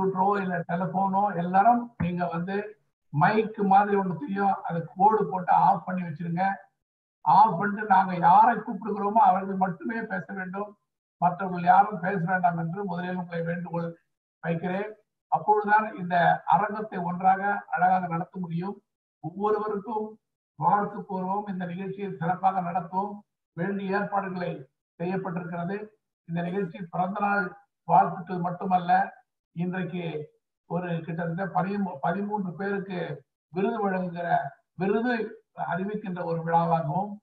கம்ப்யூட்டரோ இல்ல டெலிபோனோ எல்லாரும் நீங்க வந்து மைக் மாதிரி ஒன்று தெரியும் அது கோடு போட்டு ஆஃப் பண்ணி வச்சிருங்க. ஆஃப் பண்ணிட்டு நாங்க யாரை கூப்பிடுகிறோமோ அவர்கள் மட்டுமே பேச வேண்டும். மற்றவர்கள் யாரும் பேச வேண்டாம் என்று முதலில் உங்களை வேண்டுகோள் வைக்கிறேன். அப்பொழுதுதான் இந்த அரங்கத்தை ஒன்றாக அழகாக நடத்த முடியும். ஒவ்வொருவருக்கும் வாழ்த்து கூறுவோம் இந்த நிகழ்ச்சியை சிறப்பாக நடத்துவோம். வேண்டிய ஏற்பாடுகளை செய்யப்பட்டிருக்கிறது. இந்த நிகழ்ச்சி பிறந்த நாள் வாழ்த்துக்கள் மட்டுமல்ல. இன்றைக்கு ஒரு கிட்டத்தட்ட பதிமூ பதிமூன்று பேருக்கு விருது வழங்குகிற விருது அறிவிக்கின்ற ஒரு விழாவாகவும்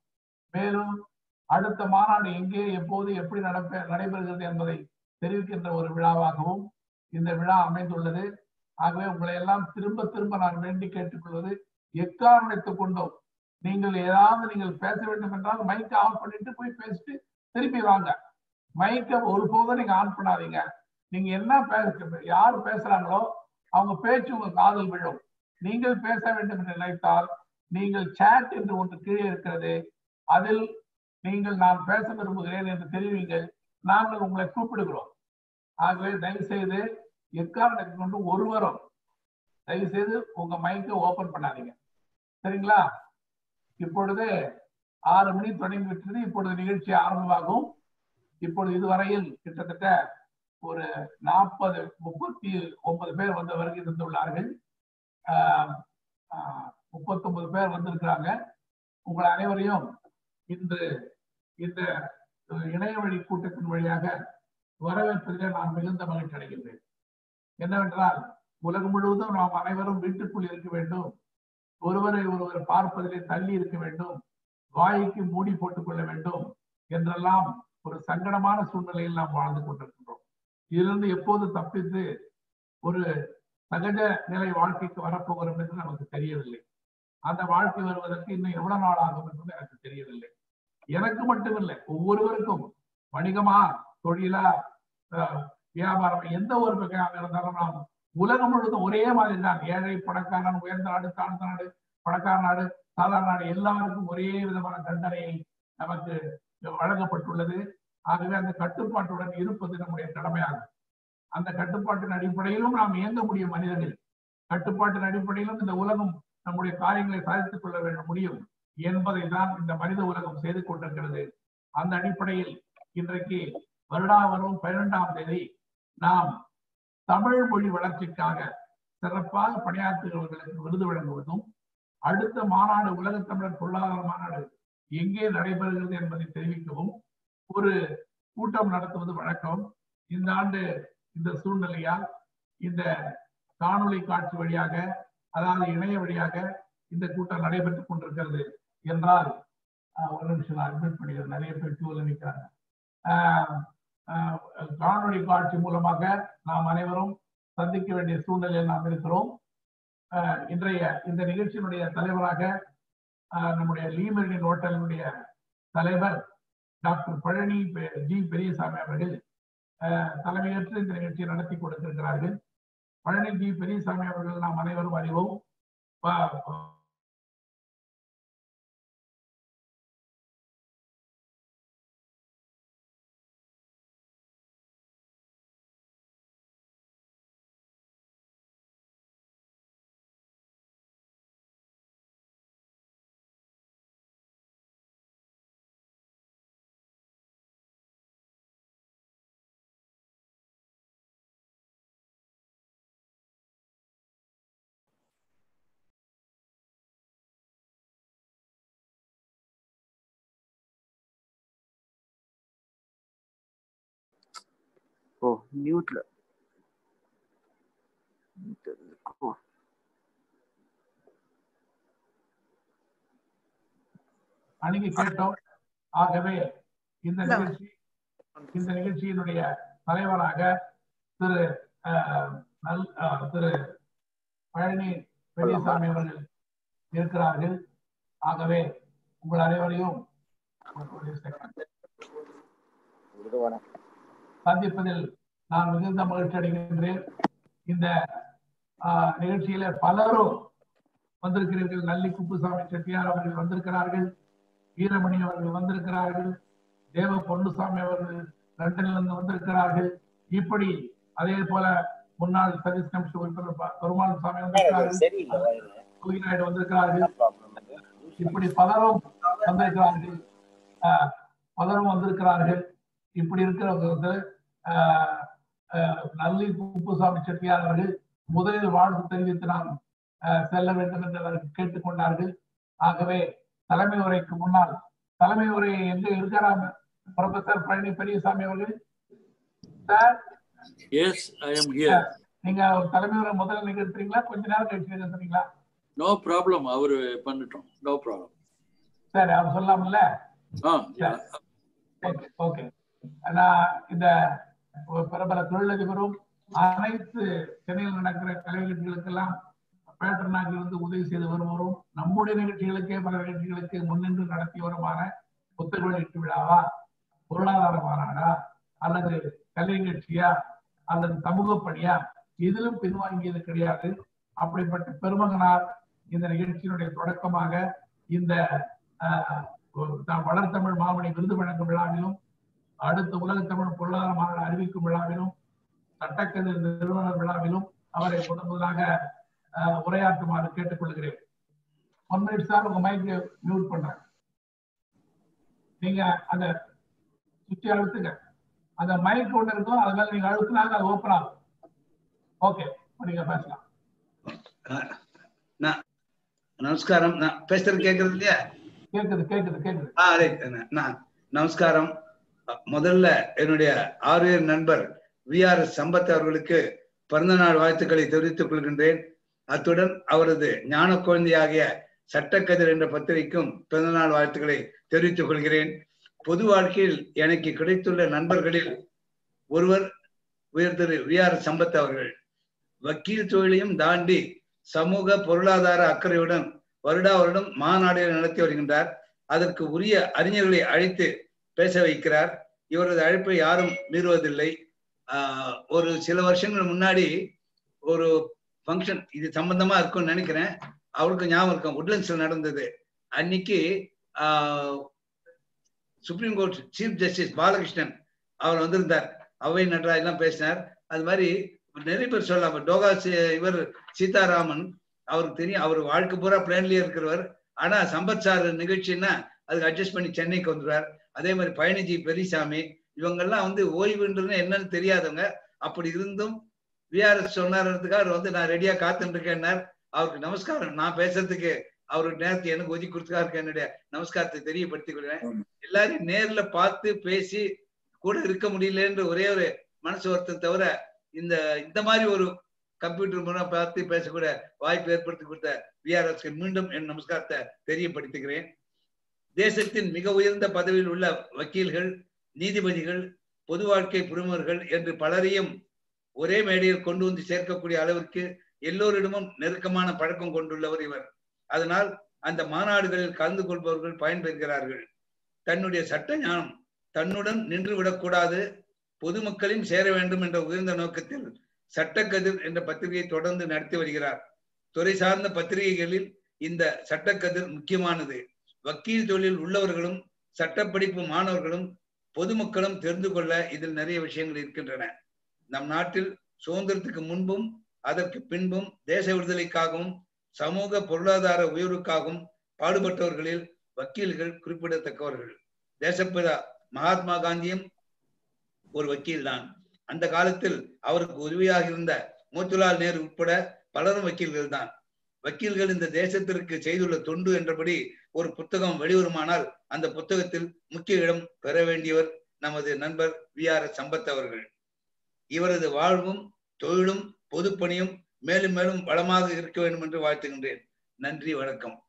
மேலும் அடுத்த மாநாடு எங்கே எப்போது எப்படி நடப்ப நடைபெறுகிறது என்பதை தெரிவிக்கின்ற ஒரு விழாவாகவும் இந்த விழா அமைந்துள்ளது. ஆகவே உங்களை எல்லாம் திரும்ப திரும்ப நான் வேண்டி கேட்டுக்கொள்வது எக்காரணத்தைக் கொண்டோம் நீங்கள் ஏதாவது நீங்கள் பேச வேண்டும் என்றால் மைக்கை ஆஃப் பண்ணிட்டு போய் பேசிட்டு திருப்பி வாங்க. மைக்கை ஒருபோதும் நீங்க ஆன் பண்ணாதீங்க. நீங்க என்ன பேச யார் பேசுறாங்களோ அவங்க பேச்சு உங்க காதல் விழும். நீங்கள் பேச வேண்டும் என்று நினைத்தால் நீங்கள் சேட் என்று ஒன்று கீழே இருக்கிறது. அதில் நீங்கள் நான் பேச விரும்புகிறேன் என்று தெரிவிங்கள் நாங்கள் உங்களை கூப்பிடுகிறோம். ஆகவே தயவு செய்து எக்காரணத்தை கொண்டு ஒருவரும் தயவு செய்து உங்க மைக்கை ஓபன் பண்ணாதீங்க. சரிங்களா? இப்பொழுது ஆறு மணி தொடங்கி விட்டது. இப்பொழுது நிகழ்ச்சி ஆரம்பமாகும். இப்பொழுது இதுவரையில் கிட்டத்தட்ட ஒரு நாற்பது முப்பத்தி ஒன்பது பேர் வந்த வருகை தந்துள்ளார்கள். முப்பத்தி ஒன்பது பேர் வந்திருக்கிறாங்க. உங்கள் அனைவரையும் இன்று இந்த இணைய வழி கூட்டத்தின் வழியாக வரவேற்பதிலே நான் மிகுந்த மகிழ்ச்சி அடைகின்றேன். என்னவென்றால் உலகம் முழுவதும் நாம் அனைவரும் வீட்டுக்குள் இருக்க வேண்டும். ஒருவரை ஒருவர் பார்ப்பதிலே தள்ளி இருக்க வேண்டும். வாய்க்கு மூடி போட்டுக் கொள்ள வேண்டும் என்றெல்லாம் ஒரு சங்கடமான சூழ்நிலையில் நாம் வாழ்ந்து கொண்டிருக்கின்றோம். இதிலிருந்து எப்போது தப்பித்து ஒரு சகஜ நிலை வாழ்க்கைக்கு வரப்போகிறோம் என்று நமக்கு தெரியவில்லை. அந்த வாழ்க்கை வருவதற்கு இன்னும் எவ்வளவு நாள் ஆகும் என்பது எனக்கு தெரியவில்லை. எனக்கு மட்டுமில்லை ஒவ்வொருவருக்கும் வணிகமா தொழிலா வியாபாரம் எந்த ஒரு வகையாக இருந்தாலும் நாம் உலகம் முழுவதும் ஒரே மாதிரி தான். ஏழை பணக்காரன் உயர்ந்த நாடு தாழ்ந்த நாடு பணக்கார நாடு சாதாரண நாடு எல்லாருக்கும் ஒரே விதமான தண்டனையை நமக்கு வழங்கப்பட்டுள்ளது. ஆகவே அந்த கட்டுப்பாட்டுடன் இருப்பது நம்முடைய கடமையாகும். அந்த கட்டுப்பாட்டின் அடிப்படையிலும் நாம் இயங்க முடியும் மனிதர்கள் கட்டுப்பாட்டின் அடிப்படையிலும் இந்த உலகம் நம்முடைய காரியங்களை சாதித்துக் கொள்ள வேண்டும் முடியும் என்பதை தான் இந்த மனித உலகம் செய்து கொண்டிருக்கிறது. அந்த அடிப்படையில் இன்றைக்கு வருடாவரும் பன்னிரெண்டாம் தேதி நாம் தமிழ் மொழி வளர்ச்சிக்காக சிறப்பாக பணியாற்றுகிறவர்களுக்கு விருது வழங்குவதும் அடுத்த மாநாடு உலக தமிழர் பொருளாதார மாநாடு எங்கே நடைபெறுகிறது என்பதை தெரிவிக்கவும் ஒரு கூட்டம் நடத்துவது வழக்கம். இந்த ஆண்டு இந்த சூழ்நிலையால் இந்த காணொளி காட்சி வழியாக அதாவது இணைய வழியாக இந்த கூட்டம் நடைபெற்றுக் கொண்டிருக்கிறது என்றால் ஒரு நிமிஷம் நான் அட்மிட் பண்ணிக்கிறேன். நிறைய பேர் கியூல நிற்கிறாங்க காணொளி காட்சி மூலமாக நாம் அனைவரும் சந்திக்க வேண்டிய சூழ்நிலையில் நாம் இருக்கிறோம். இன்றைய இந்த நிகழ்ச்சியினுடைய தலைவராக நம்முடைய லீமரின் ஹோட்டலினுடைய தலைவர் டாக்டர் பழனி ஜி. பெரியசாமி அவர்கள் தலைமையேற்று இந்த நிகழ்ச்சியை நடத்தி கொடுத்திருக்கிறார்கள். பழனி ஜி. பெரியசாமி அவர்கள் நாம் அனைவரும் அறிவோம். ஓ மியூட்ல அணுகி கேட்டோம். ஆகவே இந்த நிகழ்ச்சி இந்த நிகழ்ச்சியினுடைய தலைவராக திரு நல் திரு பழனி பெரியசாமி அவர்கள் இருக்கிறார்கள். ஆகவே உங்கள் அனைவரையும் சந்திப்பதில் நான் மிகுந்த மகிழ்ச்சி அடைகின்றேன். இந்த நிகழ்ச்சியில பலரும் வந்திருக்கிறீர்கள். நல்லி குப்புசாமி செட்டியார் அவர்கள் வந்திருக்கிறார்கள். வீரமணி அவர்கள் வந்திருக்கிறார்கள். தேவ பொன்னுசாமி அவர்கள் லண்டனிலிருந்து வந்திருக்கிறார்கள். இப்படி அதே போல முன்னாள் சதீஷ் கமிஷன் உறுப்பினர் பெருமாள் சாமி வந்திருக்கிறார்கள். குயின் நாயுடு வந்திருக்கிறார்கள். இப்படி பலரும் வந்திருக்கிறார்கள். ஆஹ் பலரும் வந்திருக்கிறார்கள். இப்படி இருக்கிறவங்க வந்து ஆஹ் நல்லி குப்புசாமி செட்டியார் அவர்கள் முதலில் வாழ்த்து தெரிவித்து நாம் செல்ல வேண்டும் என்று அவர்கள் கேட்டுக்கொண்டார்கள். ஆகவே தலைமை உரைக்கு முன்னால் தலைமை உரை எங்க இருக்கிறாங்க ப்ரொஃபசர் பழனி பெரியசாமி அவர்கள்? Sir? Yes, I am here. நீங்க தலைமை உரை முதல்ல நிகழ்த்துறீங்களா? கொஞ்ச நேரம் கழிச்சு நிகழ்த்துறீங்களா No problem. அவரு பண்ணிட்டோம். No problem. சரி அவர் சொல்லாமல்ல? Okay okay. நான் இந்த பிரபல தொழிலதிபரும் அனைத்து சென்னையில் நடக்கிற கலை நிகழ்ச்சிகளுக்கெல்லாம் பேட்டர்னாக இருந்து உதவி செய்து வருபவரும் நம்முடைய நிகழ்ச்சிகளுக்கே பல நிகழ்ச்சிகளுக்கு முன்னின்று நடத்தி வருமான புத்தக வெளியீட்டு விழாவா? பொருளாதார மாநாடா? அல்லது கலை நிகழ்ச்சியா? அல்லது சமூக பணியா? எதிலும் பின்வாங்கியது கிடையாது. அப்படிப்பட்ட பெருமகனார் இந்த நிகழ்ச்சியினுடைய தொடக்கமாக இந்த ஆஹ், வளர்த்தமிழ் மாமணி விருது வழங்கும் விழாவிலும் அடுத்த உலக தமிழ் பொருளாதார மாநாடு அறிவிக்கும் விழாவிலும் சட்டக்கதிர் நிறுவனர் விழாவிலும் அவரை முதன் முதலாக உரையாற்றுமாறு கேட்டுக்கொள்கிறேன். ஒன் மினிட் சார் உங்க மைக் மியூட் பண்றேன். நீங்க அந்த சுற்றி அழுத்துங்க. அந்த மைக் ஒண்ணு இருக்கும் அது மேல நீங்க அழுத்தினாங்க அது ஓப்பன் ஆகும். ஓகே நீங்க பேசலாம். நான் நமஸ்காரம் நான் பேசுறது கேக்குறது இல்லையா? கேக்குது கேக்குது கேக்குது. நமஸ்காரம். முதல்ல என்னுடைய ஆர்வியர் நண்பர் வி ஆர் சம்பத் அவர்களுக்கு பிறந்தநாள் வாழ்த்துக்களை தெரிவித்துக் கொள்கின்றேன். அத்துடன் அவரது ஞான குழந்தையாகிய சட்டக்கதிர் என்ற பத்திரிகைக்கும் பிறந்தநாள் வாழ்த்துக்களை தெரிவித்துக் கொள்கிறேன். பொது வாழ்க்கையில் எனக்கு கிடைத்துள்ள நண்பர்களில் ஒருவர் உயர் திரு வி ஆர் சம்பத் அவர்கள். வக்கீல் தொழிலையும் தாண்டி சமூக பொருளாதார அக்கறையுடன் வருடா வருடம் மாநாடுகளை நடத்தி வருகின்றார். அதற்கு உரிய அறிஞர்களை அழைத்து பேச வைக்கிறார். இவரது அழைப்பை யாரும் மீறுவதில்லை. ஒரு சில வருஷங்கள் முன்னாடி ஒரு ஃபங்க்ஷன் இது சம்பந்தமா இருக்கும்னு நினைக்கிறேன். அவருக்கு ஞாபகம் இருக்கும். உட்லண்ட்ஸ்ல நடந்தது. அன்னைக்கு supreme court chief justice Balakrishnan அவர் வந்திருந்தார். அவை நடராஜ் எல்லாம் பேசினார். அது மாதிரி நிறைய பேர் சொல்லலாம். டோகா இவர் சீதாராமன் அவருக்கு தெரியும். அவர் வாழ்க்கை பூரா பிளான்லயே இருக்கிறவர். ஆனா சம்பத் சார் நிகழ்ச்சின்னா அதுக்கு அட்ஜஸ்ட் பண்ணி சென்னைக்கு வந்துடுவார். அதே மாதிரி பழனிஜி பெரியசாமி இவங்கெல்லாம் வந்து ஓய்வுன்றது என்னன்னு தெரியாதவங்க. அப்படி இருந்தும் விஆர்எஸ் சொன்னார்ன்றதுக்காக அவர் வந்து நான் ரெடியா காத்துட்டு இருக்கேன்னார் அவருக்கு நமஸ்காரம். நான் பேசுறதுக்கு அவருக்கு நேரத்தை எனக்கு ஒதுக்கி கொடுத்துக்காருக்கு என்னுடைய நமஸ்காரத்தை தெரியப்படுத்திக் கொள்வேன் எல்லாரையும் நேர்ல பார்த்து பேசி கூட இருக்க முடியலன்ற ஒரே ஒரு மனசு வருத்தம் தவிர இந்த இந்த மாதிரி ஒரு கம்ப்யூட்டர் மூலம் பார்த்து பேசக்கூட வாய்ப்பு ஏற்படுத்தி கொடுத்த விஆர்எஸ்க்கு மீண்டும் என் நமஸ்காரத்தை தெரியப்படுத்துகிறேன் தேசத்தின் மிக உயர்ந்த பதவியில் உள்ள வக்கீல்கள் நீதிபதிகள் பொது வாழ்க்கை பிரமுகர்கள் என்று பலரையும் ஒரே மேடையில் கொண்டு வந்து சேர்க்கக்கூடிய அளவிற்கு எல்லோரிடமும் நெருக்கமான பழக்கம் கொண்டுள்ளவர் இவர். அதனால் அந்த மாநாடுகளில் கலந்து கொள்பவர்கள் பயன்பெறுகிறார்கள். தன்னுடைய சட்ட ஞானம் தன்னுடன் நின்று விடக்கூடாது பொதுமக்களையும் சேர வேண்டும் என்ற உயர்ந்த நோக்கத்தில் சட்டக்கதிர் என்ற பத்திரிகையை தொடர்ந்து நடத்தி வருகிறார். துறை சார்ந்த பத்திரிகைகளில் இந்த சட்டக்கதிர் முக்கியமானது. வக்கீல் தொழில் உள்ளவர்களும் சட்டப்படிப்பு மாணவர்களும் பொதுமக்களும் தெரிந்து கொள்ள இதில் நிறைய விஷயங்கள் இருக்கின்றன. நம் நாட்டில் சுதந்திரத்துக்கு முன்பும் அதற்கு பின்பும் தேச விடுதலைக்காகவும் சமூக பொருளாதார உயர்வுக்காகவும் பாடுபட்டவர்களில் வக்கீல்கள் குறிப்பிடத்தக்கவர்கள். தேசப்பிதா மகாத்மா காந்தியும் ஒரு வக்கீல் தான். அந்த காலத்தில் அவருக்கு உதவியாக இருந்த மோத்திலால் நேரு உட்பட பலரும் வக்கீல்கள் தான். வக்கீல்கள் இந்த தேசத்திற்கு செய்துள்ள தொண்டு என்றபடி ஒரு புத்தகம் வெளிவருமானால் அந்த புத்தகத்தில் முக்கிய இடம் பெற வேண்டியவர் நமது நண்பர் வி ஆர் எஸ் சம்பத் அவர்கள். இவரது வாழ்வும் தொழிலும் பொதுப்பணியும் மேலும் மேலும் வளமாக இருக்க வேண்டும் என்று வாழ்த்துகின்றேன். நன்றி வணக்கம்.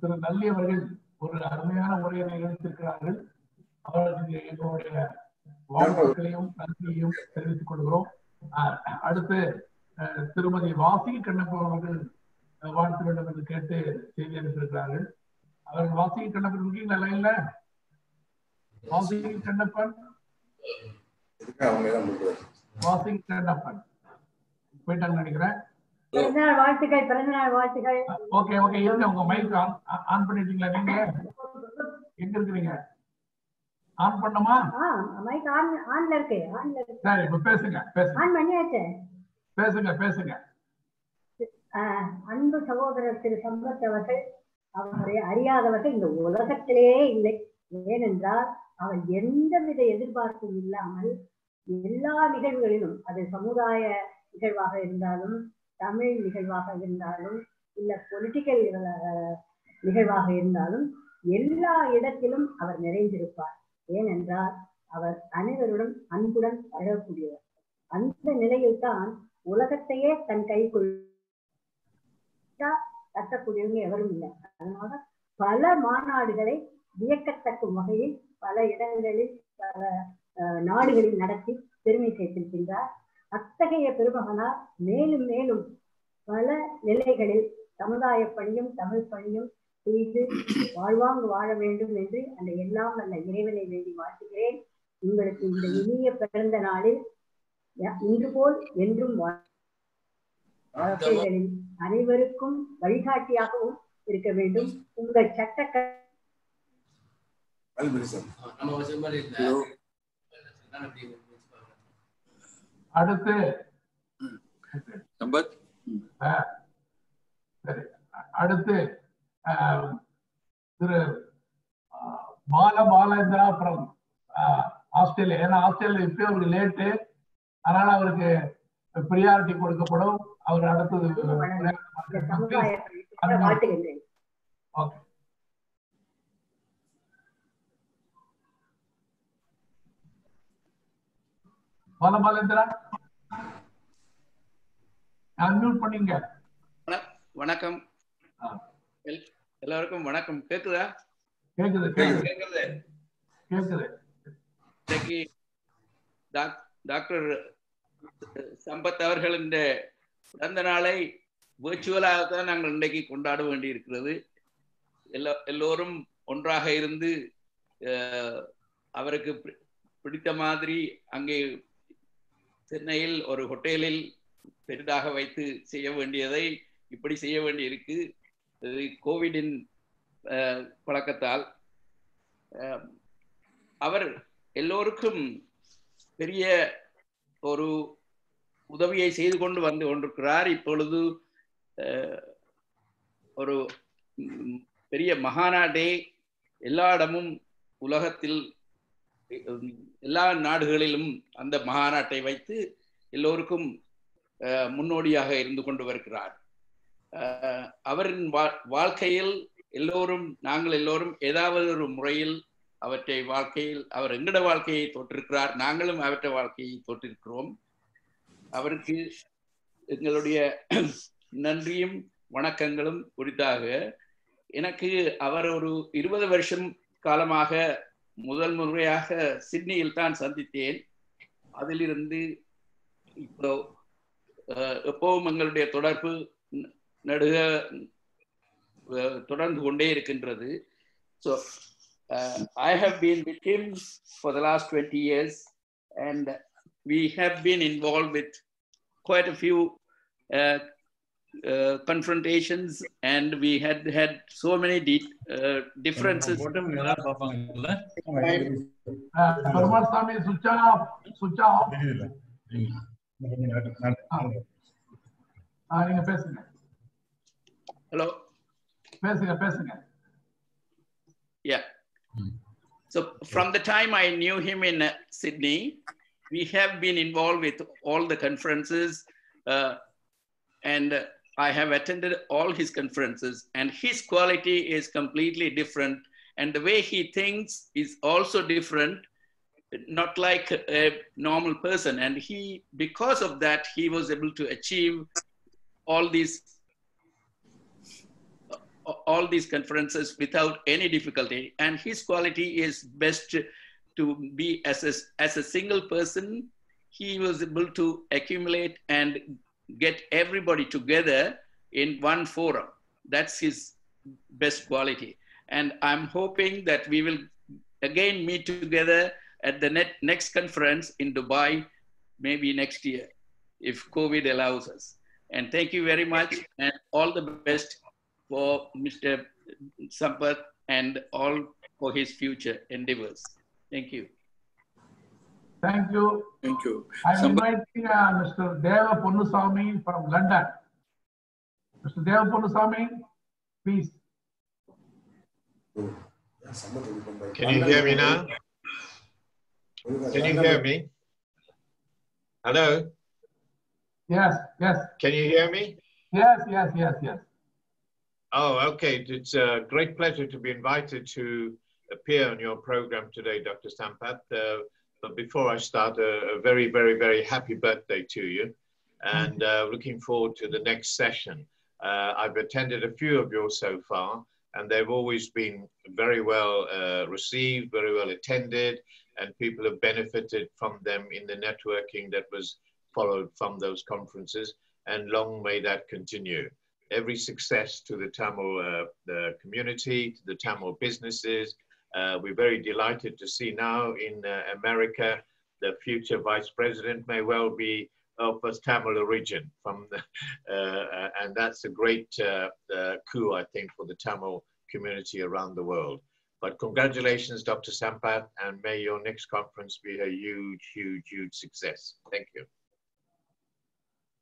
திரு நல்லி அவர்கள் ஒரு அருமையான உரையை நிகழ்த்திருக்கிறார்கள் அவர்களுக்கு எங்களுடைய வாழ்த்துக்களையும் நன்றியையும் தெரிவித்துக் கொள்கிறோம். அடுத்து திருமதி வாசி கண்ணப்பன் அவர்கள் வாழ்த்த வேண்டும் என்று கேட்டு செய்தி அனுப்பியிருக்கிறார்கள். அவர்கள் வாசி கண்ணப்பன் இருக்கீங்களா லைன்ல வாசி கண்ணப்பன்? வாசி கண்ணப்பன். போயிட்டாங்கன்னு நினைக்கிறேன். வாழ்த்துக்கள் பிறந்தநாள் வாழ்த்துக்கள். ஓகே ஓகே இருங்க உங்க மைக் ஆன் ஆன் பண்ணிட்டீங்களா நீங்க எங்க இருக்கிறீங்க? ஆன் பண்ணுமா மைக் ஆன் ஆன்ல இருக்கு ஆன்ல இருக்கு. சரி இப்ப பேசுங்க பேசுங்க. ஆன் பண்ணியாச்சு? பேசுங்க பேசுங்க. அன்பு சகோதரர் திரு சம்பத் அவர்கள் அவரை அறியாதவர்கள் இந்த உலகத்திலேயே இல்லை. ஏனென்றால் அவர் எந்தவித எதிர்பார்ப்பும் இல்லாமல் எல்லா நிகழ்வுகளிலும் அது சமுதாய நிகழ்வாக இருந்தாலும் தமிழ் நிகழ்வாக இருந்தாலும் இல்ல பொலிட்டிக்கல் நிகழ்வாக இருந்தாலும் எல்லா இடத்திலும் அவர் நிறைந்திருப்பார். ஏனென்றால் அவர் அனைவருடன் அன்புடன் பழகக்கூடியவர். அந்த நிலையில்தான் உலகத்தையே தன் கைக்குள் கட்டக்கூடியவங்க எவரும் இல்லை. அதனால பல மாநாடுகளை வியக்கத்தக்கும் வகையில் பல இடங்களில் பல நாடுகளில் நடத்தி பெருமை சேர்த்திருக்கின்றார். அத்தகைய பெருமகனார் மேலும் மேலும் பல நிலைகளில் சமுதாய பணியும் தமிழ் பணியும் செய்து வாழ்வாங்கு வாழ வேண்டும் என்று அந்த எல்லாம் வல்ல இறைவனை வேண்டி வாழ்த்துகிறேன். உங்களுக்கு இந்த இனிய பிறந்த நாளில் இன்று போல் என்றும் வாழ்க்கைகளில் அனைவருக்கும் வழிகாட்டியாகவும் இருக்க வேண்டும். உங்கள் சட்ட அடுத்து அடுத்து திரு பால பாலேந்திரா ஃப்ரம் ஆஸ்திரேலியா ஏன்னா ஆஸ்திரேலியா இப்பயே அவருக்கு லேட்டு அதனால அவருக்கு ப்ரியாரிட்டி கொடுக்கப்படும். அவர் அடுத்தது ஓகே. பால பாலேந்திரா? அன்மியூட் பண்ணீங்க. வண- வணக்கம். எல்லாருக்கும் வணக்கம். கேக்குதா? கேக்குது இன்னைக்கு டாக்- டாக்டர் சம்பத் அவர்களின் பிறந்த நாளை virtual-ஆக தான் நாங்கள் இன்றைக்கு கொண்டாட வேண்டி இருக்கிறது எல்லா எல்லோரும் ஒன்றாக இருந்து அவருக்கு பிடித்த மாதிரி அங்கே சென்னையில் ஒரு ஹோட்டலில் பெரிதாக வைத்து செய்ய வேண்டியதை இப்படி செய்ய வேண்டியிருக்கு. இது கோவிடின் பழக்கத்தால் அவர் எல்லோருக்கும் பெரிய ஒரு உதவியை செய்து கொண்டு வந்து கொண்டிருக்கிறார். இப்பொழுது ஒரு பெரிய மகாநாடே எல்லா இடமும் உலகத்தில் எல்லா நாடுகளிலும் அந்த மகாநாட்டை வைத்து எல்லோருக்கும் முன்னோடியாக இருந்து கொண்டு வருகிறார். அவரின் வா- வாழ்க்கையில் எல்லோரும் நாங்கள் எல்லோரும் ஏதாவது ஒரு முறையில் அவற்றை வாழ்க்கையில் அவர் எங்கட வாழ்க்கையை தொட்டிருக்கிறார் நாங்களும் அவற்றை வாழ்க்கையை தொட்டிருக்கிறோம் அவருக்கு எங்களுடைய நன்றியும் வணக்கங்களும் உரித்தாக. எனக்கு அவர் ஒரு இருபது வருஷம் காலமாக முதல் முறையாக சிட்னியில் தான் சந்தித்தேன். அதிலிருந்து இப்போ எப்போவும் எப்பவும் எங்களுடைய தொடர்பு நடுக தொடர்ந்து கொண்டே இருக்கின்றது so I have been with him for the last twenty years and we have been involve with quite a few uh, uh, confrontations and we had had so many de- uh, differences. நீங்க பேசுங்க Hello. பேசுங்க பேசுங்க Yeah. So from the time I knew him in uh, Sydney, we have been involved with all the conferences, uh, and uh, I have attended all his conferences, and his quality is completely different, and the way he thinks is also different, not like a normal person. And he, because of that, he was able to achieve all these all these conferences without any difficulty. And his quality is best to be as a, as a single person. He was able to accumulate and get everybody together in one forum. That's his best quality. And I'm hoping that we will again meet together at the net, next conference in Dubai, maybe next year, if COVID allows us. And thank you very much, and all the best for Mr. Sampath and all for his future endeavors. Thank you. Thank you. Thank you. I'm Somebody- inviting uh, Mr. Deva Ponnusamy from London. Mr. Deva Ponnusamy, please. Can you hear me now? Can you hear me? Hello? Yes, yes, Can you hear me? yes, yes, yes, yes. Oh, okay. It's a great pleasure to be invited to appear on your program today, Dr. Sampath. Uh, but before I start, a, a very, very, very happy birthday to you and uh, looking forward to the next session. Uh, I've attended a few of yours so far, and they've always been very well uh, received, very well attended, and people have benefited from them in the networking that was followed from those conferences. And long may that continue every success to the Tamil uh, the community, to the Tamil businesses. Uh, we're very delighted to see now in uh, America the future vice president may well be of Tamil origin from the, uh, and that's a great uh, uh, coup, I think, for the Tamil community around the world. But congratulations, Dr. Sampath, and may your next conference be a huge, huge, huge success. Thank you.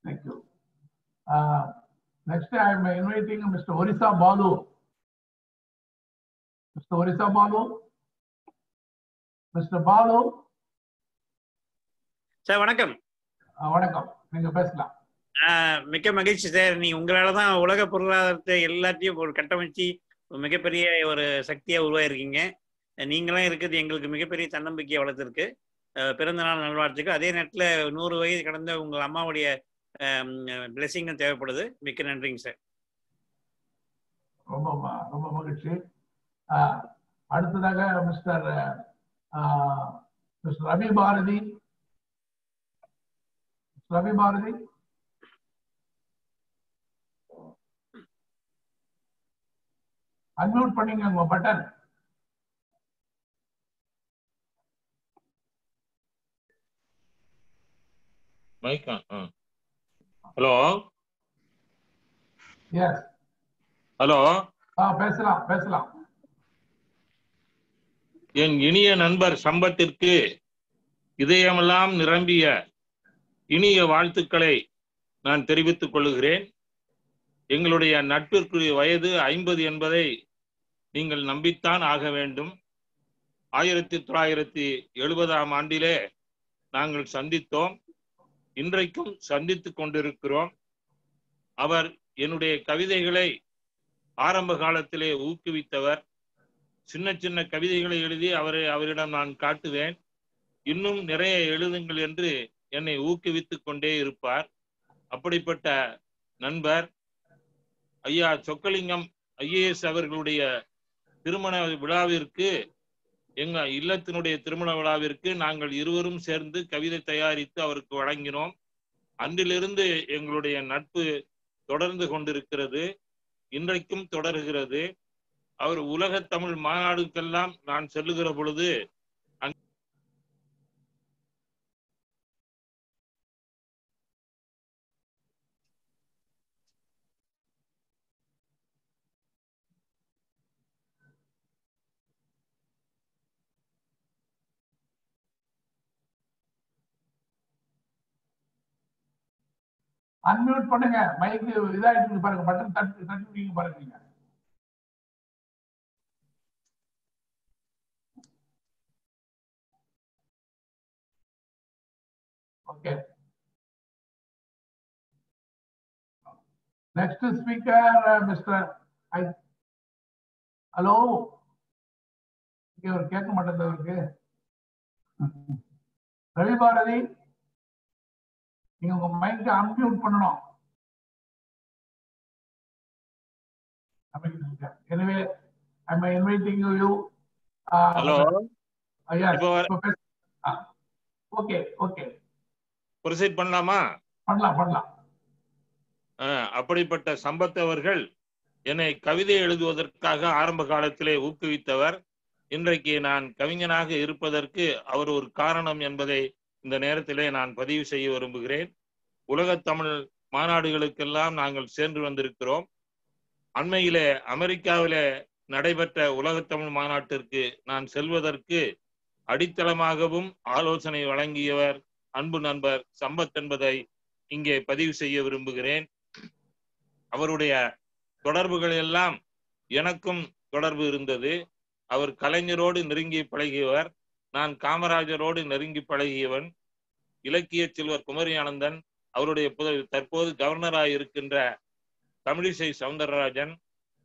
Thank you. Next, I'm inviting Mr. Orisa Balu. Mr. Orisa Balu. Mr. Balu, sir வணக்கம் வணக்கம் நீங்க பேசலாம் மிக்க மகிழ்ச்சி sir நீ உங்களால தான் உலக பொருளாதாரத்தை எல்லாத்தையும் ஒரு கட்டமைச்சு மிகப்பெரிய ஒரு சக்தியா உருவாயிருக்கீங்க நீங்களாம் இருக்கிறது எங்களுக்கு மிகப்பெரிய தன்னம்பிக்கையை வளர்த்துருக்கு பிறந்த நாள் நல்வாழ்த்துக்கு அதே நேரத்தில் நூறு வயது கடந்த உங்கள் அம்மாவுடைய பிளெஸிங்கும் தேவைப்படுது. மிக்க நன்றிங்க சார் ரொம்ப ரொம்ப மகிழ்ச்சி. அடுத்ததாக mister mister Ravi Bharathi. Ravi Bharathi. Unmute பண்ணீங்க உங்க button Mike, hello, yes hello. பேசலாம் பேசலாம். என் இனிய நண்பர் சம்பத்திற்கு இதயமெல்லாம் நிரம்பிய இனிய வாழ்த்துக்களை நான் தெரிவித்துக் கொள்கிறேன் எங்களுடைய நட்பிற்குரிய வயது ஐம்பது என்பதை நீங்கள் நம்பித்தான் ஆக வேண்டும். ஆயிரத்தி தொள்ளாயிரத்தி எழுபதாம் ஆண்டிலே நாங்கள் சந்தித்தோம். இன்றைக்கும் சந்தித்துக் கொண்டிருக்கிறோம். அவர் என்னுடைய கவிதைகளை ஆரம்ப காலத்திலே ஊக்குவித்தவர். சின்ன சின்ன கவிதைகளை எழுதி அவரை அவரிடம் நான் காட்டுவேன். இன்னும் நிறைய எழுதுங்கள் என்று என்னை ஊக்குவித்துக் கொண்டே இருப்பார். அப்படிப்பட்ட நண்பர் ஐயா சொக்கலிங்கம் ஐஏஎஸ் அவர்களுடைய திருமண விழாவிற்கு எங்க இல்லத்தினுடைய திருமண விழாவிற்கு நாங்கள் இருவரும் சேர்ந்து கவிதை தயாரித்து அவருக்கு வழங்கினோம். அன்றிலிருந்து எங்களுடைய நட்பு தொடர்ந்து கொண்டிருக்கிறது. இன்றைக்கும் தொடர்கிறது. அவர் உலக தமிழ் மாநாடுக்கெல்லாம் நான் செல்லுகிற பொழுது அன்மியூட் பண்ணுங்க. மைக்கு இதாயிட்டு இருக்கு பாருங்க. பட்டன் தட்டு தட்டு பாருங்க நீங்க. Okay next speaker mister I hello இங்க அவர் கேட்க மாட்டேங்குது அவருக்கு. ரவி பாரதி நீங்க உங்க மைக்க அன்மியூட் பண்ணணும். எனவே I inviting you hello okay okay proceed பண்ணலாமா? பண்ணலாம் பண்ணலாம். அப்படிப்பட்ட சம்பத் அவர்கள் என்னை கவிதை எழுதுவதற்காக ஆரம்ப காலத்திலே ஊக்குவித்தவர். இன்றைக்கு நான் கவிஞனாக இருப்பதற்கு அவர் ஒரு காரணம் என்பதை இந்த நேரத்திலே நான் பதிவு செய்ய விரும்புகிறேன். உலகத் தமிழ் மாநாடுகளுக்கெல்லாம் நாங்கள் சென்று வந்திருக்கிறோம். அண்மையிலே அமெரிக்காவிலே நடைபெற்ற உலகத்தமிழ் மாநாட்டிற்கு நான் செல்வதற்கு அடித்தளமாகவும் ஆலோசனை வழங்கியவர் அன்பு நண்பர் சம்பத் என்பதை இங்கே பதிவு செய்ய விரும்புகிறேன். அவருடைய தொடர்புகள் எல்லாம் எனக்கும் தொடர்பு இருந்தது. அவர் கலைஞரோடு நெருங்கி பழகியவர். நான் காமராஜரோடு நெருங்கி பழகியவன் இலக்கிய செல்வர் குமரி ஆனந்தன் அவருடைய தற்போது கவர்னராக இருக்கின்ற தமிழிசை சவுந்தரராஜன்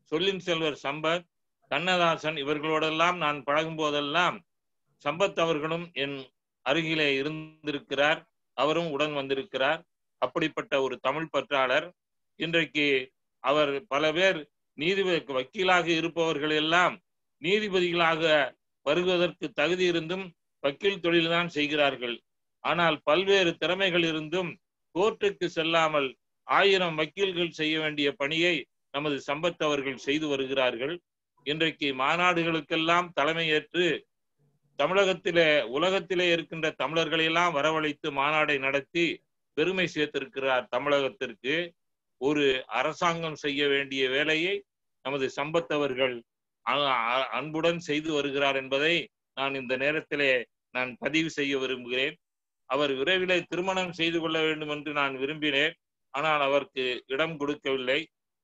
சொல்லின் செல்வர் சம்பத் கண்ணதாசன் இவர்களோடெல்லாம் நான் பழகும் போதெல்லாம் சம்பத் அவர்களும் என் அருகிலே இருந்திருக்கிறார் அவரும் உடன் வந்திருக்கிறார். அப்படிப்பட்ட ஒரு தமிழ் பற்றாளர். இன்றைக்கு அவர் பல பேர் நீதிபதி வக்கீலாக இருப்பவர்கள் எல்லாம் நீதிபதிகளாக வருவதற்கு தகுதி இருந்தும் வக்கீல் தொழில்தான் செய்கிறார்கள். ஆனால் பல்வேறு திறமைகள் இருந்தும் கோர்ட்டுக்கு செல்லாமல் ஆயிரம் வக்கீல்கள் செய்ய வேண்டிய பணியை நமது சம்பத் அவர்கள் செய்து வருகிறார்கள். இன்றைக்கு மாநாடுகளுக்கெல்லாம் தலைமையேற்று தமிழகத்திலே உலகத்திலே இருக்கின்ற தமிழர்களையெல்லாம் வரவழைத்து மாநாடை நடத்தி பெருமை சேர்த்திருக்கிறார் தமிழகத்திற்கு. ஒரு அரசாங்கம் செய்ய வேண்டிய வேலையை நமது சம்பத் அவர்கள் அன்புடன் செய்து வருகிறார் என்பதை நான் இந்த நேரத்திலே நான் பதிவு செய்ய விரும்புகிறேன். அவர் விரைவிலே திருமணம் செய்து கொள்ள வேண்டும் என்று நான் விரும்பினேன். ஆனால் அவருக்கு இடம் கொடுக்கவில்லை.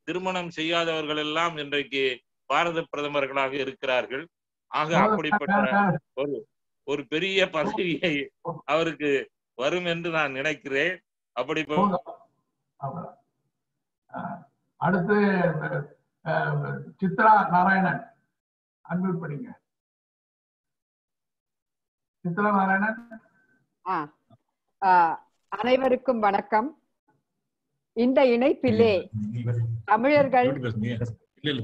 திருமணம் செய்யாதவர்கள் எல்லாம் இன்றைக்கு பாரத பிரதமர்களாக இருக்கிறார்கள். ஆக அப்படிப்பட்ட ஒரு ஒரு பெரிய பதவியை அவருக்கு வரும் என்று நான் நினைக்கிறேன். அப்படி அடுத்து சித்ரா நாராயணன். அன்பில் நாராயணன்? அனைவருக்கும் வணக்கம். இந்த இணைப்பிலே தமிழர்கள்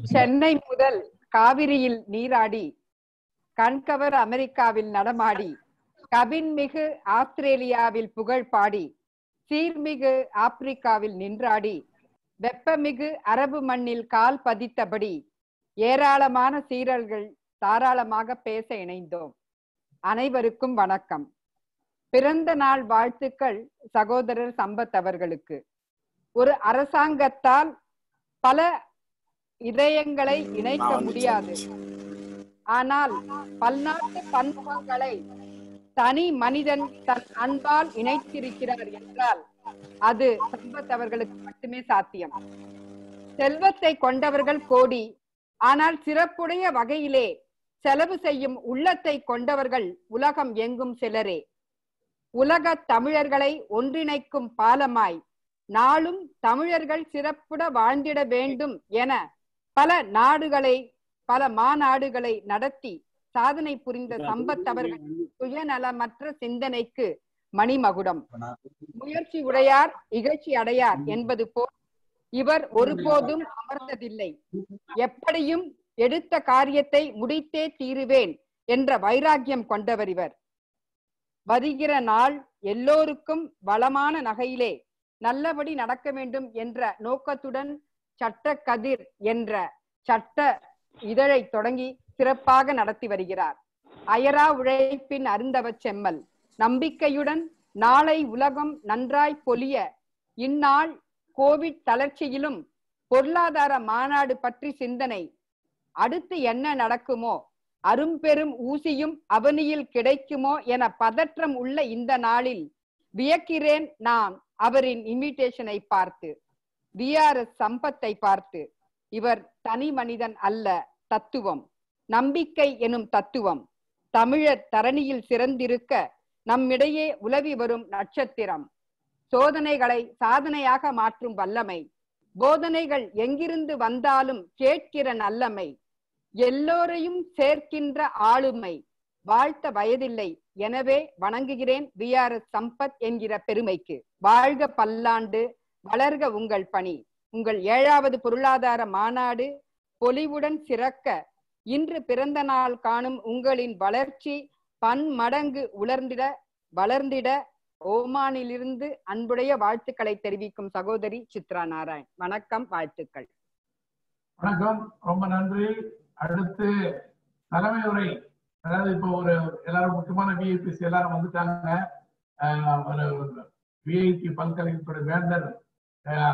சென்னை முதல் காவிரியில் நீராடி கண்கவர் அமெரிக்காவில் நடமாடி கபின்மிகு ஆஸ்திரேலியாவில் புகழ் பாடி சீர்மிகு ஆப்பிரிக்காவில் நின்றாடி வெப்பமிகு அரபு மண்ணில் கால் பதித்தபடி ஏராளமான சீரல்கள் தாராளமாக பேச இணைந்தோம். அனைவருக்கும் வணக்கம். பிறந்த நாள் வாழ்த்துக்கள் சகோதரர் சம்பத் அவர்களுக்கு. ஒரு அரசாங்கத்தால் பல இதயங்களை இணைக்க முடியாது. ஆனால் பல்நாட்டு பன்முகங்களை தனி மனிதன் தன் அன்பால் இணைத்திருக்கிறார் என்றால் அது சம்பத் அவர்களுக்கு மட்டுமே சாத்தியம். செல்வத்தை கொண்டவர்கள் கோடி ஆனால் சிறப்புடைய வகையிலே செலவு செய்யும் உள்ளத்தை கொண்டவர்கள் உலகம் எங்கும் சிலரே. உலக தமிழர்களை ஒன்றிணைக்கும் பாலமாய் நாளும் தமிழர்கள் சிறப்புட வாழ்ந்திட வேண்டும் என பல நாடுகளை பல மாநாடுகளை நடத்தி சாதனை புரிந்த சம்பத் அவர்கள் சுயநலமற்ற சிந்தனைக்கு மணிமகுடம். முயற்சி உடையார் இகழ்ச்சி அடையார் என்பது போல் இவர் ஒருபோதும் அமர்ந்ததில்லை. எப்படியும் எடுத்த காரியத்தை முடித்தே தீருவேன் என்ற வைராக்கியம் கொண்டவர் இவர். வருகிற நாள் எல்லோருக்கும் வளமான நகையிலே நல்லபடி நடக்க வேண்டும் என்ற நோக்கத்துடன் சட்ட கதிர் என்ற சட்ட இதழை தொடங்கி சிறப்பாக நடத்தி வருகிறார். அயரா உழைப்பின் அருந்தவ செம்மல். நம்பிக்கையுடன் நாளை உலகம் நன்றாய் பொலிய இந்நாள் கோவிட் தளர்ச்சியிலும் பொருளாதார மாநாடு பற்றி சிந்தனை. அடுத்து என்ன நடக்குமோ அரும்பெரும் ஊசியும் அவனியில் கிடைக்குமோ என பதற்றம் உள்ள இந்த நாளில் வியக்கிறேன் நான் அவரின் இன்விடேஷனை பார்த்து விஆர்எஸ் சம்பத்தை பார்த்து. இவர் தனி மனிதன் அல்ல தத்துவம். நம்பிக்கை எனும் தத்துவம். தமிழர் தரணியில் சிறந்திருக்க நம்மிடையே உலவி வரும் நட்சத்திரம். சோதனைகளை சாதனையாக மாற்றும் வல்லமை. போதனைகள் எங்கிருந்து வந்தாலும் கேட்கிற நல்லமை. எல்லோரையும் சேர்க்கின்ற ஆளுமை. வாழ்த்த வயதில்லை. எனவே வணங்குகிறேன் வி ஆர் எஸ் சம்பத் என்கிற பெருமைக்கு. வாழ்க பல்லாண்டு வளர்க உங்கள் பணி. உங்கள் ஏழாவது பொருளாதார மாநாடு பொலிவுடன் சிறக்க. இன்று பிறந்த நாள் காணும் உங்களின் வளர்ச்சி பன்மடங்கு உலர்ந்திட வளர்ந்திட ஓமானிலிருந்து அன்புடைய வாழ்த்துக்களை தெரிவிக்கும் சகோதரி சித்ரா நாராயண். வணக்கம் வாழ்த்துக்கள். வணக்கம் ரொம்ப நன்றி. அடுத்து தலைமை உரை. அதாவது இப்போ ஒரு எல்லாரும் முக்கியமான விஐபிஸ் எல்லாரும் வந்துட்டாங்க. ஆஹ் ஒரு விஐடி பல்கலைக்கழகத்துடைய வேந்தர்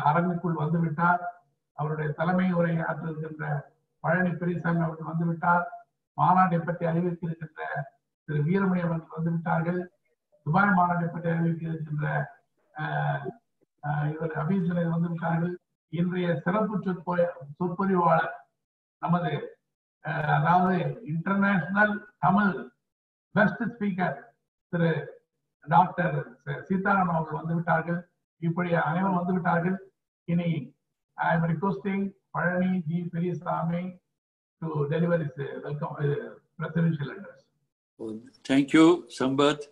அரங்குக்குள் வந்து விட்டார் அவருடைய தலைமை உரை ஆற்றிருக்கின்ற பழனி பெரியசாமி அவர்கள் வந்து விட்டார் மாநாட்டை பற்றி அறிவித்திருக்கின்ற திரு வீரமணி அவர்கள் வந்துவிட்டார்கள். துபாய் மாநாட்டை பற்றி அறிவிக்க இருக்கின்ற இவர் அபீசனை வந்துவிட்டார்கள் இன்றைய சிறப்பு சொற்பொ சொற்பொழிவாளர் நமது ஆஹ், அதாவது international Tamil best speaker Thiru doctor Seetharam அவர்கள் வந்துவிட்டார்கள் இப்படி அனைவரும் வந்துவிட்டார்கள் இனி I am requesting Palani ji Periyasamy to deliver is welcome presidential address thank you Sampath.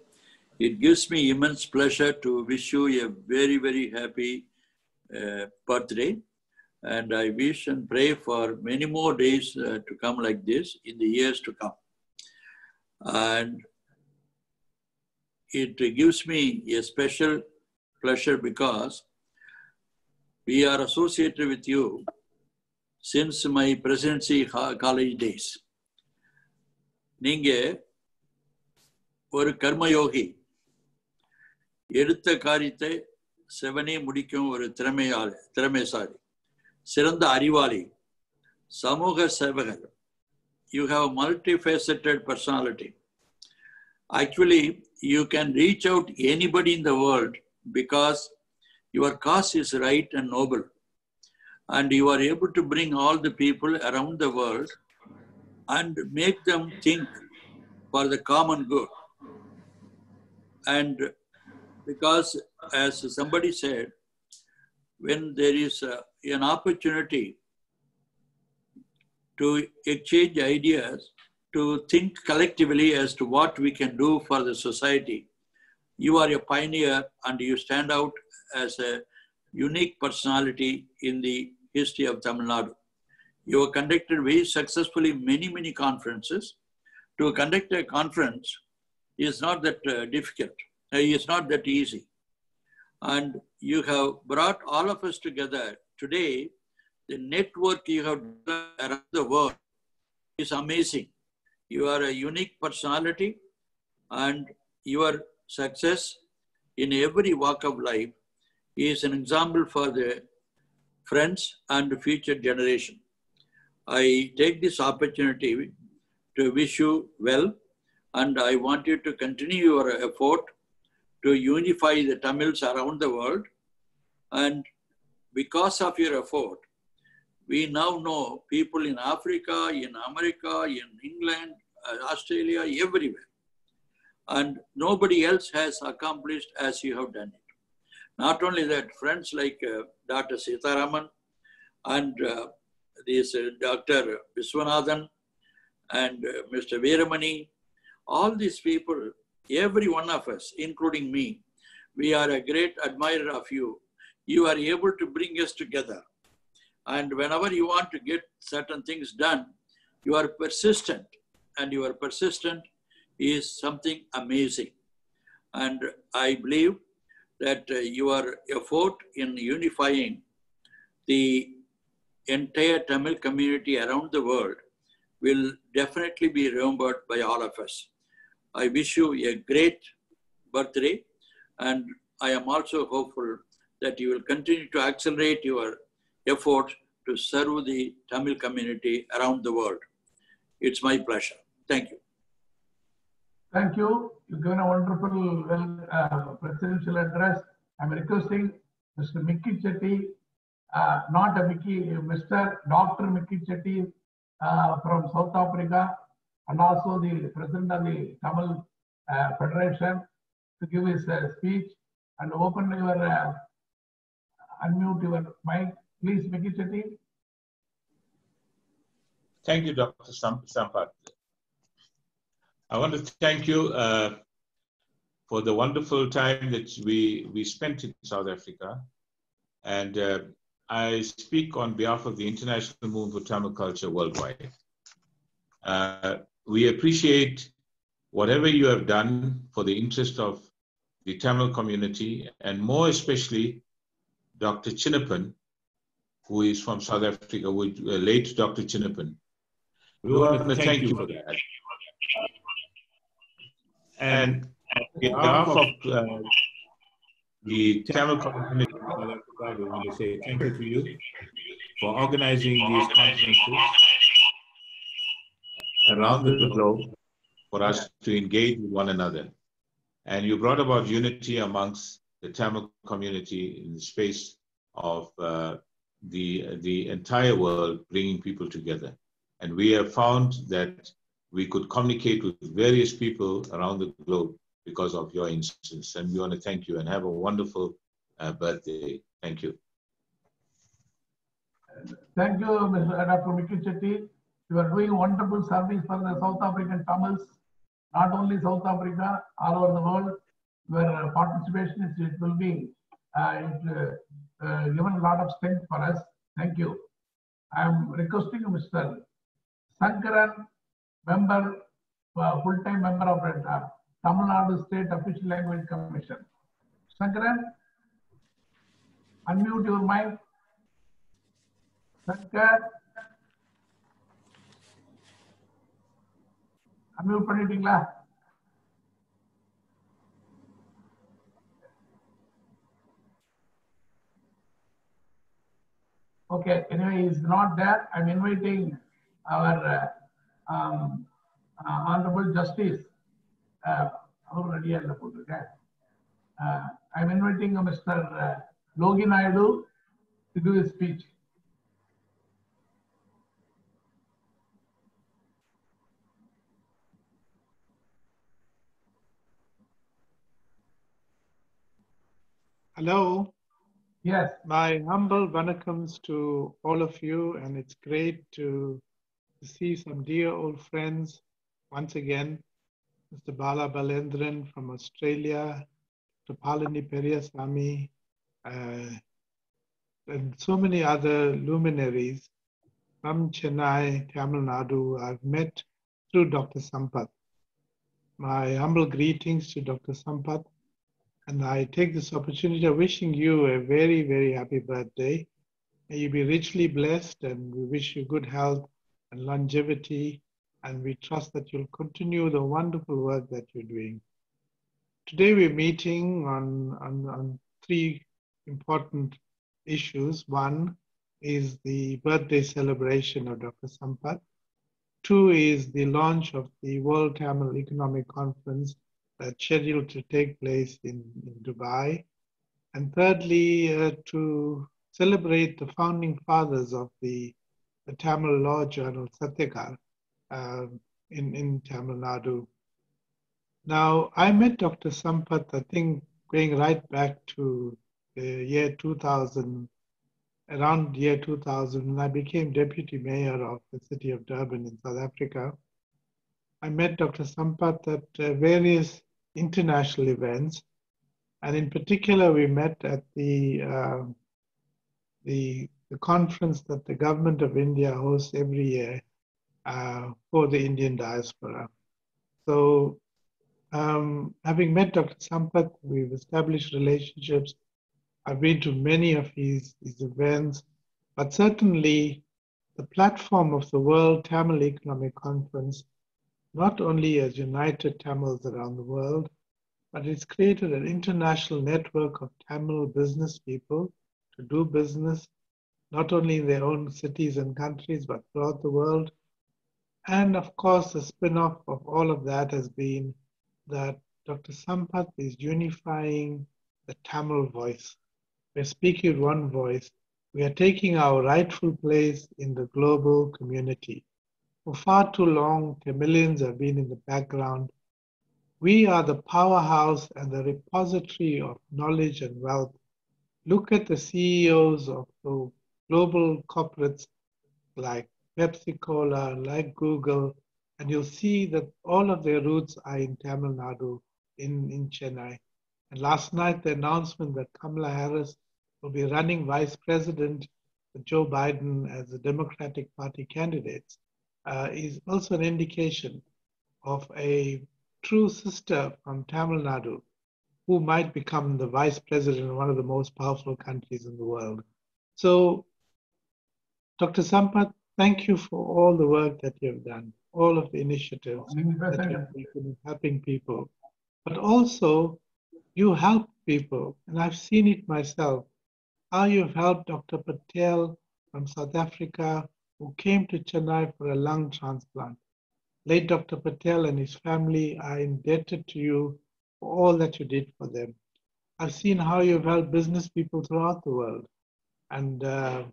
It gives me immense pleasure to wish you a very, very happy uh, birthday. And I wish and pray for many more days uh, to come like this in the years to come. And it gives me a special pleasure because we are associated with you since my presidency ha- college days. நீங்க ஒரு கர்மயோகி எடுத்த காரியத்தை செவனே முடிக்கும் ஒரு திறமையாள திறமைசாலி சிறந்த அறிவாளி சமூக சேவகர். You have multi faceted personality actually you can reach out anybody in the world because your cause is right and noble and you are able to bring all the people around the world and make them think for the common good. And because, as somebody said, when there is a, an opportunity to exchange ideas, to think collectively as to what we can do for the society, you are a pioneer and you stand out as a unique personality in the history of Tamil Nadu. You have conducted very successfully many, many conferences. To conduct a conference is not that uh, difficult. It's not that easy. And you have brought all of us together today. The network you have done around the world is amazing. You are a unique personality, and your success in every walk of life is an example for the friends and future generation. I take this opportunity to wish you well, and I want you to continue your effort to unify the Tamils around the world. And because of your effort, we now know people in Africa, in America, in England, uh, Australia, everywhere. And nobody else has accomplished as you have done it. Not only that, friends like uh, Dr. Sitaraman and uh, this uh, Dr. Viswanathan and uh, Mr. Veeramani, all these people, every one of us, including me, we are a great admirer of you. You are able to bring us together. And whenever you want to get certain things done, you are persistent, and your persistent is something amazing. And I believe that uh, your effort in unifying the entire Tamil community around the world will definitely be remembered by all of us. I wish you a great birthday, and I am also hopeful that you will continue to accelerate your effort to serve the Tamil community around the world. It's my pleasure. Thank you. Thank you. You've given a wonderful well, uh, presidential address. I'm requesting Mr. Mickey Chetty, uh, not a Mickey, Mr. Dr. Mickey Chetty uh, from South Africa, and also the president of the Tamil uh, Federation to give his uh, speech and open your, uh, unmute your mic. Please, Mickey Chetty. Thank you, Dr. Sam- Sampath. I want to thank you uh, for the wonderful time that we, we spent in South Africa. And uh, I speak on behalf of the International Movement for Tamil Culture worldwide. Uh, we appreciate whatever you have done for the interest of the Tamil community, and more especially Dr. Chinnapan, who is from South Africa, with, uh, late Dr. Chinnapan. We want to thank you for that. And on behalf of uh, the Tamil community in South Africa, we want to say thank you to you for organizing these conferences around the globe for us to engage with one another. And you brought about unity amongst the Tamil community in the space of uh, the, the entire world, bringing people together. And we have found that we could communicate with various people around the globe because of your instance. And we want to thank you and have a wonderful uh, birthday. Thank you. Thank you, Mr. Dr. Miki Chetty. You are doing wonderful service for the South African Tamils, not only South Africa, all over the world. Your participation is, it will be uh, it, uh, uh, given a lot of strength for us. Thank you. I am requesting Mr. Sankaran, member, uh, full-time member of uh, Tamil Nadu State Official Language Commission. Sankaran, unmute your mic. Sankar. Unmute பண்ணிட்டீங்களா Okay, anyway, he's not there. I'm inviting our uh, um, uh, Honorable Justice. Uh, அவர் ரெடியா இல்ல போட்டிருக்கேன் Uh, I'm inviting uh, Mr. Uh, Logi Naidu to do his speech. Hello. Yes. My humble welcomes to all of you, and it's great to see some dear old friends once again. Mr. Bala Balendran from Australia, Dr. Palani Periasamy, uh, and so many other luminaries from Chennai, Tamil Nadu, I've met through Dr. Sampath. My humble greetings to Dr. Sampath and I take this opportunity of wishing you a very, very happy birthday. May you be richly blessed, and we wish you good health and longevity. And we trust that you'll continue the wonderful work that you're doing. Today, we're meeting on, on, on three important issues. One is the birthday celebration of Dr. Sampath. Two is the launch of the World Tamil Economic Conference scheduled to take place in, in Dubai. And thirdly, uh, to celebrate the founding fathers of the, the Tamil law journal Satyakar uh, in, in Tamil Nadu. Now, I met Dr. Sampath, I think, going right back to the year 2000, around the year 2000, when I became deputy mayor of the city of Durban in South Africa. I met Dr. Sampath at uh, various international events. And in particular, we met at the, uh, the, the, conference that the government of India hosts every year uh, for the Indian diaspora. So um, having met Dr. Sampath, we've established relationships. I've been to many of his, his events, but certainly the platform of the World Tamil Economic Conference not only has united Tamils around the world, but it's created an international network of Tamil business people to do business, not only in their own cities and countries, but throughout the world. And of course, the spin off of all of that has been that Dr. Sampath is unifying the Tamil voice. We're speaking with one voice. We are taking our rightful place in the global community. For far too long, Tamilians have been in the background. We are the powerhouse and the repository of knowledge and wealth. Look at the CEOs of the global corporates like Pepsi Cola, like Google, and you'll see that all of their roots are in Tamil Nadu, in, in Chennai. And last night, the announcement that Kamala Harris will be running vice president with Joe Biden as the Democratic Party candidates uh, is also an indication of a true sister from Tamil Nadu who might become the vice president of one of the most powerful countries in the world. So, Dr. Sampath, thank you for all the work that you've done, all of the initiatives that you've taken in helping people. But also, you help people, and I've seen it myself, how you've helped Dr. Patel from South Africa who came to Chennai for a lung transplant. late Dr. Patel and his family are indebted to you for all that you did for them. I've seen how you've helped business people throughout the world and uh,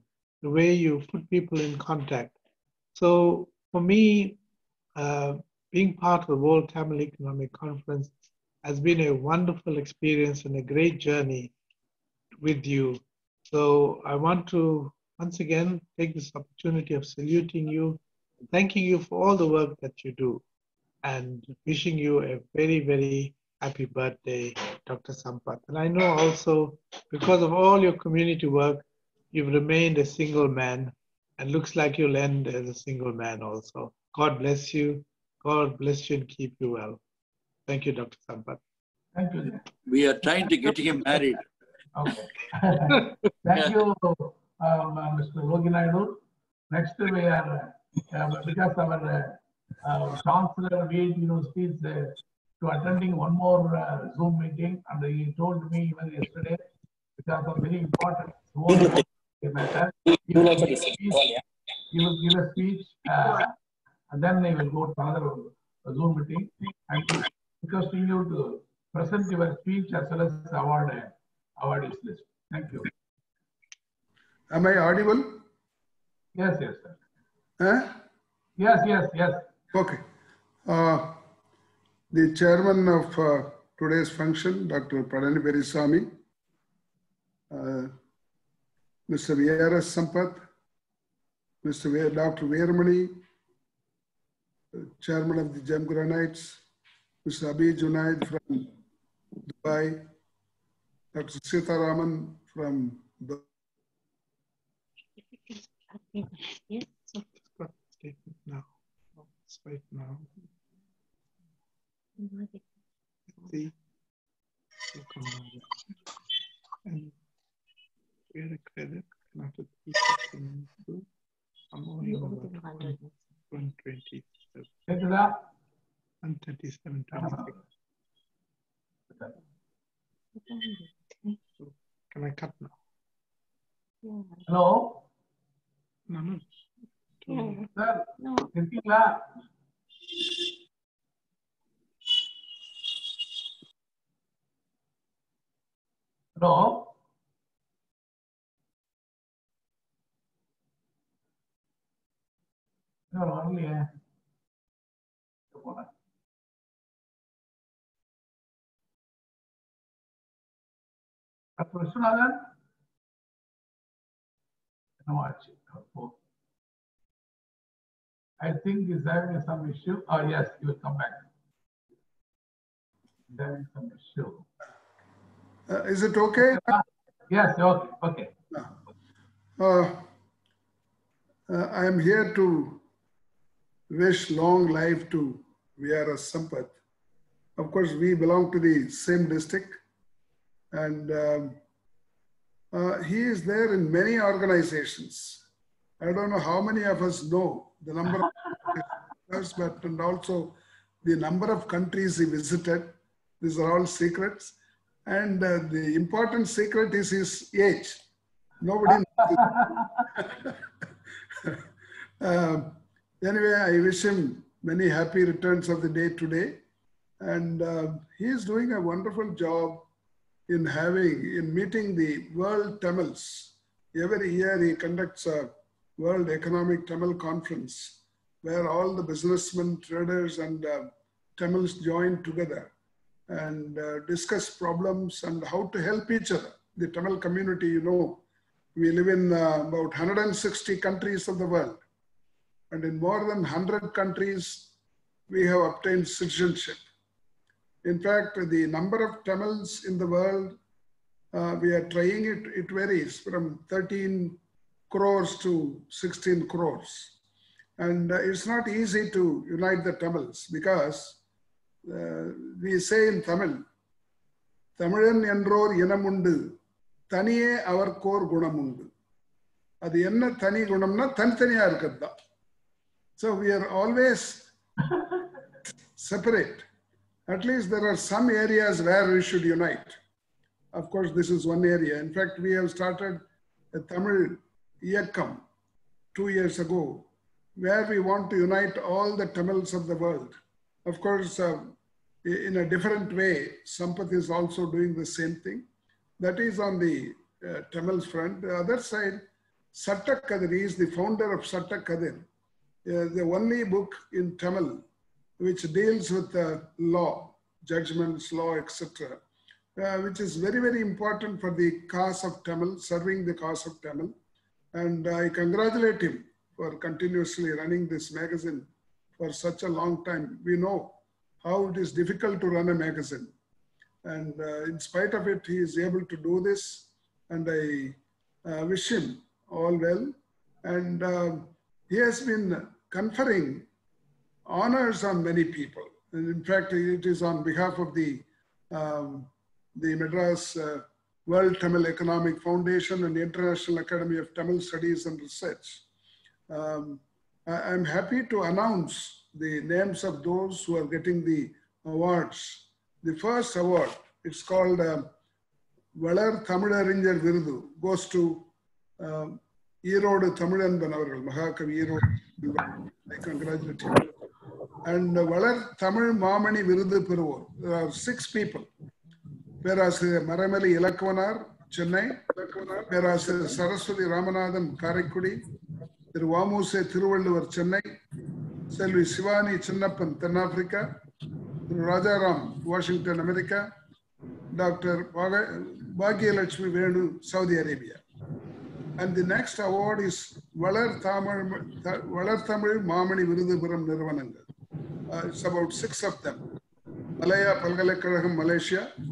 the way you put people in contact. So for me, uh, being part of the World Tamil Economic Conference has been a wonderful experience and a great journey with you. So I want to once again take this opportunity of saluting you, thanking you for all the work that you do, and wishing you a very, very happy birthday, Dr. Sampath. And I know also because of all your community work, you've remained a single man and looks like you'll end as a single man also. God bless you. God bless you and keep you well. Thank you, Dr. Sampath. Thank you. We are trying to get him married. Okay. Thank you, um, Mr. Naidu. Next, we are, because our chancellor VIT University is uh, to attending one more uh, Zoom meeting, and he told me even yesterday, because of very important matter, he will give a speech, uh, and then he will go to another Zoom meeting. And requesting you to present your speech as well as award, uh, awardees list. Thank you. Am I audible? Yes, yes, sir. Huh? Yes, yes, yes. Okay. Uh, the chairman of uh, today's function, Dr. Pradani Beriswamy, uh, Mr. V.R.S. Sampath, Mr. V- Dr. Veermani, uh, chairman of the Gem Granites, Mr. Abhi Junaid from Dubai, Dr. Sita Raman from Statement now. Let's now. The, and where a credit connected to I'm only over 127 can I cut now? Hello? Sir இருக்கீங்களா hello வரலையே எங்க போன? Doctor Viswanathan என்னமாச்சு I think he's having some issue. Oh, yes, he will come back. Having some issue. Uh, is it okay? Yes, okay, okay. Uh, uh, I am here to wish long life to VRS Sampath. Of course, we belong to the same district, and um, uh, he is there in many organizations. I don't know how many of us know the number of us, but and also the number of countries he visited. These are all secrets. And uh, the important secret is his age. Nobody knows. Um, anyway, I wish him many happy returns of the day today. And uh, he is doing a wonderful job in having, in meeting the world Tamils. Every year he conducts a World Economic Tamil Conference where all the businessmen, traders, and uh, Tamils join together and uh, discuss problems and how to help each other. The Tamil community, you know, we live in uh, about 160 countries of the world. And in more than 100 countries, we have obtained citizenship. In fact, the number of Tamils in the world, uh, we are trying it, it varies from 13 crores to 16 crores. And uh, it's not easy to unite the Tamils because uh, we say in Tamil, தமிழன் என்றோர் இனமுண்டு தனியே அவர்க்கோர் குணமுண்டு அது என்ன தனி குணம்னா தனித்தனியா இருக்கிறது தான் so we are always separate at least there are some areas where we should unite Of course, this is one area. In fact, we have started a Tamil Iyakkam two years ago where we want to unite all the Tamils of the world. Of course, um, in a different way, Sampath is also doing the same thing. That is on the uh, Tamils front. The other side, Satta Kadir is the founder of Satta Kadir, uh, the only book in Tamil which deals with the law, judgments, law, etc., uh, which is very, very important for the cause of Tamil, serving the cause of Tamil. And I congratulate him for continuously running this magazine for such a long time. We know how it is difficult to run a magazine. And uh, in spite of it, he is able to do this. And I uh, wish him all well. And uh, he has been conferring honors on many people. And in fact, it is on behalf of the, um, the Madras uh, World Tamil Economic Foundation and the International Academy of Tamil Studies and Research. Um, I, am happy to announce the names of those who are getting the awards. The first award, it's called uh, Valar Tamilaringer Virudu, goes to um, Erode Tamilanban அவர்கள் மகாகவி Erode I congratulate him. And வளர் தமிழ் மாமணி விருது பெறுவோர் There are six people. பேராசிரியர் மரமலி இலக்குவனார் சென்னை. பேராசிரியர் சரஸ்வதி ராமநாதன் காரைக்குடி. திரு வாமூசே திருவள்ளுவர் சென்னை. செல்வி சிவானி சின்னப்பன் தென்னாப்பிரிக்கா. Thiru Rajaram Washington America. Doctor Bhagyalakshmi Venu Saudi Arabia. And the next award is Valar Tamil, Valar Mamani விருதுபுரம் நிறுவனங்கள். It's about six of them Malaya பல்கலைக்கழகம் Malaysia.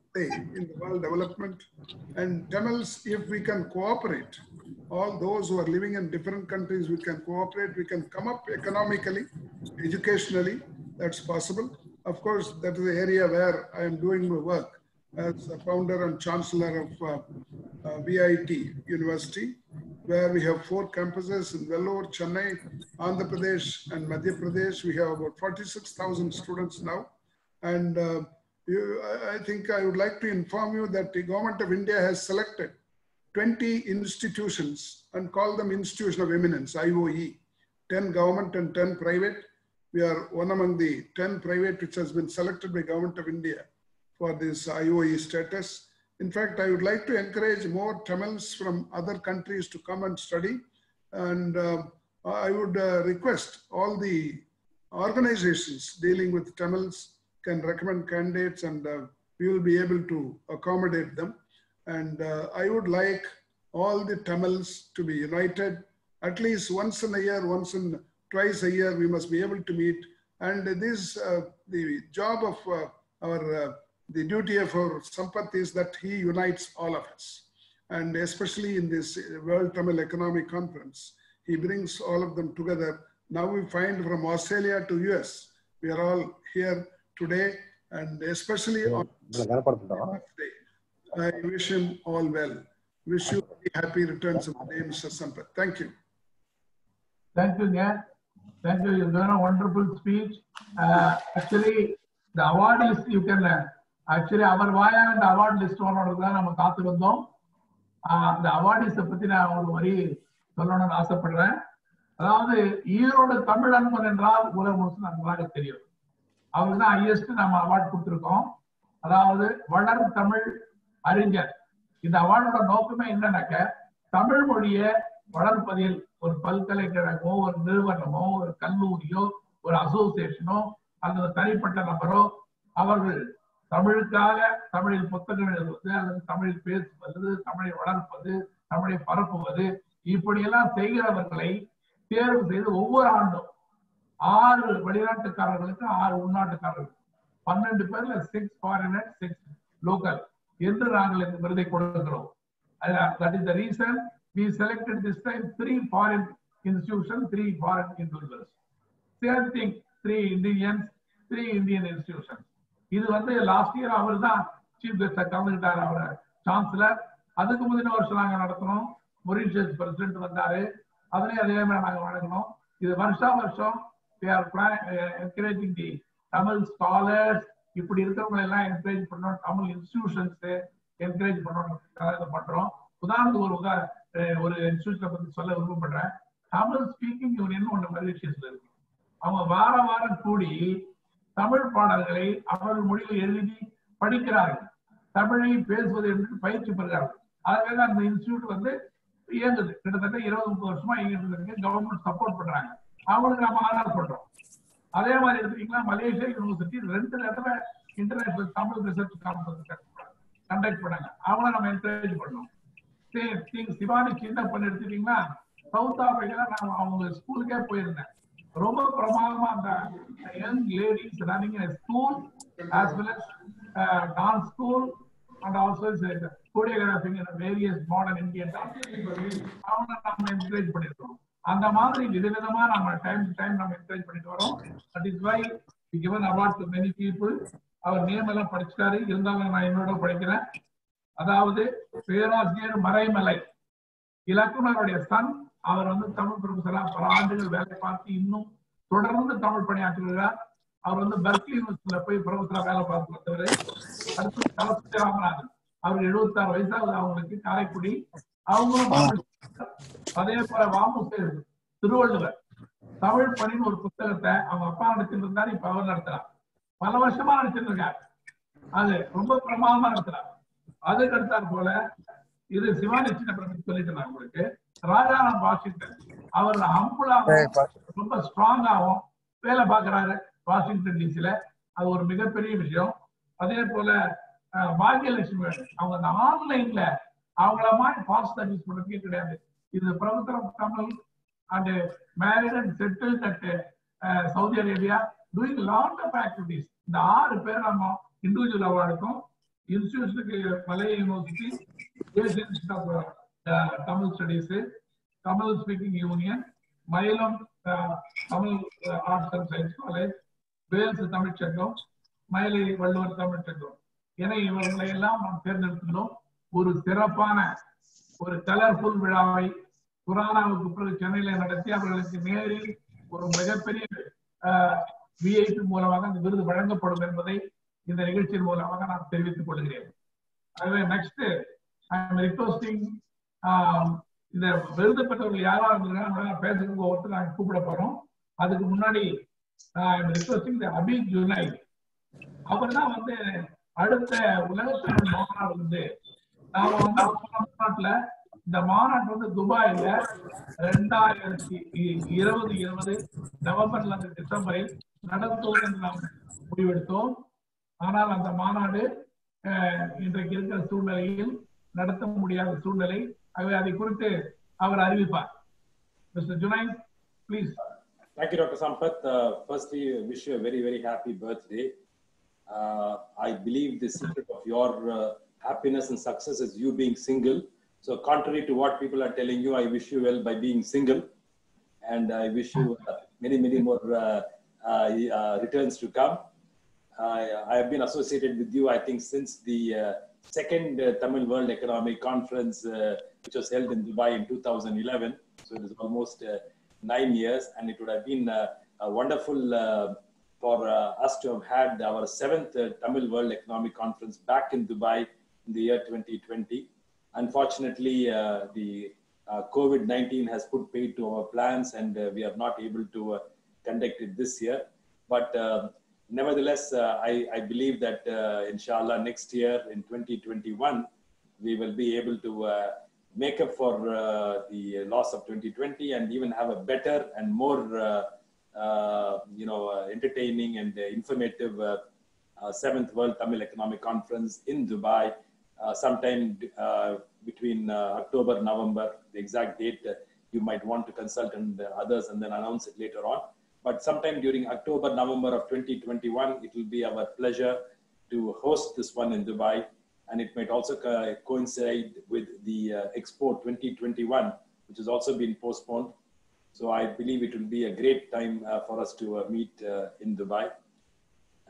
play in the world development. And Tamils, if we can cooperate, all those who are living in different countries, we can cooperate, we can come up economically, educationally, that's possible. Of course, that is the area where I am doing my work as the founder and chancellor of uh, uh, VIT University, where we have four campuses in Vellore, Chennai, Andhra Pradesh, and Madhya Pradesh. We have about 46,000 students now. And uh, you, I, think I would like to inform you that the government of India has selected 20 institutions and call them Institution of Eminence, IOE, 10 government and 10 private. We are one among the 10 private which has been selected by government of India for this IOE status. In fact, I would like to encourage more Tamils from other countries to come and study. And uh, I would uh, request all the organizations dealing with Tamils can recommend candidates and uh, we will be able to accommodate them. And uh, I would like all the Tamils to be united at least once in a year, once in twice a year, we must be able to meet. And this, uh, the job of our, the duty of our Sampath is that he unites all of us. And especially in this World Tamil Economic Conference, he brings all of them together. Now we find from Australia to US, we are all here today and especially on day. I wish him all well. Wish you happy returns of the day, Mr. Sampath. Thank you. Thank you, Jan. Thank you. You've done a wonderful speech. Uh, actually, the award list you can uh, actually அவர் வாயா இந்த award list ஒன்னோட தான் நம்ம காத்து வந்தோம் அந்த அவார்டிஸை பத்தி நான் ஒரு வரி சொல்லணும்னு ஆசைப்படுறேன் அதாவது ஈரோடு தமிழ் அன்பன் என்றால் உலகம் முழுசும் நன்றாக தெரியும் அவருக்கு தான் ஹையஸ்ட் நம்ம அவார்ட் கொடுத்துருக்கோம். அதாவது வளர் தமிழ் அறிஞர். இந்த அவார்டோட நோக்கமே என்னன்னாக்க தமிழ் மொழியை வளர்ப்பதில் ஒரு பல்கலைக்கழகமோ ஒரு நிறுவனமோ ஒரு கல்லூரியோ ஒரு அசோசியேஷனோ அல்லது தனிப்பட்ட நபரோ அவர்கள் தமிழுக்காக தமிழில் புத்தகங்கள் எழுதுவது அல்லது தமிழில் பேசுவது தமிழை வளர்ப்பது தமிழை பரப்புவது இப்படியெல்லாம் செய்கிறவர்களை தேர்வு செய்து ஒவ்வொரு ஆண்டும் ஆறு வெளிநாட்டுக்காரர்களுக்கு ஆறு உள்நாட்டுக்காரர்களுக்கு. பன்னெண்டு பேர்ல சிக்ஸ் ஃபாரினர் சிக்ஸ் லோக்கல் என்று நாங்கள் இந்த விருதை கொடுக்கிறோம். That is the reason we selected this time three foreign institution three foreign individuals. Same thing three Indians, three Indian institution இது வந்து லாஸ்ட் இயர் அவர் தான் சீஃப் கெஸ்டா கலந்துகிட்டார் அவர் சான்சலர் அதுக்கு முந்தின வருஷம் நாங்க நடத்தினோம். மொரிஷியஸ் பிரசிடென்ட் வந்தாரு. அதுலயும் அதே மாதிரி நாங்க வழங்கினோம் இது வருஷா வருஷம் என்கரேஜிங் தி தமிழ் ஸ்காலர்ஸ் இப்படி இருக்கிறவங்களை எல்லாம் என்கரேஜ் பண்ணணும். தமிழ் இன்ஸ்டிடியூஷன்ஸ் என்கரேஜ் பண்ணணும். பண்றோம். உதாரணத்துக்கு ஒரு உதா ஒரு இன்ஸ்டியூஷனை பத்தி சொல்ல விருப்பப்படுறேன். தமிழ் ஸ்பீக்கிங் யூனியன் ஒன்று மலேசியஸ்ல இருக்கு அவங்க வார வாரம் கூடி தமிழ் பாடல்களை அவர்கள் மொழியில் எழுதி படிக்கிறார்கள். தமிழை பேசுவது என்று பயிற்சி பெறுகிறார்கள். அதுக்காக அந்த இன்ஸ்டியூட் வந்து இயங்குது. கிட்டத்தட்ட இருபது முப்பது வருஷமா இயங்கிட்டு இருக்கு கவர்மெண்ட் சப்போர்ட் பண்றாங்க. அவங்களுக்கு நம்ம ஆதார் பண்றோம். அதே மாதிரி எடுத்துக்கிட்டீங்கன்னா மலேசியா யூனிவர்சிட்டி ரெண்டு தடவை international Tamil research conference conduct பண்ணாங்க. அவங்கள நம்ம என்கரேஜ் பண்ணோம். சரி சிவானி சின்ன பண்ணி எடுத்துட்டீங்கன்னா சவுத் ஆப்பிரிக்கா நான் அவங்க ஸ்கூலுக்கே போயிருந்தேன். ரொம்ப பிரமாதமா அந்த young ladies running school as well as dance school and also choreographing various modern Indian அவங்க நம்ம என்கரேஜ் பண்ணிருக்கோம் அந்த மாதிரி விதவிதமா நம்ம டைம் டு டைம் நம்ம என்கரேஜ் பண்ணிட்டு வரோம். That is why given award to many people our name எல்லாம் படிச்சுட்டாரு. இருந்தாலும் நான் என்னோட படிக்கிறேன். அதாவது பேராசிரியர் மறைமலை. இலக்குனருடைய சன் அவர் வந்து தமிழ் ப்ரொஃபஸரா பல ஆண்டுகள் வேலை பார்த்து இன்னும் தொடர்ந்து தமிழ் பணியாற்றுகிறார். அவர் வந்து பெர்க்லி யூனிவர்சிட்டியில போய் ப்ரொஃபஸரா வேலை பார்த்து வந்தவர். அடுத்து தலசு ராமநாதன் அவர் எழுபத்தாறு வயசாகுது அவங்களுக்கு. காரைக்குடி. அவங்களும் அதே போல வாமுசு திருவள்ளுவர். தமிழ் பணின்னு ஒரு புத்தகத்தை அவங்க அப்பா நடத்திட்டு இருந்தாரு இப்ப அவர் நடத்துறார். பல வருஷமா நடத்திட்டு இருக்காரு அது ரொம்ப பிரமாதமா நடத்துறார். அதுக்கு அடுத்தாற் போல இது சிவானி சின்ன சொல்லிட்டு நான் உங்களுக்கு. ராஜாராம் வாஷிங்டன். அவர் ஹம்புளாகவும் ரொம்ப ஸ்ட்ராங்காகவும் வேலை பார்க்கறாரு வாஷிங்டன் டிசில அது ஒரு மிகப்பெரிய விஷயம். அதே போல பாக்யலட்சுமி அவங்க ஆன்லைன்ல அவங்கள மாதிரி ஃபாஸ்ட் சர்வீஸ் பண்ணவே கிடையாது. இது பிரபுத்தரம் Tamil and married and settled at Saudi Arabia doing lot of activities இந்த ஆறு பேர் நம்ம இண்டிவிஜுவல் அவார்டுக்கும் இன்ஸ்டியூஷனுக்கு Malaya university Asian institute of Tamil studies Tamil speaking union Mayilam Tamil arts and science college Vels Tamil Sangam Mylai Valluvar Tamil சங்கம் என இவர்களை எல்லாம் நாம் தேர்ந்தெடுத்துள்ளோம் ஒரு சிறப்பான ஒரு கலர்ஃபுல் விழாவை குரானாவுக்கு பிறகு சென்னையில நடத்தி அவர்களுக்கு நேரில் ஒரு மிகப்பெரிய விஐபி மூலமாக அந்த விருது வழங்கப்படும் என்பதை இந்த நிகழ்ச்சியின் மூலமாக நான் தெரிவித்துக் கொள்கிறேன். ஆகவே நெக்ஸ்ட் ஐ எம் ரிக்வஸ்டிங் இந்த விருது பெற்றவர்கள் யாரா இருந்தாங்க பேசுறதுக்கு ஒவ்வொருத்தர் நாங்கள் கூப்பிட போறோம். அதுக்கு முன்னாடி ஐ எம் ரிக்வஸ்டிங் அபி ஜுனை அவர் தான் வந்து அடுத்த உலகத்தமிழ் மாநாடு வந்து நாம வந்து மாநாட்டுல இந்த மாநாட்டு வந்து துபாயில ரெண்டாயிரத்தி இருபது இருபது நவம்பர்ல இருந்து டிசம்பரில் நடத்துவோம் என்று நாம் முடிவெடுத்தோம் ஆனால் அந்த மாநாடு இன்றைக்கு இருக்கிற சூழ்நிலையில் நடத்த முடியாத சூழ்நிலை ஆகவே அதை குறித்து அவர் அறிவிப்பார் mister Junai please Thank you, Dr. Sampath. Uh, firstly, wish you a very, very happy birthday. Uh, I believe the secret of your uh, happiness and success is you being single. So, contrary to what people are telling you, I wish you well by being single. And I wish you uh, many, many more uh, uh, uh, returns to come. I, have been associated with you, I think, since the uh, second uh, Tamil World Economic Conference, which was held in Dubai in 2011. So it is almost nine years, and it would have been wonderful for us to have had our seventh Tamil World Economic Conference back in Dubai in the year 2020. Unfortunately, uh, the uh, COVID 19 has put paid to our plans, and uh, we are not able to conduct it this year. But nevertheless, I, I believe that, inshallah, next year in 2021, we will be able to make up for uh, the loss of 2020 and even have a better and more, uh, uh, you know, entertaining and informative uh, uh, seventh World Tamil Economic Conference in Dubai, sometime uh, between uh, October, November, the exact date uh, you might want to consult and uh, others and then announce it later on. But sometime during October, November of 2021, it will be our pleasure to host this one in Dubai. And it might also co- coincide with the uh, Expo 2021, which has also been postponed. So I believe it will be a great time uh, for us to uh, meet uh, in Dubai.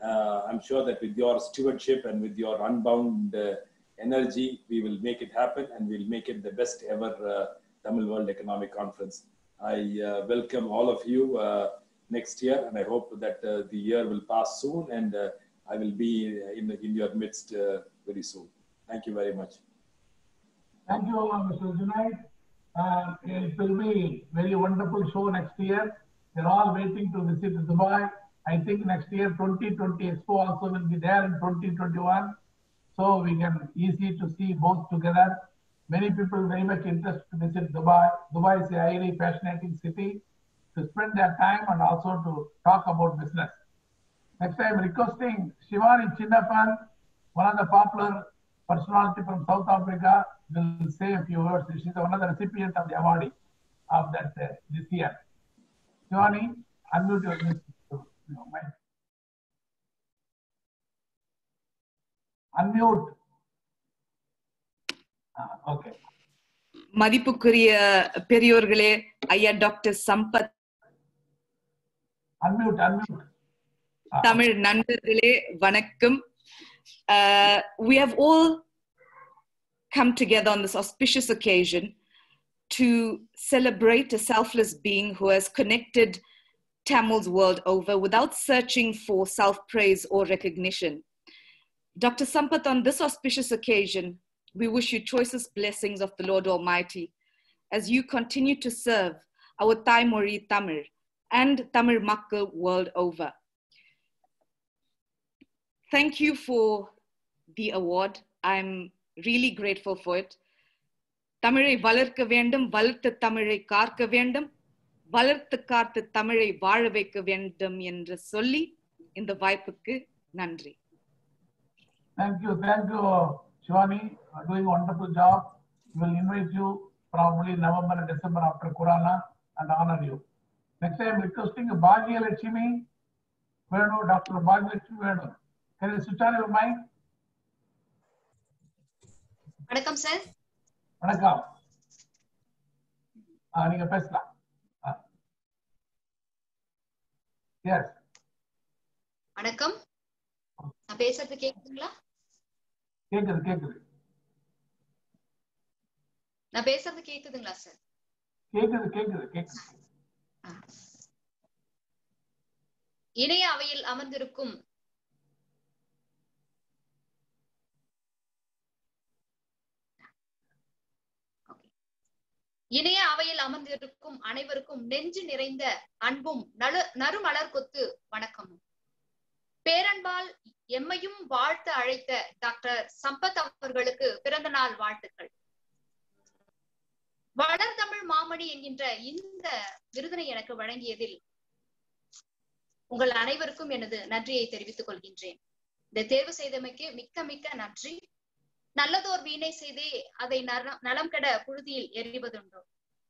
Uh, I'm sure that with your stewardship and with your unbound uh, energy, we will make it happen and we'll make it the best ever uh, Tamil World Economic Conference. I uh, welcome all of you uh, next year and I hope that uh, the year will pass soon and uh, I will be in, in your midst uh, very soon. Thank you very much. Thank you, uh, Mr. Junaid. Uh, it will be very wonderful show next year. We're all waiting to visit Dubai. I think next year 2020 Expo also will be there in 2021. So we can easy to see both together. Many people very much interested to visit Dubai. Dubai is a highly fascinating city to spend their time and also to talk about business. Next time requesting Shivani Chinnapan, one of the popular personality from South Africa, will say a few words. She's one of the recipient of the award of that uh, this year. Shivani, unmute your mic. you know, mic. Unmute. Ah, okay. மதிப்புக்குரிய பெரியோர்களே ஐயா doctor Sampath Unmute, unmute. Tamil நண்பர்களே வணக்கம் Uh, we have all come together on this auspicious occasion to celebrate a selfless being who has connected Tamils world over without searching for self praise or recognition. Dr. Sampath, on this auspicious occasion, we wish you choicest blessings of the Lord Almighty as you continue to serve our Thai Mori Tamil and Tamil Makka world over. Thank you for the award. I'm really grateful for it. தமிழை வளர்க்க வேண்டும் வளர்த்த தமிழை காக்க வேண்டும் வளர்த்து காத்து தமிழை வாழ வைக்க வேண்டும் என்று சொல்லி இந்த வாய்ப்புக்கு நன்றி Thank you, thank you, Shivani, for doing wonderful job. We will invite you probably November and December after Kurana and honor you. Next time requesting Bhagya Lakshmi Venu, Dr. Bhagya Lakshmi Venu. Can you switch on your mic? வணக்கம் sir வணக்கம் நீங்க பேசலாம் S வணக்கம் நான் பேசுறது கேக்குதுங்களா கேக்குது கேக்குது. நான் பேசுறது கேக்குதுங்களா சார்? கேக்குது கேக்குது கேக்குது. இணைய அவையில் அமர்ந்திருக்கும் இணைய அவையில் அமர்ந்திருக்கும் அனைவருக்கும் நெஞ்சு நிறைந்த அன்பும் நலு நறுமலர் கொத்து வணக்கமும். பேரன்பால் எம்மையும் வாழ்த்து அழைத்த டாக்டர் சம்பத் அவர்களுக்கு பிறந்த நாள் வாழ்த்துக்கள். வளர்தமிழ் மாமணி என்கின்ற இந்த விருதினை எனக்கு வழங்கியதில் உங்கள் அனைவருக்கும் எனது நன்றியை தெரிவித்துக் கொள்கின்றேன். இந்த தேர்வு செய்தமைக்கு மிக்க மிக்க நன்றி. நல்லதோர் வீணை செய்தே அதை நலம் கெட புழுதியில் எறிவதுண்டோ?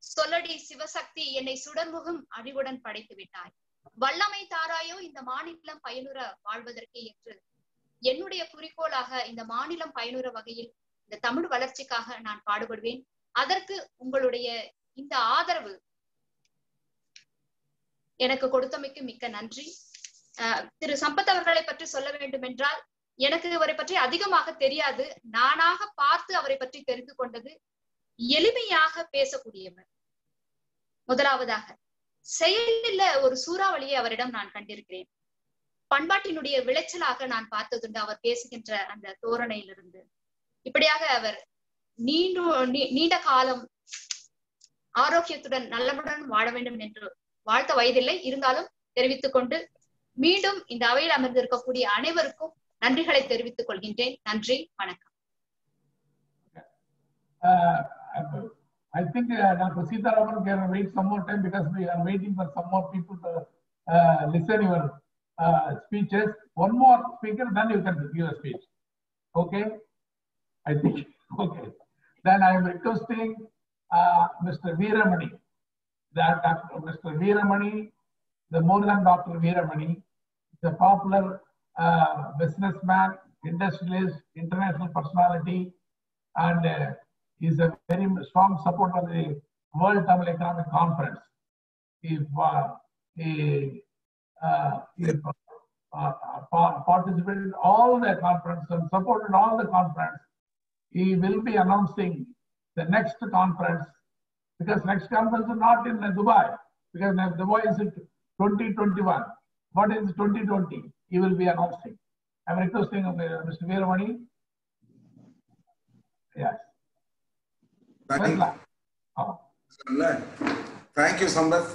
சொல்லடி சிவசக்தி என்னை சுடர்முகம் அழிவுடன் படைத்து விட்டாய். வல்லமை தாராயோ இந்த மாநிலம் பயனுற வாழ்வதற்கு என்று. என்னுடைய குறிக்கோளாக இந்த மாநிலம் பயனுற வகையில் இந்த தமிழ் வளர்ச்சிக்காக நான் பாடுபடுவேன். அதற்கு உங்களுடைய இந்த ஆதரவு எனக்கு கொடுத்தமைக்கு மிக்க நன்றி. அஹ் திரு சம்பத் அவர்களை பற்றி சொல்ல வேண்டும் என்றால் எனக்கு இவரை பற்றி அதிகமாக தெரியாது. நானாக பார்த்து அவரை பற்றி தெரிந்து கொண்டது எளிமையாக பேசக்கூடியவர். முதலாவதாக செயலில் ஒரு சூறாவளியை அவரிடம் நான் கண்டிருக்கிறேன். பண்பாட்டினுடைய விளைச்சலாக நான் பார்த்ததுண்டு அவர் பேசுகின்ற அந்த தோரணையிலிருந்து. இப்படியாக அவர் நீண்டு நீண்ட காலம் ஆரோக்கியத்துடன் நல்லமுடன் வாழ வேண்டும் என்று வாழ்த்த வயதில்லை. இருந்தாலும் தெரிவித்துக் கொண்டு மீண்டும் இந்த அவையில் அமர்ந்திருக்கக்கூடிய அனைவருக்கும் நன்றிகளை தெரிவித்துக் கொள்கின்றேன். நன்றி. வணக்கம். I think uh, Dr. Sitaraman can wait some more time because we are waiting for some more people to uh, listen your uh, speeches. One more speaker, then you can give a speech. Okay? I think, okay. Then I am requesting uh, Mr. Veeramani, that Dr. Mr. Veeramani, the more than Dr. Veeramani, the popular uh, businessman, industrialist, international personality, and uh, is a very strong supporter of the World Tamil Economic Conference. he, uh, he, uh, he uh, participated in all the conference and supported all the conference. He will be announcing the next conference because next conference is not in Dubai because Dubai is in 2021. What is 2020? He will be announcing. I'm requesting uh, Mr. Veeramani. Yes. Thank you. Thank you, Sambath.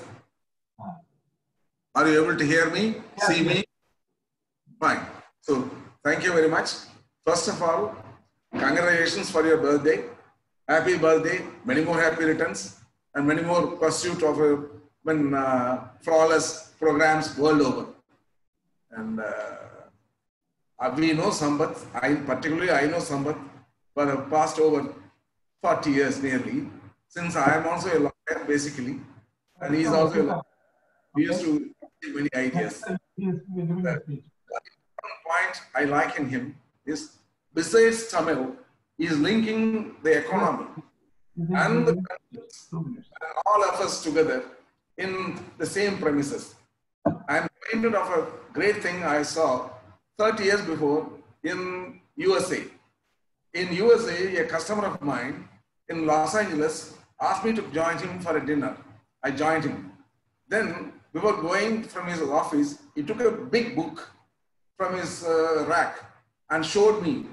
Are you able to hear me, see me? Fine. So, thank you very much. First of all, congratulations for your birthday. Happy birthday. Many more happy returns and many more pursuit of uh, when, uh, flawless programs world over. And uh, uh, we know Sambath, I particularly I know Sambath for the past over 40 years nearly, since I am also a lawyer basically, and he is also a lawyer. We used to many ideas. One point I like in him is besides Tamil, is linking the economy and the all of us together in the same premises. I'm reminded of a great thing I saw 30 years before in USA. In USA, a customer of mine in Los Angeles asked me to join him for a dinner. I joined him. Then, before going from his office, he took a big book from his uh, rack and showed me.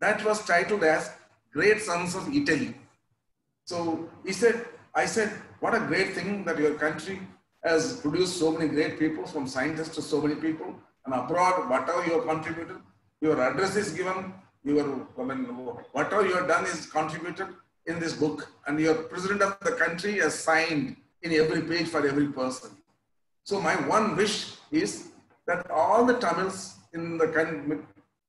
That was titled as Great Sons of Italy. So he said, I said, what a great thing that your country has produced so many great people, from scientists to so many people, and abroad, whatever you have contributed, your address is given, your, I mean, whatever you have done is contributed in this book, and your president of the country has signed in every page for every person. So my one wish is that all the Tamils in the country,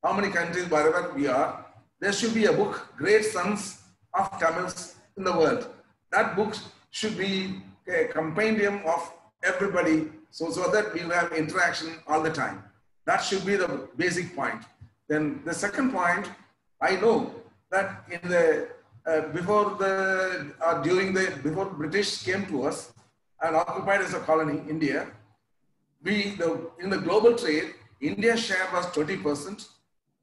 how many countries, wherever we are, there should be a book, Great Sons of Tamils in the world. That book should be a compendium of everybody so, so that we'll have interaction all the time. That should be the basic point. Then the second point, I know that in the uh, before the uh, during the before British came to us and occupied as a colony, India, we the in the global trade, India's share was 20%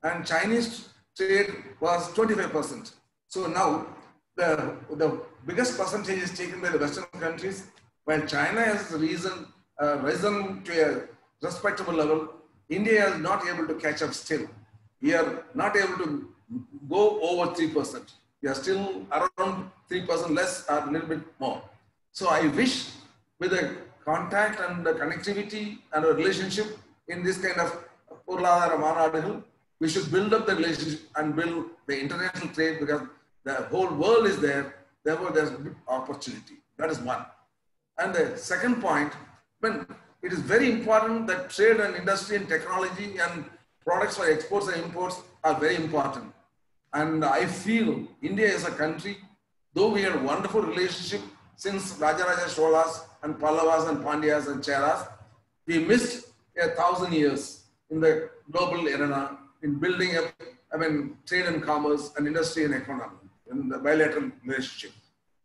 and Chinese trade was 25%. So now the, the biggest percentage is taken by the Western countries, while China has risen, uh, risen to a respectable level. India is not able to catch up still we are not able to go over 3%. We are still around 3% less or a little bit more. So I wish with the contact and the connectivity and a relationship in this kind of we should build up the relationship and build the international trade because the whole world is there. Therefore, there's opportunity. That is one. And the second point, when it is very important that trade and industry and technology and products for exports and imports are very important. And I feel India is a country, though we had a wonderful relationship since Rajaraja Cholas and Pallavas and Pandyas and Cheras, we missed a thousand years in the global arena in building up, I mean, trade and commerce and industry and economy in the bilateral relationship.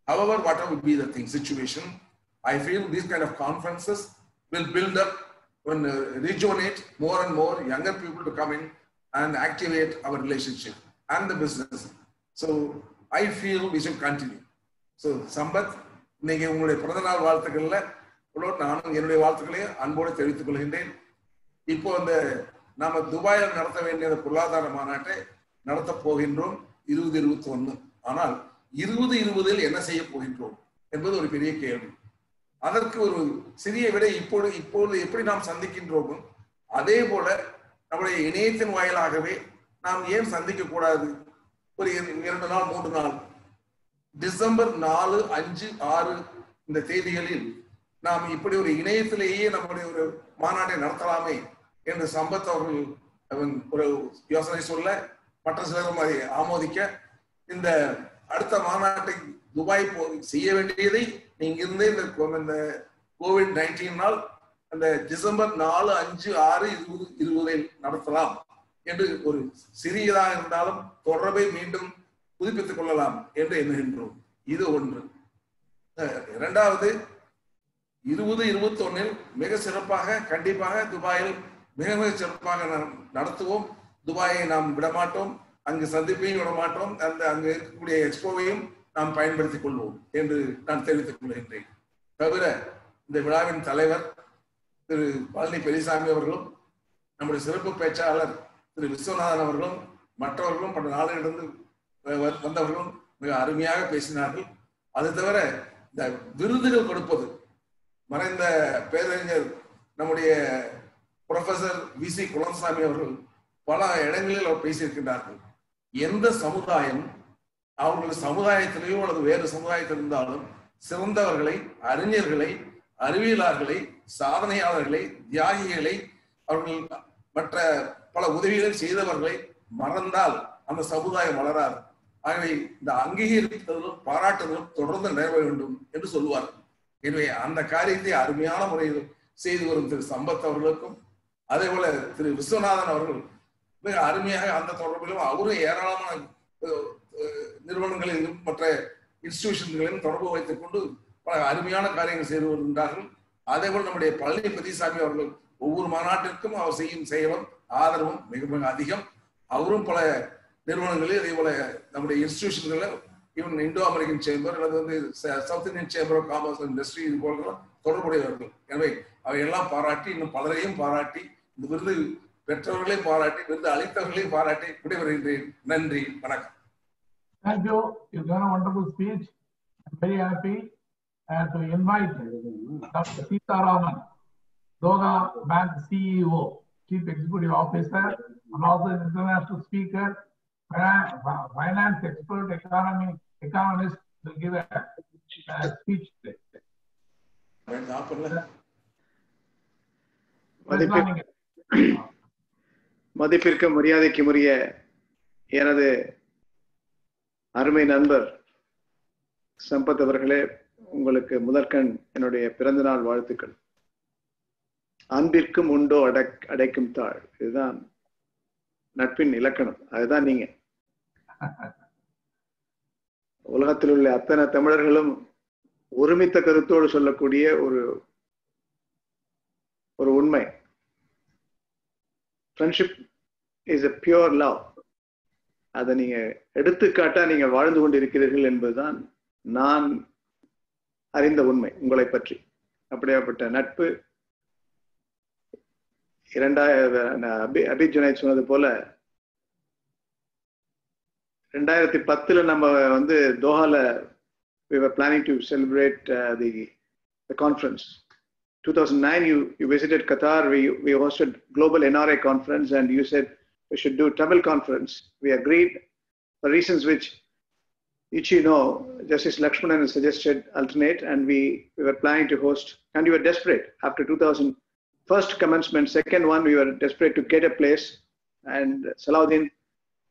However, whatever would be the thing, situation, I feel these kind of conferences will build up and uh, rejuvenate more and more younger people to come in and activate our relationship and the business. So I feel we should continue. So Sampath இன்னைக்கு உங்களுடைய பிறந்த நாள் வாழ்த்துக்கள்ல நானும் என்னுடைய வாழ்த்துக்களையும் அன்போடு தெரிவித்துக் கொள்கின்றேன் இப்போ அந்த நாம துபாயில் நடத்த வேண்டிய பொருளாதார மாநாட்டை நடத்த போகின்றோம் இருபது இருபத்தி ஒன்று ஆனால் இருபது இருபதில் என்ன செய்ய போகின்றோம் என்பது ஒரு பெரிய கேள்வி அதற்கு ஒரு சிறிய விடை இப்பொழுது இப்பொழுது எப்படி நாம் சந்திக்கின்றோமோ அதே போல நம்முடைய இணையத்தின் வாயிலாகவே நாம் ஏன் சந்திக்க கூடாது? ஒரு இரண்டு நாள் மூன்று நாள். டிசம்பர் நாலு அஞ்சு ஆறு இந்த தேதிகளில் நாம் இப்படி ஒரு இணையத்திலேயே நம்முடைய ஒரு மாநாட்டை நடத்தலாமே என்று சம்பத் அவர்கள் ஒரு யோசனை சொல்ல மற்ற சிலரும் அதை ஆமோதிக்க இந்த அடுத்த மாநாட்டை துபாய் செய்ய வேண்டியதை நீங்க இந்த கோ- இந்த கோவிட் நைன்டீனால் அந்த டிசம்பர் நாலு அஞ்சு ஆறு இருபது இருபதில் நடத்தலாம் என்று ஒரு சிறியதாக இருந்தாலும் தொடர்பை மீண்டும் புதுப்பித்துக் கொள்ளலாம் என்று எண்ணுகின்றோம். இது ஒன்று. இரண்டாவது இருபது இருபத்தி ஒன்னில் மிக சிறப்பாக கண்டிப்பாக துபாயில் மிக மிக சிறப்பாக நடத்துவோம். துபாயை நாம் விடமாட்டோம். அங்கு சந்திப்பையும் விடமாட்டோம். அந்த அங்கு இருக்கக்கூடிய எக்ஸ்போவையும் நாம் பயன்படுத்திக் கொள்வோம் என்று நான் தெரிவித்துக் கொள்கின்றேன். தவிர இந்த விழாவின் தலைவர் திரு பழனி பெரியசாமி அவர்களும் நம்முடைய சிறப்பு பேச்சாளர் திரு விஸ்வநாதன் அவர்களும் மற்றவர்களும் பல நாளிலிருந்து வ- வந்தவர்களும் மிக அருமையாக பேசினார்கள். அது தவிர இந்த விருதுகள் கொடுப்பது மறைந்த பேரறிஞர் நம்முடைய ப்ரொஃபசர் வி சி குலசாமி அவர்கள் பல இடங்களில் அவர் பேசியிருக்கின்றார்கள். எந்த சமுதாயம் அவங்களது சமுதாயத்திலேயோ அல்லது வேறு சமுதாயத்தில் இருந்தாலும் சிறந்தவர்களை அறிஞர்களை அறிவியலாளர்களை சாதனையாளர்களை தியாகிகளை அவர்கள் மற்ற பல உதவிகளை செய்தவர்களை மறந்தால் அந்த சமுதாயம் வளராது. ஆகவே இந்த அங்கீகரித்ததிலும் பாராட்டுதலும் தொடர்ந்து நிறைவேற வேண்டும் என்று சொல்லுவார் எனவே அந்த காரியத்தை அருமையான முறையில் செய்து வரும் திரு சம்பத் அவர்களுக்கும் அதே போல திரு விஸ்வநாதன் அவர்கள் மிக அருமையாக அந்த தொடர்பிலும் அவரும் ஏராளமான நிறுவனங்களிலும் மற்ற இன்ஸ்டிடியூஷன்களிலும் தொடர்பு வைத்துக் கொண்டு பல அருமையான காரியங்கள் செய்து வருகின்றார்கள். அதே போல் நம்முடைய பழனி பதிசாமி அவர்கள் ஒவ்வொரு மாநாட்டிற்கும் அவர் செய்யும் செயலும் ஆதரவும் மிக மிக அதிகம். அவரும் பல நிறுவனங்களில் அதே போல நம்முடைய இன்ஸ்டிடியூஷன்களில் ஈவன் இந்தோ அமெரிக்கன் சேம்பர் அல்லது வந்து south Indian chamber of commerce industry இது போல தொடர்புடையவர்கள். எனவே அவையெல்லாம் பாராட்டி இன்னும் பலரையும் பாராட்டி இந்த விருது பெற்றவர்களையும் பாராட்டி விருது அளித்தவர்களையும் பாராட்டி விடைபெறுகின்றேன். நன்றி வணக்கம். Thank you. You've done a wonderful speech. I'm very happy uh, to invite Dr. Sita Raman, Doga Bank CEO, Chief Executive Officer, and also an international speaker, finan- fi- finance expert, economy, economist, will give a, a speech today. மதிப்பிற்கு மதிப்பிற்கு மரியாதைக்கு உரிய எனது அருமை நண்பர் சம்பத் அவர்களே உங்களுக்கு முதற்கண் என்னுடைய பிறந்தநாள் வாழ்த்துக்கள். அன்பிற்கும் உண்டோ அடக் அடைக்கும் தாழ். இதுதான் நட்பின் இலக்கணம். அதுதான் நீங்க. உலகத்தில் உள்ள அத்தனை தமிழர்களும் ஒருமித்த கருத்தோடு சொல்லக்கூடிய ஒரு ஒரு உண்மை. Friendship is a pure love அதை நீங்க எடுத்துக்காட்டா நீங்க வாழ்ந்து கொண்டிருக்கிறீர்கள் என்பதுதான் நான் அறிந்த உண்மை உங்களை பற்றி. அப்படியாப்பட்ட நட்பு. இரண்டாயிரம் அபி அபித் சொன்னது போல ரெண்டாயிரத்தி பத்துல நம்ம வந்து தோஹால we were planning to celebrate uh, the the conference. 2009 you you visited qatar. We we hosted global nra conference and you said we should do tamil conference we agreed for reasons which know justice lakshmanan suggested alternate and we we were planning to host and we were desperate after 2000 first commencement second one we were desperate to get a place and salahuddin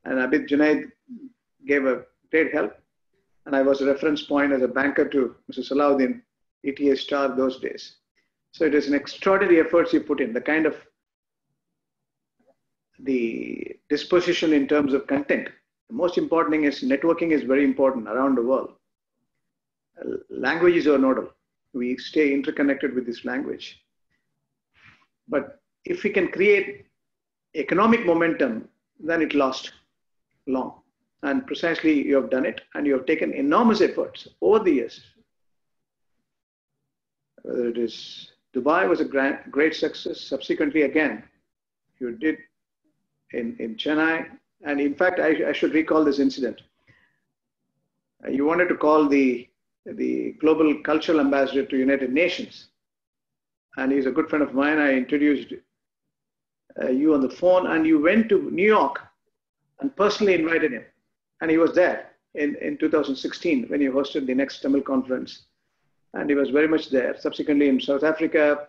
and abid junaid gave a great help and I was a reference point as a banker to Mr. Salahuddin, ETA star those days. So it is an extraordinary efforts you put in, the kind of the disposition in terms of content. The most important thing is networking is very important around the world. Languages are nodal. We stay interconnected with this language. But if we can create economic momentum, then it lasts long. And precisely you have done it, and you have taken enormous efforts over the years. Whether it is Dubai was a grand, great success. Subsequently, again, you did in, in Chennai. And in fact, I, I should recall this incident. Uh, You wanted to call the, the global cultural ambassador to United Nations. And he's a good friend of mine. I introduced uh, you on the phone, and you went to New York and personally invited him and he was there in, in 2016 when you hosted the next Tamil conference. And he was very much there. Subsequently in South Africa,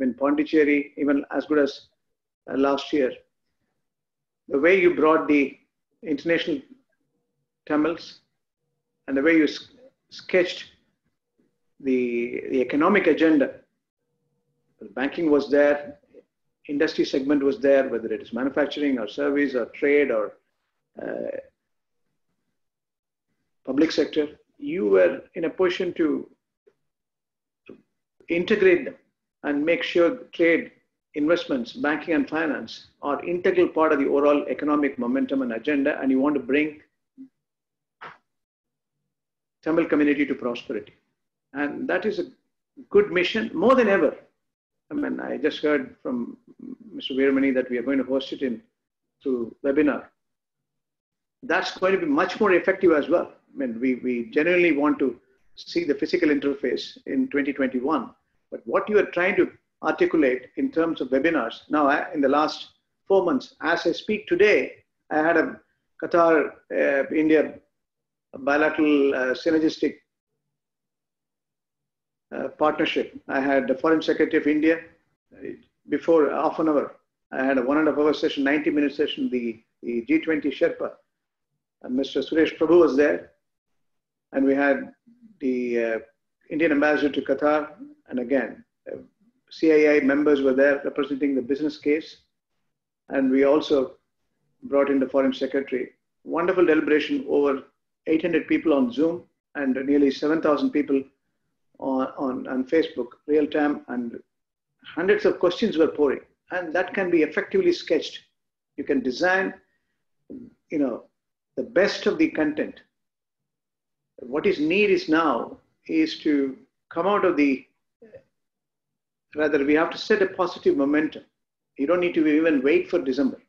in Pondicherry, even as good as uh, last year. The way you brought the international Tamils and the way you sketched the, the economic agenda. The banking was there, industry segment was there, whether it is manufacturing or service or trade or uh, public sector, you were in a position to integrate them and make sure trade, investments, banking, and finance are integral part of the overall economic momentum and agenda, and you want to bring Tamil community to prosperity. And that is a good mission more than ever. I mean, I just heard from Mr. Veermani that we are going to host it in through webinar. That's going to be much more effective as well. I mean, we, we genuinely want to see the physical interface in 2021. But what you are trying to articulate in terms of webinars, now I- in the last four months, as I speak today, I had a Qatar, uh, India bilateral uh, synergistic uh, partnership. I had the Foreign Secretary of India uh, before half an hour. I had a one and a half hour session, 90 minute session. The, the G20 Sherpa, and Mr. Suresh Prabhu was there. And we had the uh, Indian ambassador to Qatar. And again, uh, CII members were there representing the business case. And we also brought in the foreign secretary. Wonderful deliberation over 800 people on Zoom and nearly 7,000 people on, on, on Facebook, real time, and hundreds of questions were pouring. And that can be effectively sketched. You can design, you know, the best of the content. What is need is now is to come out of the, rather, we have to set a positive momentum. You don't need to even wait for December.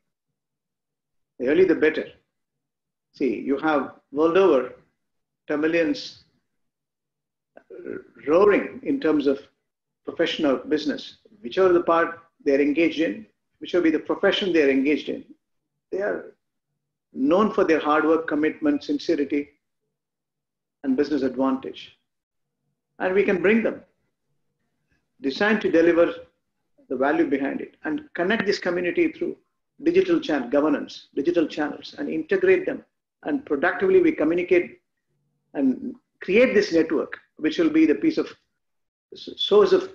The earlier the better. See, you have world over Tamilians uh, roaring in terms of professional business, whichever the part they're engaged in, whichever be the profession they're engaged in, they are known for their hard work, commitment, sincerity, and business advantage. And we can bring them, designed to deliver the value behind it, and connect this community through digital channel governance, digital channels, and integrate them. And productively, we communicate and create this network, which will be the piece of source of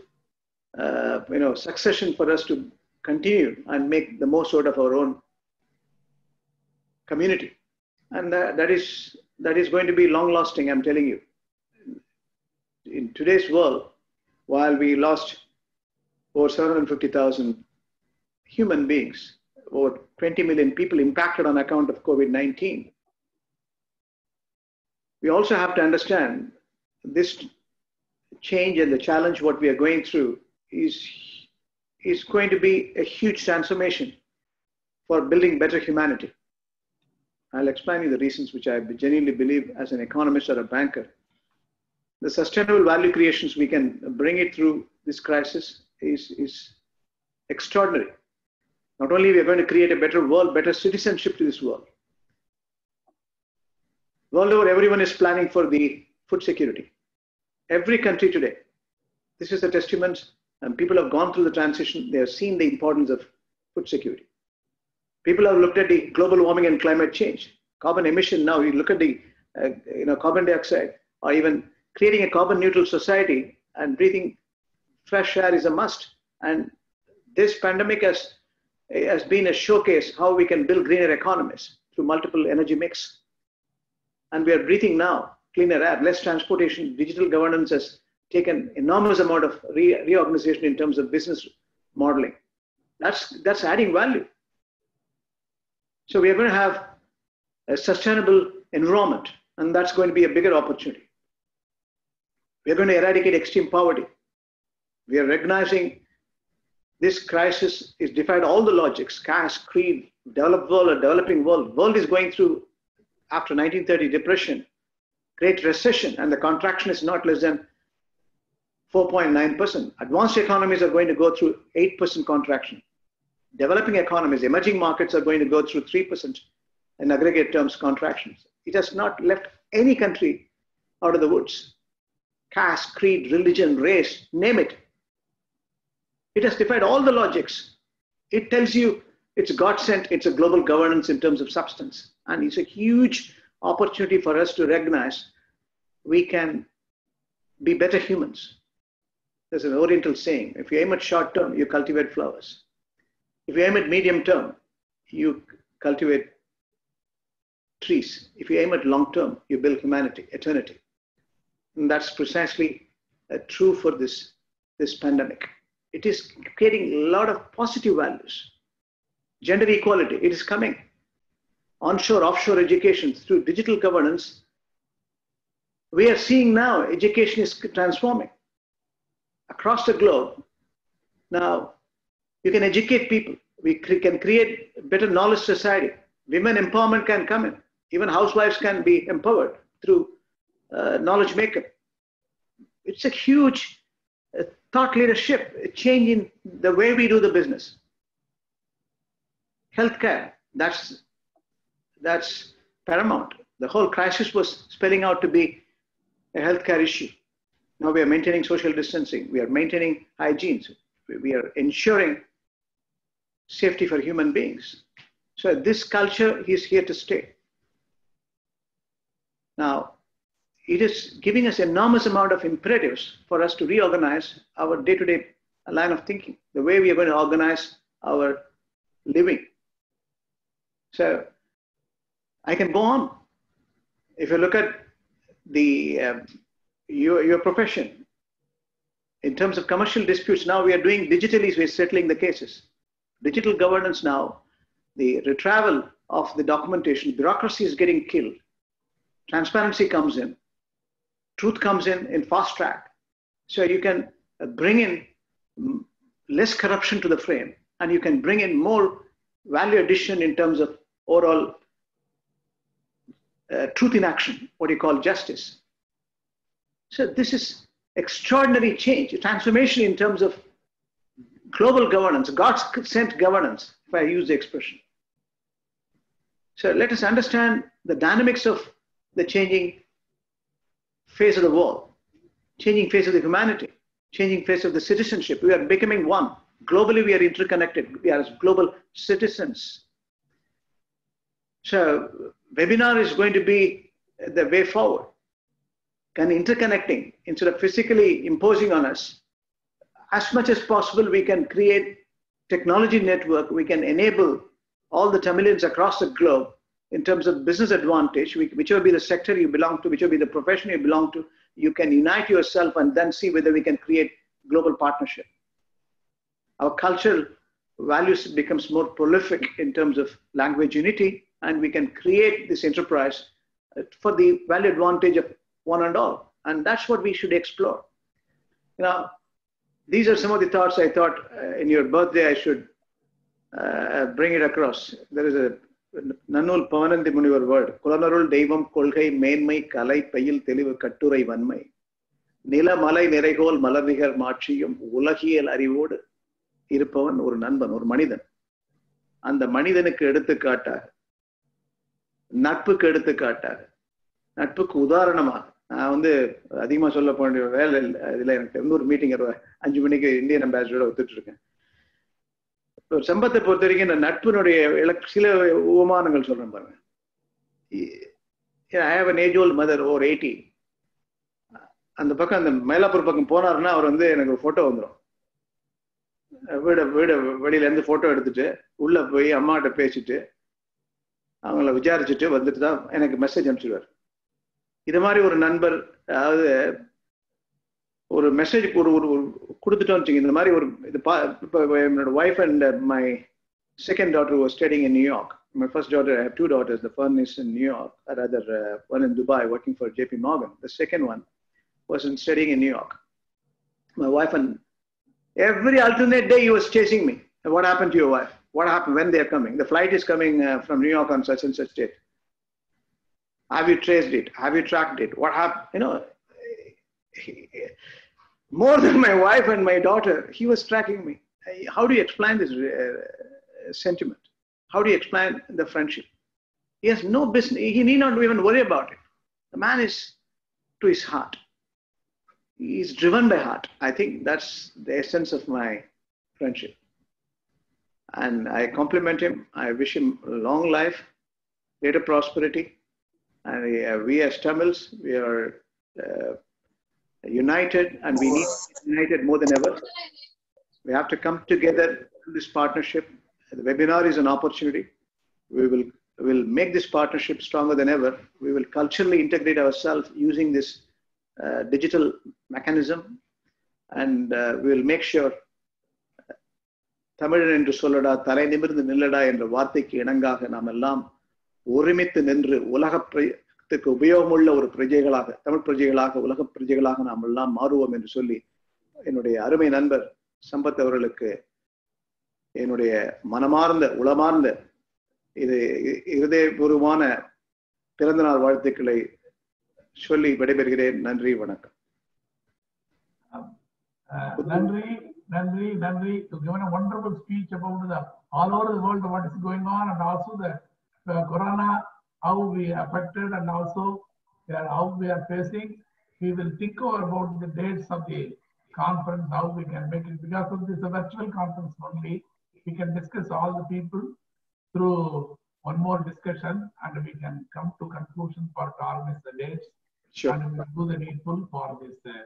uh, you know succession for us to continue and make the most out of our own community. And that, that is that is going to be long lasting. I'm telling you. In today's world, while we lost over 750,000 human beings, over 20 million people impacted on account of COVID 19. We also have to understand this change and the challenge, what we are going through, is, is going to be a huge transformation for building better humanity. I'll explain you the reasons which I genuinely believe as an economist or a banker. The sustainable value creations we can bring it through this crisis is, is extraordinary. Not only we are going to create a better world, better citizenship to this world. World over, everyone is planning for the food security. Every country today. This is a testament, and people have gone through the transition. They have seen the importance of food security. People have looked at the global warming and climate change, carbon emission. Now you look at the, uh, you know, carbon dioxide, or even creating a carbon neutral society and breathing fresh air is a must. And this pandemic has, has been a showcase how we can build greener economies through multiple energy mix. And we are breathing now cleaner air, less transportation, digital governance has taken enormous amount of re- reorganization in terms of business modeling. That's, that's adding value. So we are going to have a sustainable environment, and that's going to be a bigger opportunity. We are going to eradicate extreme poverty. We are recognizing this crisis is defied all the logics, caste, creed, developed world or developing world. World is going through, after 1930 depression, great recession, and the contraction is not less than 4.9%. Advanced economies are going to go through 8% contraction. Developing economies, emerging markets are going to go through 3% in aggregate terms contractions. It has not left any country out of the woods. Caste, creed, religion, race, name it. It has defied all the logics. It tells you it's God sent, it's a global governance in terms of substance. And it's a huge opportunity for us to recognize we can be better humans. There's an Oriental saying if you aim at short term, you cultivate flowers. If you aim at medium term, you cultivate trees. If you aim at long term, you build humanity, eternity. And that's precisely uh, true for this this pandemic. It is creating a lot of positive values. Gender equality, it is coming. Onshore, offshore education through digital governance. We are seeing now education is transforming across the globe. Now, you can educate people. We cre- can create better knowledge society. Women empowerment can come in. Even housewives can be empowered through uh, knowledge maker. It's a huge uh, thought leadership, a change in the way we do the business. Healthcare, that's that's paramount. The whole crisis was spelling out to be a healthcare issue. Now we are maintaining social distancing. We are maintaining hygiene. We are ensuring safety for human beings. So this culture is here to stay. Now, it is giving us enormous amount of imperatives for us to reorganize our day-to-day line of thinking, the way we are going to organize our living. So I can go on. If you look at the um, your, your profession, in terms of commercial disputes, now we are doing digitally, we're settling the cases. Digital governance now, the retrieval of the documentation, bureaucracy is getting killed. Transparency comes in, truth comes in in fast track. So you can bring in less corruption to the frame and you can bring in more value addition in terms of overall uh, truth in action, what you call justice. So this is extraordinary change, a transformation in terms of global governance, God's sent governance, if I use the expression. So let us understand the dynamics of the changing face of the world, changing face of the humanity, changing face of the citizenship. We are becoming one. Globally, we are interconnected. We are global citizens. So webinar is going to be the way forward. Can interconnecting instead of physically imposing on us, as much as possible, we can create technology network. We can enable all the Tamilians across the globe in terms of business advantage, whichever be the sector you belong to, whichever be the profession you belong to, you can unite yourself and then see whether we can create global partnership. Our cultural values becomes more prolific in terms of language unity, and we can create this enterprise for the value advantage of one and all. And that's what we should explore. Now, these are some of the thoughts I thought uh, in your birthday I should uh, bring it across. There is a Nannool Pavanandhi Munivar word குலனருள் தெய்வம் கொள்கை மேன்மை கலை பயில் தெளிவு கட்டுரை வன்மை. நிலமலை நிறைகோல் மலர்நிகர் மாட்சியும் உலகியல் அறிவோடு இருப்பவன் ஒரு நண்பன் ஒரு மனிதன். அந்த மனிதனுக்கு எடுத்துக்காட்டாக நட்புக்கு எடுத்துக்காட்டாக நட்புக்கு உதாரணமாக நான் வந்து அதிகமா சொல்ல போன வேலை இதுல எனக்கு இன்னொரு மீட்டிங் அஞ்சு மணிக்கு இந்தியன் அம்பாசிடரோட ஒத்துட்டு இருக்கேன். ஒரு சம்பத்தை பொறுத்த வரைக்கும் இந்த நட்பினுடைய சில உபமானங்கள் சொல்றேன் பாருங்க. I have an age old mother or eighty அந்த பக்கம் அந்த மயிலாப்பூர் பக்கம் போனாருன்னா அவர் வந்து எனக்கு ஒரு ஃபோட்டோ வந்துடும் வீட வீட வெளியில இருந்து போட்டோ எடுத்துட்டு உள்ள போய் அம்மாட்ட பேசிட்டு அவங்கள விசாரிச்சுட்டு வந்துட்டு தான் எனக்கு மெசேஜ் அனுப்பிச்சிடுவார். இது மாதிரி ஒரு நண்பர் அதாவது ஒரு மெசேஜ் ஒரு ஒரு கொடுத்துட்டோம் வச்சுங்க இந்த மாதிரி ஒரு இது பா இப்போ என்னோட wife and my second daughter was studying in New York My first daughter, I have two daughters. The first is in New York, or rather, uh, one in Dubai, working for JP Morgan. The second one was in studying in New York. My wife and every alternate day he was chasing me. What happened to your wife? What happened when they are coming? The flight is coming uh, from New York on such and such date. Have you traced it? Have you tracked it? What happened? You know, more than my wife and my daughter, he was tracking me. How do you explain this uh, sentiment? How do you explain the friendship? He has no business, he need not even worry about it. The man is to his heart. He is driven by heart. I think that's the essence of my friendship. And I compliment him. I wish him long life, greater prosperity. And uh, we as Tamils, we are uh, united and we need to be united more than ever. We have to come together in this partnership. The webinar is an opportunity. We will, will make this partnership stronger than ever. We will culturally integrate ourselves using this uh, digital mechanism and uh, we will make sure தமிழன் என்று சொல்லடா தலை நிமிர்ந்து நில்லடா என்ற வார்த்தைக்கு இணங்காக நாம் எல்லாம் ஒருமித்து நின்று உலக பிரஜத்துக்கு உபயோகமுள்ள ஒரு பிரஜைகளாக தமிழ் பிரஜைகளாக உலக பிரஜைகளாக நாம் எல்லாம் மாறுவோம் என்று சொல்லி என்னுடைய அருமை நண்பர் சம்பத் அவர்களுக்கு என்னுடைய மனமார்ந்த உளமார்ந்த இது இருதயபூர்வமான பிறந்தநாள் வாழ்த்துக்களை சொல்லி விடைபெறுகிறேன். நன்றி வணக்கம். நன்றி நன்றி நன்றி. Nandri, given a wonderful speech about the all over the world what is going on? And also the uh, corona, how we affected and also uh, how we are facing. We will think over about the dates of the conference, how we can make it because of this virtual conference only. We can discuss all the people through one more discussion and we can come to conclusion for to organize the dates. Sure. And we will do the needful for this uh,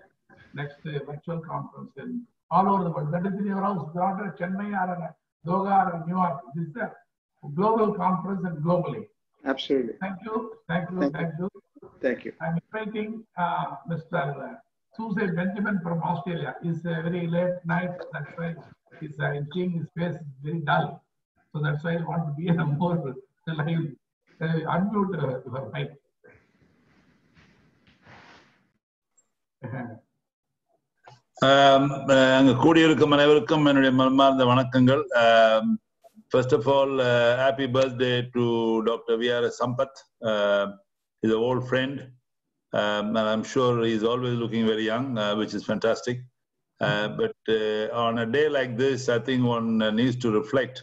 next uh, virtual conference in all over the world. That is in your house, not Chennai or in Doha or New York. This is a global conference and globally. Absolutely. Thank you, thank you, thank you. Thank you. I'm inviting uh, Mr. Susan Benjamin from Australia. It's a very late night. That's why he's uh, seeing his face is very dull. So that's why I want to be in a more live. Uh, unmute uh, your mic. அங்க கூடியிருக்கும் அனைவருக்கும் என்னுடைய மனமார்ந்த வணக்கங்கள் First of all, uh, happy birthday to Dr. V.R. Sampath. Uh, he's an old friend, um, and I'm sure he's always looking very young, uh, which is fantastic. Uh, but uh, on a day like this, I think one uh, needs to reflect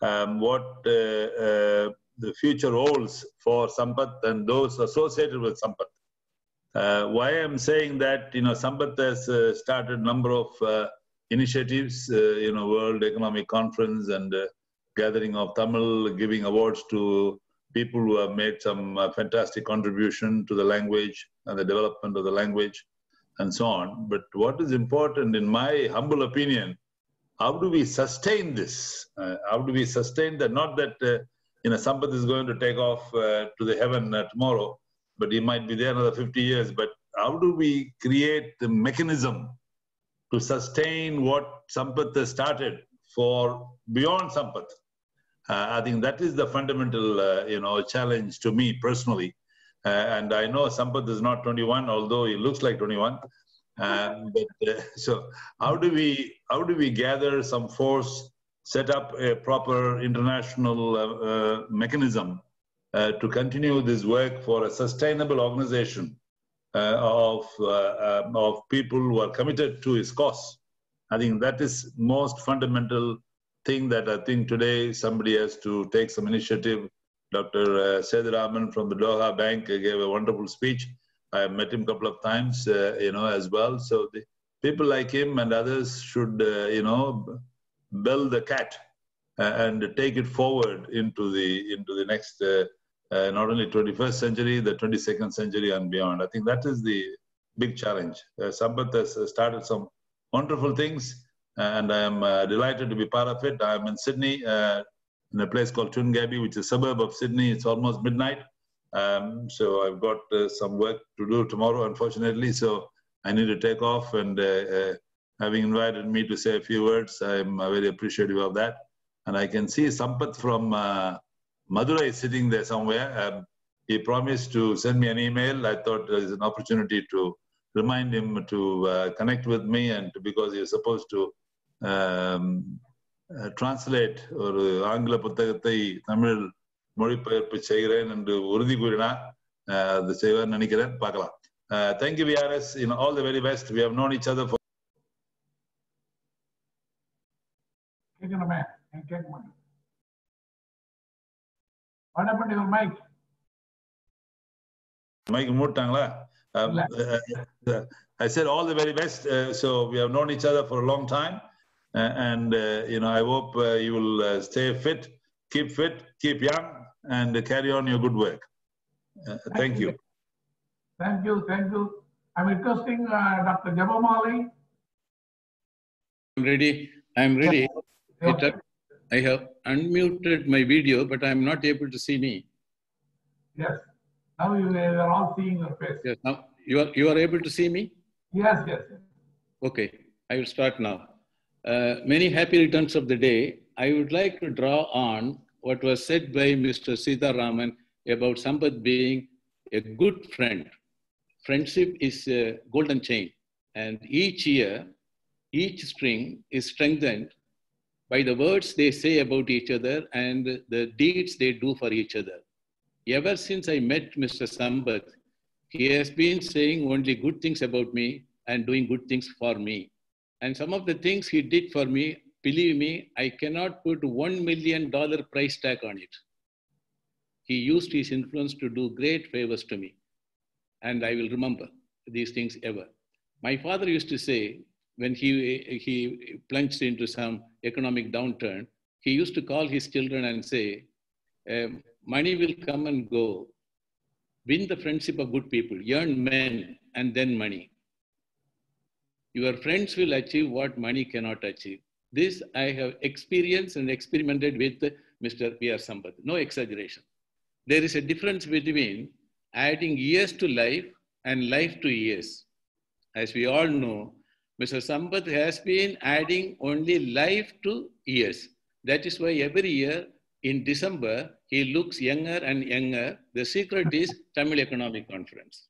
um, what the future holds for Sampath and those associated with Sampath. why I'm saying that, you know, Sampath has started a number of initiatives, you know, World Economic Conference and gathering of Tamil, giving awards to people who have made some uh, fantastic contribution to the language and the development of the language and so on. But what is important, in my humble opinion, how do we sustain this? Uh, how do we sustain that? Not that, uh, you know, Sampath is going to take off to the heaven tomorrow, but he might be there another 50 years. But how do we create the mechanism to sustain what Sampath started for beyond Sampath? Uh, I think that is the fundamental, uh, you know, challenge to me personally. Uh, and I know Sampath is not 21, although he looks like 21. Um, but so, how do we how do we gather some force, set up a proper international mechanism uh, to continue this work for a sustainable organization uh, of, uh, of people who are committed to its cause. I think that is most fundamental thing that I think today somebody has to take some initiative. Dr. Uh, Sediraman from the Doha Bank gave a wonderful speech. I met him a couple of times, you know, as well. So the, people like him and others should, you know, build the cat and take it forward into the into the next uh, not only 21st century, the 22nd century and beyond. I think that is the big challenge. Uh, has started some wonderful things, and I am uh, delighted to be part of it. I am in Sydney, in a place called Tungabi, which is a suburb of Sydney. It's almost midnight. Um, so I've got some work to do tomorrow, unfortunately. So I need to take off, and having invited me to say a few words, I'm very appreciative of that. And I can see Sampath from Madurai is sitting there somewhere. Um, he promised to send me an email. I thought there's an opportunity to remind him to uh, connect with me and to, because he's supposed to um, uh, translate ஒரு ஆங்கில புத்தகத்தை தமிழ் மொழிபெயர்ப்பு செய்கிறேன் என்று உறுதி கூறினார் அது செய்வார் நினைக்கிறேன். பார்க்கலாம். Thank you VRS in all the very best we have known each other for கேட்கணுமே? கேட்க மாட்டேன் to your mic? மைக் மூட்டாங்களா? Um, uh, uh, I said all the very best. Uh, so we have known each other for a long time, uh, and uh, you know I hope uh, you will stay fit, keep fit, keep young, and carry on your good work. thank, thank you. you. Thank you, thank you. I'm requesting Dr. Jabamali. I'm ready. I'm ready. Peter. I have unmuted my video, but I'm not able to see me. Yes. Now you are all seeing your face. Yes. Now you are you are able to see me. Yes, yes. Okay. I will start now. Uh, many happy returns of the day. I would like to draw on what was said by Mr. Sita Raman about Sampath being a good friend. Friendship is a golden chain, and each year, each string is strengthened by the words they say about each other and the deeds they do for each other. Ever since I met Mr. Sampath, he has been saying only good things about me and doing good things for me. And some of the things he did for me, believe me, I cannot put $1 million price tag on it. He used his influence to do great favors to me. And I will remember these things ever. My father used to say, when he, he plunged into some economic downturn, he used to call his children and say, um, money will come and go. Win the friendship of good people, earn men and then money. Your friends will achieve what money cannot achieve. This I have experienced and experimented with Mr. P.R. Sampath. No exaggeration. There is a difference between adding years to life and life to years. As we all know, Mr. Sampath has been adding only life to years. That is why every year in December, he looks younger and younger. The secret is Tamil Economic Conference.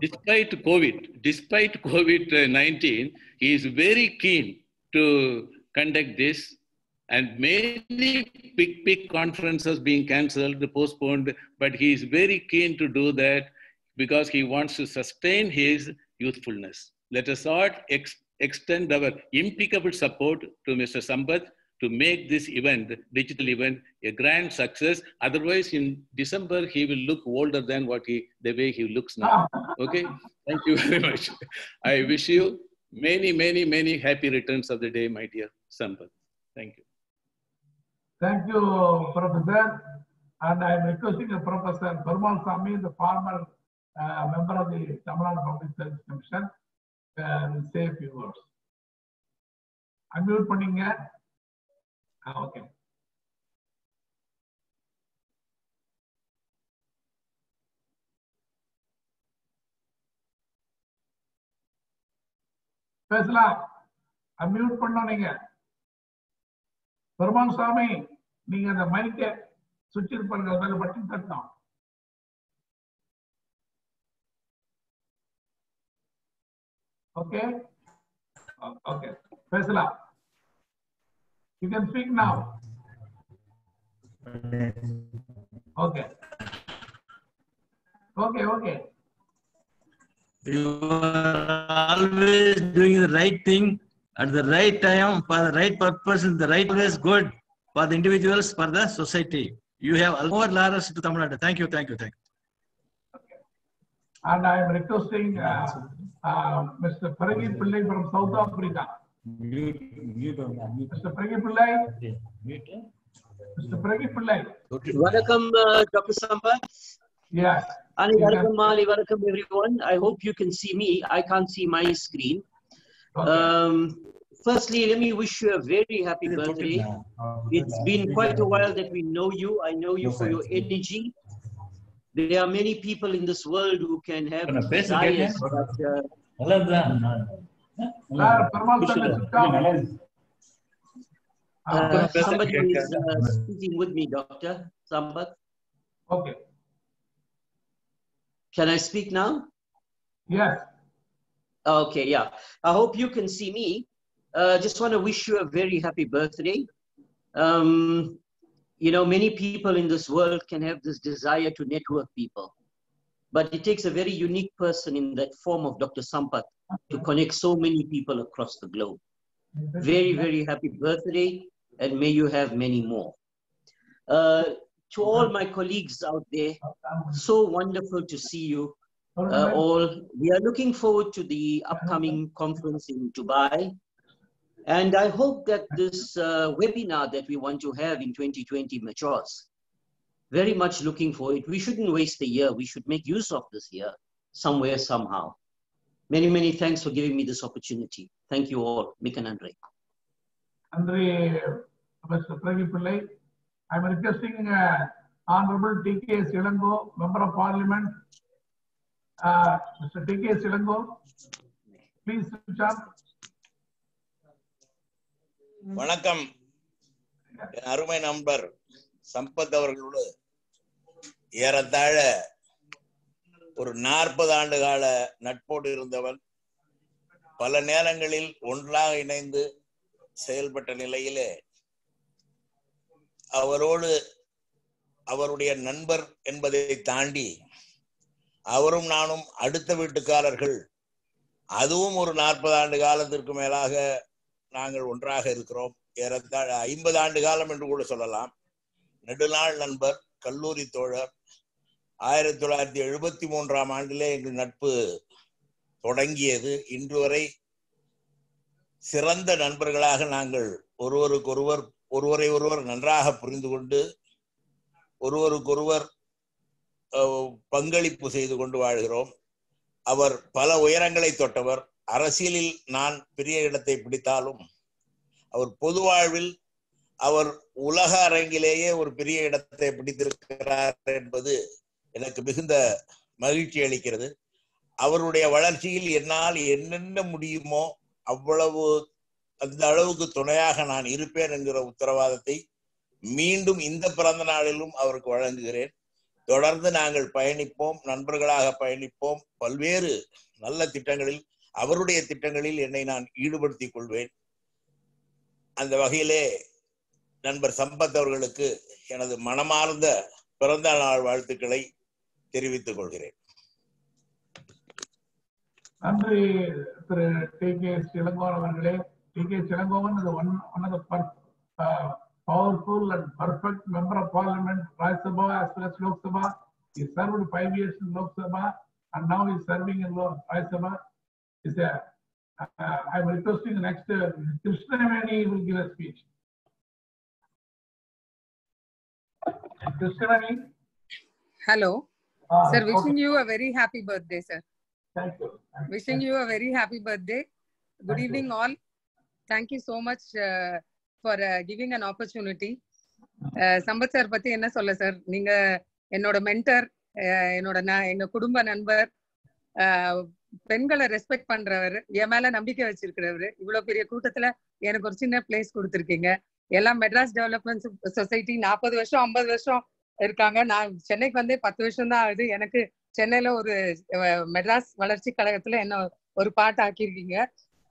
Despite COVID, despite COVID-19, uh, he is very keen to conduct this and many big, big conferences being cancelled, postponed, but he is very keen to do that because he wants to sustain his youthfulness. Let us all ex extend our impeccable support to Mr. Sampath to make this event, digital event, a grand success. Otherwise, in December, he will look older than what he, the way he looks now. Okay, thank you very much. I wish you many, many, many happy returns of the day, my dear Sampath. Thank you. Thank you, Professor. And I'm requesting Professor Burmal Sami, the former uh, member of the Tamil Nadu Public Service Commission, uh, will say a few words. Unmute பண்ணீங்க Ah, okay பேசலாம். Unmute பண்ணோம் நீங்க. பெருமான் சாமி நீங்க அந்த மைக்க சுவிட்ச் இருப்பாங்க மேல பட்டன் தட்டணும். ஓகே ஓகே பேசலாம். You can speak now. Okay. Okay, okay. You are always doing the right thing at the right time for the right purpose and the right is good for the individuals, for the society. You have more ladders to Tamil Nadu. Thank you, thank you, thank you. And I am requesting uh, uh, Mr. Paragi Pillai from South Africa. Mr. Pragi Pillai. Mr. Pragi Pillai. Welcome, uh, Dr. Sampath. Yes. Ali, welcome, Mali, welcome, everyone. I hope you can see me. I can't see my screen. Um, firstly, let me wish you a very happy birthday. It's been quite a while that we know you. I know you for your energy. There are many people in this world who can have desires, but uh, Sir, Permal sir, sit. Uh, somebody is uh, speaking with me, Doctor Sampath. Okay. Can I speak now? Yes. Okay, yeah. I hope you can see me. Uh, just want to wish you a very happy birthday. Um, you know, many people in this world can have this desire to network people, but it takes a very unique person in that form of Dr. Sampath to connect so many people across the globe. Very, very happy birthday, and may you have many more. Uh, to all my colleagues out there, so wonderful to see you uh, all. We are looking forward to the upcoming conference in Dubai. And I hope that this uh, webinar that we want to have in 2020 matures. Very much looking for it. We shouldn't waste a year. We should make use of this year somewhere, somehow. Many, many thanks for giving me this opportunity. Thank you all. Mikan Andre. Andre, Mr. Pragi Pillai, I'm requesting uh, Honorable T.K. Silango, Member of Parliament. Uh, Mr. T.K. Silango, please switch on. வணக்கம் என் அருமை நண்பர் சம்பத் அவர்களோடு ஏறத்தாழ ஒரு நாற்பது ஆண்டு கால நட்போடு இருந்தவன் பல நேரங்களில் ஒன்றாக இணைந்து செயல்பட்ட நிலையிலே அவரோடு அவருடைய நண்பர் என்பதை தாண்டி அவரும் நானும் அடுத்த வீட்டுக்காரர்கள் அதுவும் ஒரு நாற்பது ஆண்டு காலத்திற்கு மேலாக நாங்கள் ஒன்றாக இருக்கிறோம். ஏறத்தாழ ஐம்பது ஆண்டு காலம் என்று கூட சொல்லலாம். நெடுநாள் நண்பர் கல்லூரி தோழர் ஆயிரத்தி தொள்ளாயிரத்தி எழுபத்தி மூன்றாம் ஆண்டிலே எங்கள் நட்பு தொடங்கியது. இன்று வரை சிறந்த நண்பர்களாக நாங்கள் ஒருவருக்கொருவர் ஒருவரை ஒருவர் நன்றாக புரிந்து கொண்டு ஒருவருக்கொருவர் பங்களிப்பு செய்து கொண்டு வாழ்கிறோம். அவர் பல உயரங்களை தொட்டவர். அரசியலில் நான் பெரிய இடத்தை பிடித்தாலும் அவர் பொது வாழ்வில் அவர் உலக அரங்கிலேயே ஒரு பெரிய இடத்தை பிடித்திருக்கிறார் என்பது எனக்கு மிகுந்த மகிழ்ச்சி அளிக்கிறது. அவருடைய வளர்ச்சியில் என்னால் என்னென்ன முடியுமோ அவ்வளவு அந்த அளவுக்கு துணையாக நான் இருப்பேன் என்கிற உத்தரவாதத்தை மீண்டும் இந்த பிறந்த நாளிலும் அவருக்கு வழங்குகிறேன். தொடர்ந்து நாங்கள் பயணிப்போம் நண்பர்களாக பயணிப்போம். பல்வேறு நல்ல திட்டங்களில் அவருடைய திட்டங்களில் என்னை நான் ஈடுபடுத்திக் கொள்வேன். அந்த வகையிலே நண்பர் சம்பத் அவர்களுக்கு எனது மனமார்ந்த பிறந்த நாள் வாழ்த்துக்களை தெரிவித்துக் கொள்கிறேன் நன்றி திரு டி கே இளங்கோவன் அவர்களே T K Elangovan is one one of the per- uh, powerful and perfect member of parliament Rajya Sabha as well as Lok Sabha he served five years in Lok Sabha and now he is serving in Lo- Rajya Sabha is a uh, I am requesting the next uh, Krishnaveni will give a speech Krishnaveni Hello. Ah, sir, wishing okay. you a very happy birthday, sir. thank you Thank you. Wishing you a very happy birthday. Good Thank you. evening, all. Thank you so much uh, for uh, giving an opportunity. Uh, Sampath sir பத்தி என்ன சொல்ல sir நீங்க என்னோட mentor என்னோட ந- எங்க குடும்ப நண்பர் அஹ், பெண்களை ரெஸ்பெக்ட் பண்றவர் என் மேல நம்பிக்கை வச்சிருக்கிறவர் இவ்வளவு பெரிய கூட்டத்துல எனக்கு ஒரு சின்ன பிளேஸ் கொடுத்துருக்கீங்க எல்லாம் மெட்ராஸ் டெவலப்மெண்ட் சொசைட்டி நாற்பது வருஷம் ஐம்பது வருஷம் இருக்காங்க. நான் சென்னைக்கு வந்தே பத்து வருஷம் தான் ஆகுது. எனக்கு சென்னையில ஒரு மெட்ராஸ் வளர்ச்சி கழகத்துல என்ன ஒரு பாட்டு ஆக்கியிருக்கீங்க.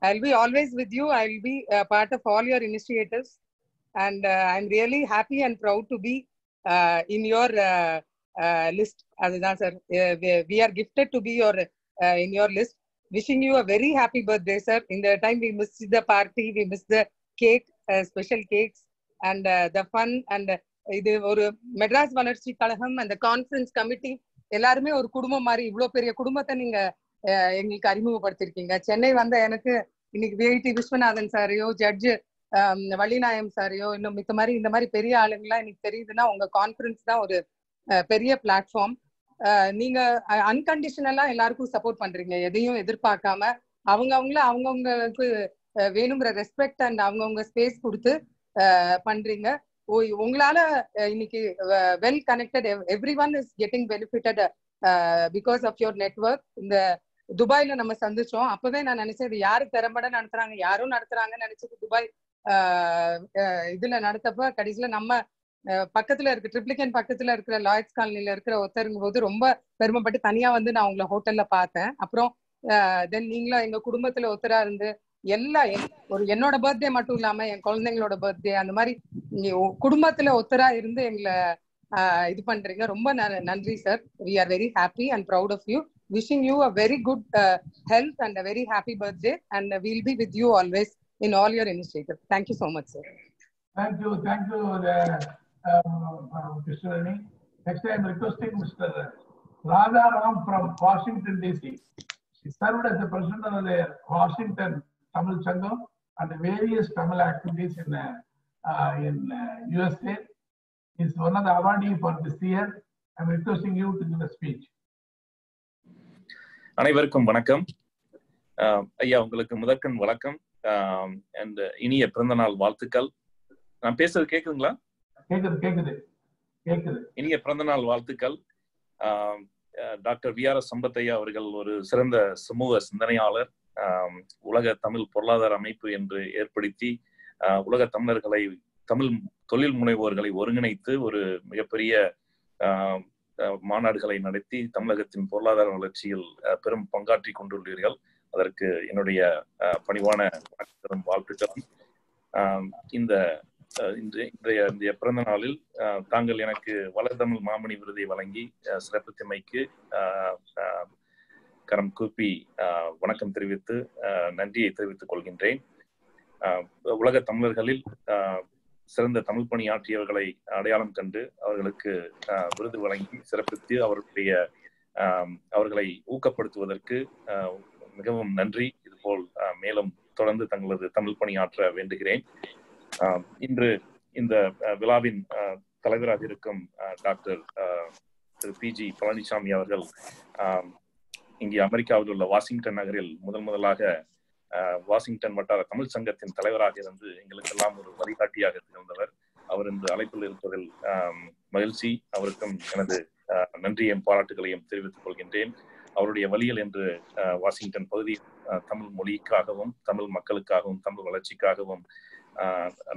I will be always with you I will be part of all your initiatives and I am really happy and proud to be in your list அதுதான் sir we are gifted to be your in your list wishing you a very happy birthday sir இந்த time we miss the party we miss the cake special cakes and the fun and இது ஒரு மெட்ராஸ் வளர்ச்சி கழகம் அந்த conference committee எல்லாருமே ஒரு குடும்பம் மாதிரி இவ்வளவு பெரிய குடும்பத்தை நீங்க எங்களுக்கு அறிமுகப்படுத்திருக்கீங்க. சென்னை வந்த எனக்கு இன்னைக்கு விஐடி விஸ்வநாதன் சாரையோ ஜட்ஜு வள்ளிநாயம் சாரையோ இன்னும் மித்த மாதிரி இந்த மாதிரி பெரிய ஆளுங்களாம் எனக்கு தெரியுதுன்னா உங்க கான்ஃபரன்ஸ் தான் ஒரு பெரிய பிளாட்ஃபார்ம் நீங்க அன்கண்டிஷனலா எல்லாருக்கும் சப்போர்ட் பண்றீங்க. எதையும் எதிர்பார்க்காம அவங்க அவங்கள அவங்கவுங்களுக்கு வேணுங்கிற ரெஸ்பெக்ட் அண்ட் அவங்கவுங்க ஸ்பேஸ் கொடுத்து பண்றீங்க. உங்களால இன்னைக்கு well connected everyone is getting benefitted because of your network இந்த துபாயில நம்ம சந்திச்சோம். அப்பவே நான் நினைச்சேன் இது யாரு திறம்பட நடத்துறாங்க யாரும் நடத்துறாங்கன்னு நினைச்சது துபாய் ஆஹ் இதுல நடத்தப்ப கடைசியில நம்ம பக்கத்துல இருக்க ட்ரிப்ளிகன் பக்கத்துல இருக்கிற லாயர்ஸ் காலனில இருக்கிற ஒருத்தருங்க போது ரொம்ப பெருமைப்பட்டு தனியா வந்து நான் உங்களை ஹோட்டல்ல பார்த்தேன். அப்புறம் தென் நீங்களும் எங்க குடும்பத்துல ஒருத்தரா இருந்து எல்லா ஒரு என்னோட பர்த்டே மட்டும் இல்லாம என் குழந்தைங்களோட பர்த்டே அந்த மாதிரி நீங்க குடும்பத்துல ஒத்தரா இருந்து எங்களை இது பண்றீங்க ரொம்ப நன்றி sir we are very happy and proud of you wishing you a very good health and a very happy birthday and will be with you always in all your initiative thank you so much sir thank you thank you thank you, uh, um, uh, uh Mr. Rani. Next I am requesting Mr. Radha Ram served as the president of the Washington Tamil Sangam and various Tamil activities in, uh, uh, in uh, USA. He is one of the awardee for this year. I am requesting you to give a speech. அனைவருக்கும் வணக்கம். ஆஹ் ஐயா உங்களுக்கு முதற்கண் வணக்கம். And இனிய பிறந்தநாள் வாழ்த்துக்கள். நான் பேசுறது கேக்குதுங்களா? கேக்குது கேக்குது கேக்குது. இனிய பிறந்தநாள் வாழ்த்துக்கள். ஆஹ் அஹ் டாக்டர் வி ஆர் எஸ் சம்பத்தையா அவர்கள் ஒரு சிறந்த சமூக சிந்தனையாளர். உலக தமிழ் பொருளாதார அமைப்பு என்று ஏற்படுத்தி உலக தமிழர்களை தமிழ் தொழில் முனைவோர்களை ஒருங்கிணைத்து ஒரு மிகப்பெரிய மாநாடுகளை நடத்தி தமிழகத்தின் பொருளாதார வளர்ச்சியில் பெரும் பங்காற்றி கொண்டுள்ளீர்கள். அதற்கு என்னுடைய பணிவான வாழ்த்துக்களும். இந்த இன்று இன்றைய இன்றைய பிறந்த நாளில் தாங்கள் எனக்கு வளர்தமிழ் மாமணி விருதை வழங்கி சிறப்பு சிறப்பித்தமைக்கு கரம் கூப்பி வணக்கம் தெரிவித்து நன்றியை தெரிவித்துக் கொள்கின்றேன். ஆஹ் உலக தமிழர்களில் ஆஹ் சிறந்த தமிழ் பணியாற்றியவர்களை அடையாளம் கண்டு அவர்களுக்கு விருது வழங்கி சிறப்பித்து அவர்களுடைய ஆஹ் அவர்களை ஊக்கப்படுத்துவதற்கு மிகவும் நன்றி. இதுபோல் மேலும் தொடர்ந்து தங்களது தமிழ் பணியாற்ற வேண்டுகிறேன். ஆஹ் இன்று இந்த விழாவின் தலைவராக இருக்கும் டாக்டர் ஆஹ் திரு பி ஜி பழனிசாமி அவர்கள் ஆஹ் இங்கே அமெரிக்காவில் உள்ள வாஷிங்டன் நகரில் முதல் முதலாக வாஷிங்டன் வட்டார தமிழ் சங்கத்தின் தலைவராக இருந்து எங்களுக்கெல்லாம் ஒரு வழிகாட்டியாக திகழ்ந்தவர் அவர் இந்த அழைப்பில் இருப்பதில் மகிழ்ச்சி. அவருக்கும் எனது நன்றியையும் பாராட்டுகளையும் தெரிவித்துக் கொள்கின்றேன். அவருடைய வழியில் என்று வாஷிங்டன் பகுதி தமிழ் மொழிக்காகவும் தமிழ் மக்களுக்காகவும் தமிழ் வளர்ச்சிக்காகவும்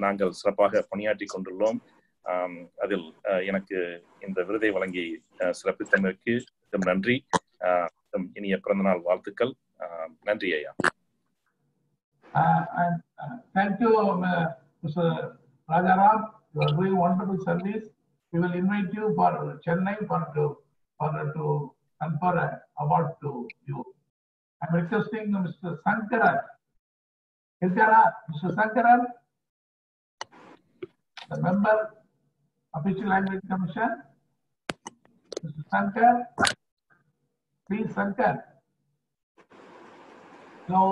நாங்கள் சிறப்பாக பணியாற்றி கொண்டுள்ளோம். அதில் எனக்கு இந்த விருதை வழங்கி சிறப்பித்தமைக்கு நன்றி. ஆஹ் மிகவும் இனிய பிறந்தநாள் வாழ்த்துக்கள் ஆஹ் நன்றி ஐயா Uh, and uh, thank you, um, uh, Mr. Rajaram. You are doing wonderful service. We will invite you for Chennai for to for to confer a award to you. I'm requesting Mr. Sankaran. Ilkara, Mr. Sankaran, the member, Official Language Commission. Mr. Sankar, please Sankar. No.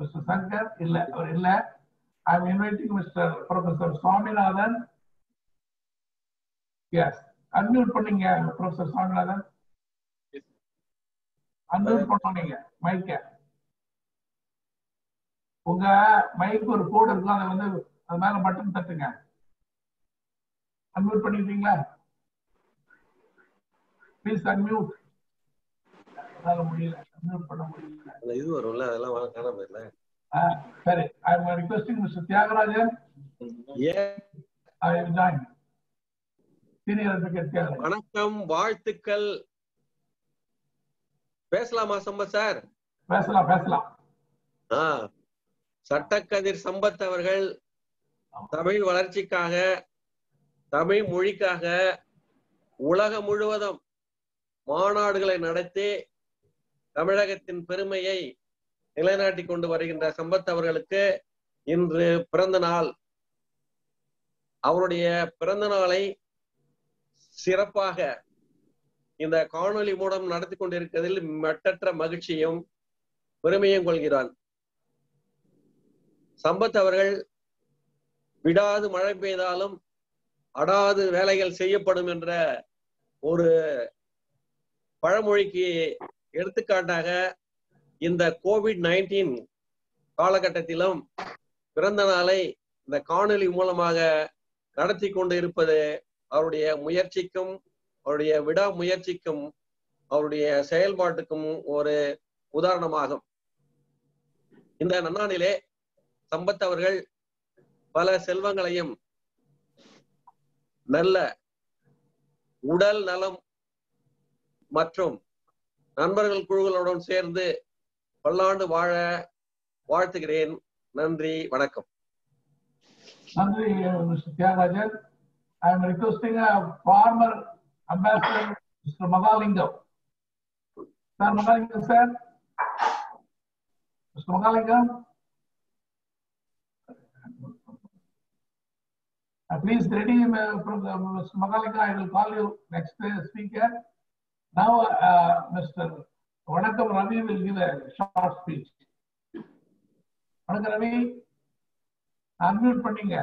Mr. Sankar, இல்ல அவர் இல்ல I'm inviting Mr. Professor Swaminathan. Yes, unmute பண்ணீங்க Professor Swaminathan. Unmute பண்ணீங்க மைக்க. உங்க mic ஒரு கோடு இருக்கும் அதை வந்து அது மேல பட்டன் தட்டுங்க அன்மியூட் பண்ணிட்டீங்களா ப்ளீஸ் அன்மியூட் அதால முடியல அன்மியூட் பண்ண முடியல. அந்த இது வரும்ல அதெல்லாம் வா- காணாம போயிடல ஆ, சரி. I am requesting mister Thiagarajan. I join senior advocate Thiagarajan வணக்கம் வாழ்த்துக்கள். பேசலாமா சம்பத் சார்? பேசலாம் பேசலாம். ஆ சட்டக்கதிர் சம்பத் அவர்கள் தமிழ் வளர்ச்சிக்காக தமிழ் மொழிக்காக உலகம் முழுவதும் மாநாடுகளை நடத்தி தமிழகத்தின் பெருமையை நிலைநாட்டி கொண்டு வருகின்ற சம்பத் அவர்களுக்கு இன்று பிறந்த நாள். அவருடைய பிறந்த நாளை சிறப்பாக இந்த காணொளி மூலம் நடத்தி கொண்டிருக்கிறதில் மட்டற்ற மகிழ்ச்சியும் பெருமையும் கொள்கிறான். சம்பத் அவர்கள் விடாது மழை பெய்தாலும் அடாது வேலைகள் செய்யப்படும் என்ற ஒரு பழமொழிக்கு எடுத்துக்காட்டாக இந்த கோவிட் நைன்டீன் காலகட்டத்திலும் பிறந்த நாளை இந்த காணொலி மூலமாக நடத்தி கொண்டு இருப்பது அவருடைய முயற்சிக்கும் அவருடைய விடா முயற்சிக்கும் அவருடைய செயல்பாட்டுக்கும் ஒரு உதாரணமாகும். இந்த நன்னாளிலே சம்பத் அவர்கள் பல செல்வங்களையும் நல்ல உடல் நலம் மற்றும் நண்பர்கள் குழுக்களுடன் சேர்ந்து பல்லாண்டு வாழ வாழ்த்துகிறேன். நன்றி வணக்கம். நன்றி mister Thiagarajan. I am requesting former ambassador mister Mahalingam. Sir Mahalingam sir mister Mahalingam. Uh, please ready uh, from the, Mr. Magalika, I will call you next uh, speaker. Now, uh, Mr. Vanakam Ravi will give a short speech. வணக்கம் Ravi. Unmute பண்ணீங்க.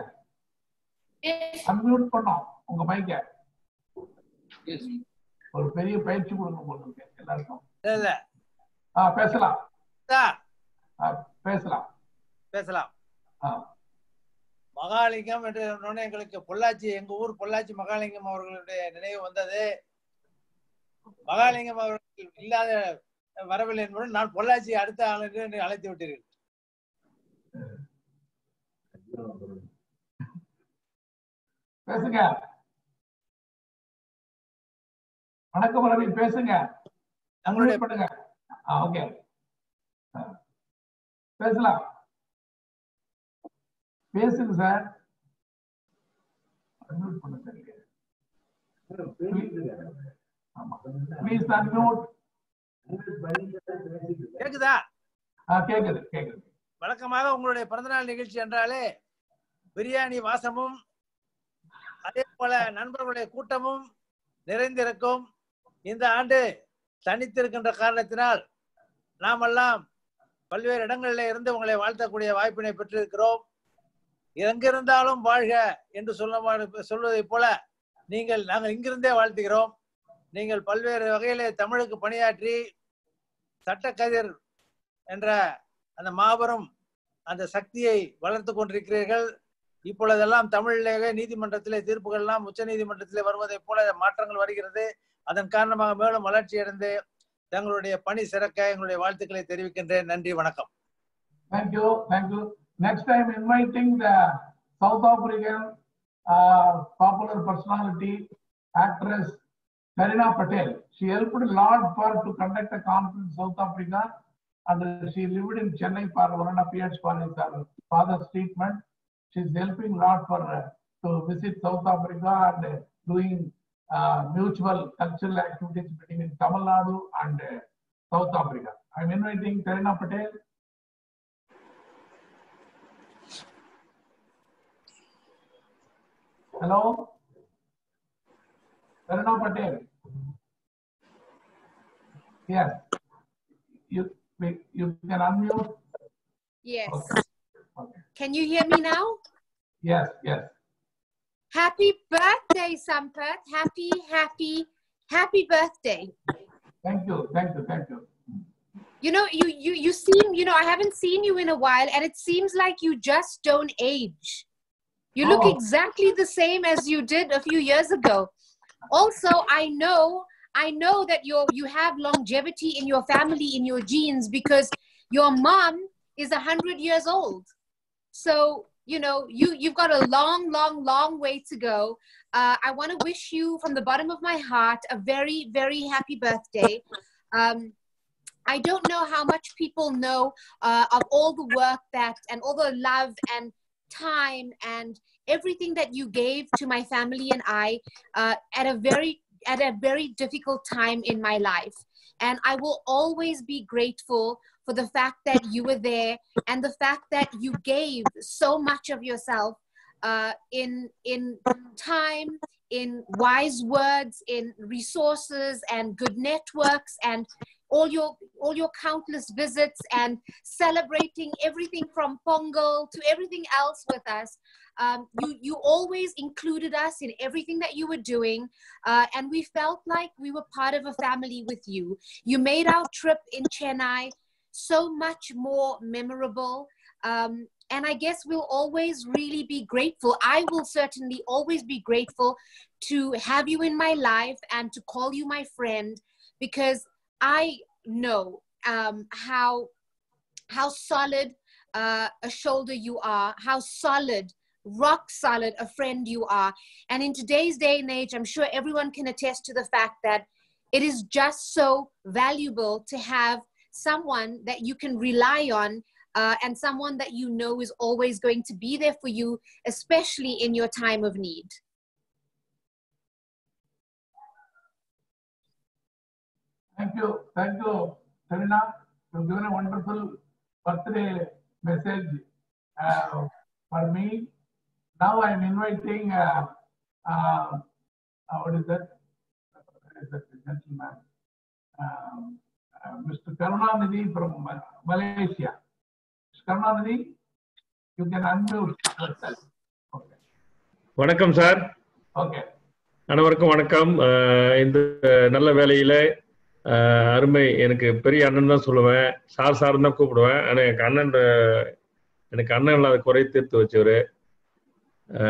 Unmute பண்ணோம் உங்க மைக்க ஒரு பெரிய பயிற்சி கொடுங்க போட்டுருக்கு எல்லாருக்கும். இல்ல ஆ பேசலாம். பேசலாம். பேசலாம். மகாலிங்கம் என்று எங்களுக்கு பொள்ளாச்சி எங்க ஊர் பொள்ளாச்சி மகாலிங்கம் அவர்களுடைய நினைவு வந்தது. மகாலிங்கம் அவர்கள் இல்லாத வரவில்லை என்பதுடன் நான் பொள்ளாச்சி அடுத்த ஆள் என்று அழைத்து விட்டீர்கள். பேசுங்க. வணக்கம் ரவி பேசுங்க. நம்மளுடைய பண்ணுங்க ஓகே. பேசலாம். பேசுங்க சார். அன்மியூட் பண்ண தெரியல. ப்ளீஸ் அன்மியூட் கேக்குதா? கேக்குது கேக்குது. வழக்கமாக உங்களுடைய பிறந்தநாள் நிகழ்ச்சி என்றாலே பிரியாணி வாசமும் அதே போல நண்பர்களுடைய கூட்டமும் நிறைந்திருக்கும். இந்த ஆண்டு தனித்திருக்கின்ற காரணத்தினால் நாமெல்லாம் பல்வேறு இடங்களில் இருந்து உங்களை வாழ்த்தக்கூடிய வாய்ப்பினை பெற்றிருக்கிறோம். எங்கிருந்தாலும் வாழ்க என்று சொல்ல சொல்வதைப் போல நீங்கள் நாங்கள் இங்கிருந்தே வாழ்த்துகிறோம். நீங்கள் பல்வேறு வகையிலே தமிழுக்கு பணியாற்றி சட்டக்கதிர் என்ற அந்த மாபெரும் அந்த சக்தியை வளர்த்து கொண்டிருக்கிறீர்கள். இப்பொழுதெல்லாம் தமிழிலேயே நீதிமன்றத்திலே தீர்ப்புகள் எல்லாம் உச்ச நீதிமன்றத்திலே வருவதைப் போல மாற்றங்கள் வருகிறது. அதன் காரணமாக மேலும் வளர்ச்சி அடைந்து தங்களுடைய பணி சிறக்க எங்களுடைய வாழ்த்துக்களை தெரிவிக்கின்றேன். நன்றி வணக்கம். Thank you, thank you. Next time inviting the South African uh, popular personality, actress Karina Patel. She helped Lord for to conduct a conference in South Africa and she lived in Chennai for one and a half years for his uh, father's treatment. She's helping Lord for uh, to visit South Africa and doing uh, mutual cultural activities between Tamil Nadu and uh, South Africa. I'm inviting Karina Patel. Hello? Karuna Patel. Yes. You, you can unmute. Yes. Okay. Can you hear me now? Yes, yes. Happy birthday, Sampath. Happy, happy, happy birthday. Thank you, thank you, thank you. You know, you you you seem, you know, I haven't seen you in a while, and it seems like you just don't age. You look Oh. exactly the same as you did a few years ago. Also, I know, I know that you you have longevity in your family, in your genes, because your mom is a hundred years old. So you know you you've got a long, long, long way to go. Uh, I want to wish you from the bottom of my heart a very, very happy birthday. Um, I don't know how much people know uh, of all the work that and all the love and time and everything that you gave to my family and I uh, at a very at a very difficult time in my life. And I will always be grateful for the fact that you were there and the fact that you gave so much of yourself uh, in in time, in wise words, in resources and good networks and all your all your countless visits and celebrating everything from Pongal to everything else with us. Um, you you always included us in everything that you were doing, uh, and we felt like we were part of a family with you. You made our trip in Chennai so much more memorable. Um, and I guess we'll always really be grateful. I will certainly always be grateful to have you in my life and to call you my friend because I know um, how how solid uh, a shoulder you are, how solid, rock solid a friend you are. And in today's day and age, I'm sure everyone can attest to the fact that it is just so valuable to have someone that you can rely on uh, and someone that you know is always going to be there for you, especially in your time of need. Thank you, thank you, Serena. You've given a wonderful birthday message uh, for me. Now I'm inviting, uh, uh, uh, what is that? Is that gentleman? Um, uh, Mr. Karunanidhi from Ma- Malaysia. Mr. Karunanidhi, you can unmute yourself. வணக்கம் sir Okay. அனைவருக்கும் வணக்கம் இந்த நல்ல வேலையில அருமை எனக்கு பெரிய அண்ணன் தான் சொல்லுவேன் சார் சார் தான் கூப்பிடுவேன் ஆனா எனக்கு அண்ணன் எனக்கு அண்ணன் இல்லாத குறை தீர்த்து வச்சவர்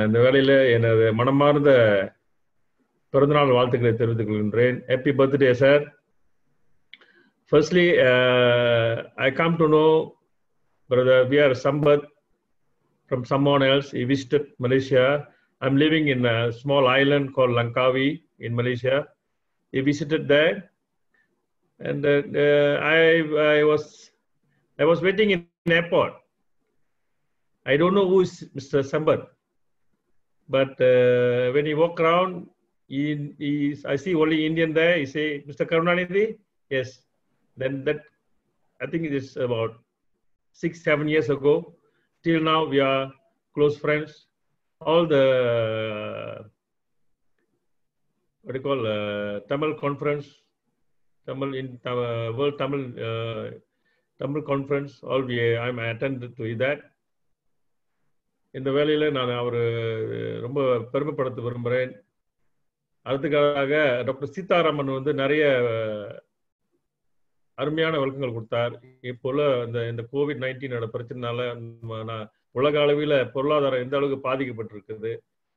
இந்த வேலையில எனது மனமார்ந்த பிறந்தநாள் வாழ்த்துக்களை தெரிவித்துக் கொள்கின்றேன் happy birthday sir firstly I come to know brother we are Sampath from someone else. He visited Malaysia. I'm living in a small island called Langkawi in Malaysia. He visited there, and uh, uh, I I was I was waiting in airport. I don't know who is Mr. Sambat, but uh, when he walk around, he, he I see only Indian there. He say, Mr. Karunanidhi, yes. Then that I think it is about six seven years ago. Till now we are close friends. All the what do you call uh, Tamil conference, Tamil in uh, World Tamil uh, Tamil conference. All we I'm attended to that. இந்த வேலையில நான் அவர் ரொம்ப பெருமைப்படுத்த விரும்புகிறேன் அதுக்காக doctor Sitharaman வந்து நிறைய அருமையான விளக்கங்கள் கொடுத்தார். இப்போல இந்த இந்த கோவிட் நைன்டீனோட பிரச்சனைனால நான் உலக அளவில் பொருளாதாரம் எந்த அளவுக்கு பாதிக்கப்பட்டிருக்குது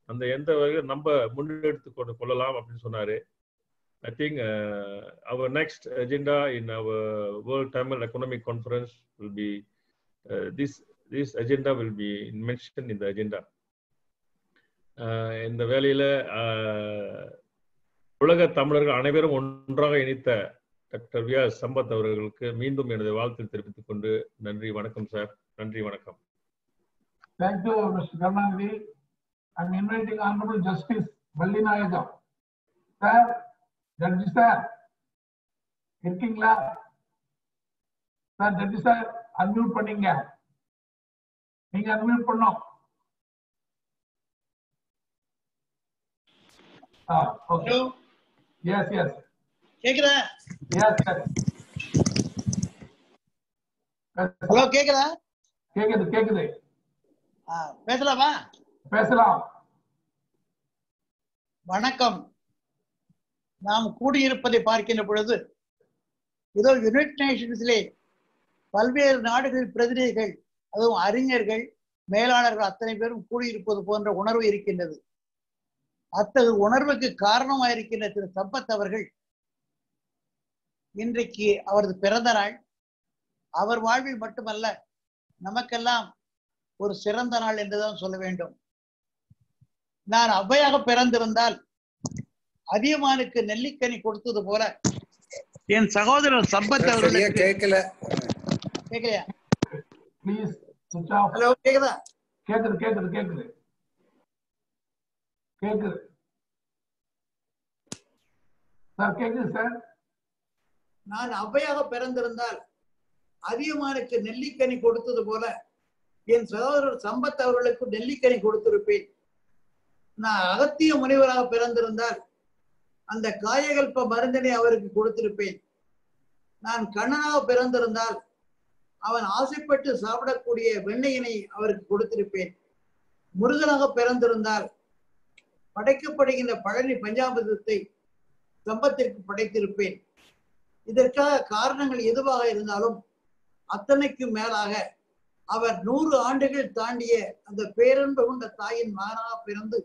அந்த எந்த வகையில் நம்ம முன்னெடுத்து கொண்டு கொள்ளலாம் அப்படின்னு சொன்னாரு. I think our next agenda in our world Tamil economic conference will be this this agenda will be mention இந்த அஜெண்டா இந்த வேலையில உலக தமிழர்கள் அனைவரும் ஒன்றாக இணைத்த டாக்டர் வி ஆர் சம்பத் அவர்களுக்கு மீண்டும் எனது வாழ்த்து தெரிவித்துக் கொண்டு நன்றி வணக்கம் சார் நன்றி வணக்கம் Thank you, Mr. Karnangi. I'm inviting Honorable Justice Vallinayagam. Sir, Judge sir, இருக்கீங்களா சார் ஜட்ஜி சார் அன்மியூட் பண்ணீங்க நீங்க அன்மியூட் பண்ணோம் ஓகே எஸ் எஸ் கேக்குதா? எஸ் ஹலோ கேக்குதா? கேக்குது கேக்குது. பேசலாமா? பேசலாம். வணக்கம். நாம் கூடியிருப்பதை பார்க்கின்ற பொழுது இதோ யுனைடெட் நேஷன்ஸிலே பல்வேறு நாடுகளின் பிரதிநிதிகள் அதுவும் அறிஞர்கள் மேலாளர்கள் அத்தனை பேரும் கூடியிருப்பது போன்ற உணர்வு இருக்கின்றது. அத்தகைய உணர்வுக்கு காரணமாயிருக்கின்ற திரு சம்பத் அவர்கள் இன்றைக்கு அவரது பிறந்த நாள். அவர் வாழ்வில் மட்டுமல்ல நமக்கெல்லாம் ஒரு சிறந்த நாள் என்றுதான் சொல்ல வேண்டும். நான் அவ்வையாக பிறந்திருந்தால் அதியமானுக்கு நெல்லிக்கனி கொடுத்தது போல என் சகோதரர் சம்பத் அவர்களுக்கு கேட்கல. கேட்கலையா? ப்ளீஸ் சுவிட்ச் ஆஃப் ஹலோ கேக்குதா? கேக்குது கேக்குது கேக்குது. கேக்குது. சார் கேக்குது சார்? நான் அவ்வையாக பிறந்திருந்தால் அதியமானுக்கு நெல்லிக்கனி கொடுத்தது போல என் சகோதரர் சம்பத் அவர்களுக்கு நெல்லிக்கனி கொடுத்திருப்பேன். நான் அகத்திய முனிவராக பிறந்திருந்தால் அந்த காயகல்ப மருந்தினை அவருக்கு கொடுத்திருப்பேன். நான் கண்ணனாக பிறந்திருந்தால் அவன் ஆசைப்பட்டு சாப்பிடக்கூடிய வெண்ணையினை அவருக்கு கொடுத்திருப்பேன். முருகனாக பிறந்திருந்தால் படைக்கப்படுகின்ற பழனி பஞ்சாமிர்தத்தை சம்பத்திற்கு படைத்திருப்பேன். இதற்காக காரணங்கள் எதுவாக இருந்தாலும் அத்தனைக்கு மேலாக அவர் நூறு ஆண்டுகள் தாண்டிய அந்த பேரன்பு கொண்ட தாயின் மகனாக பிறந்து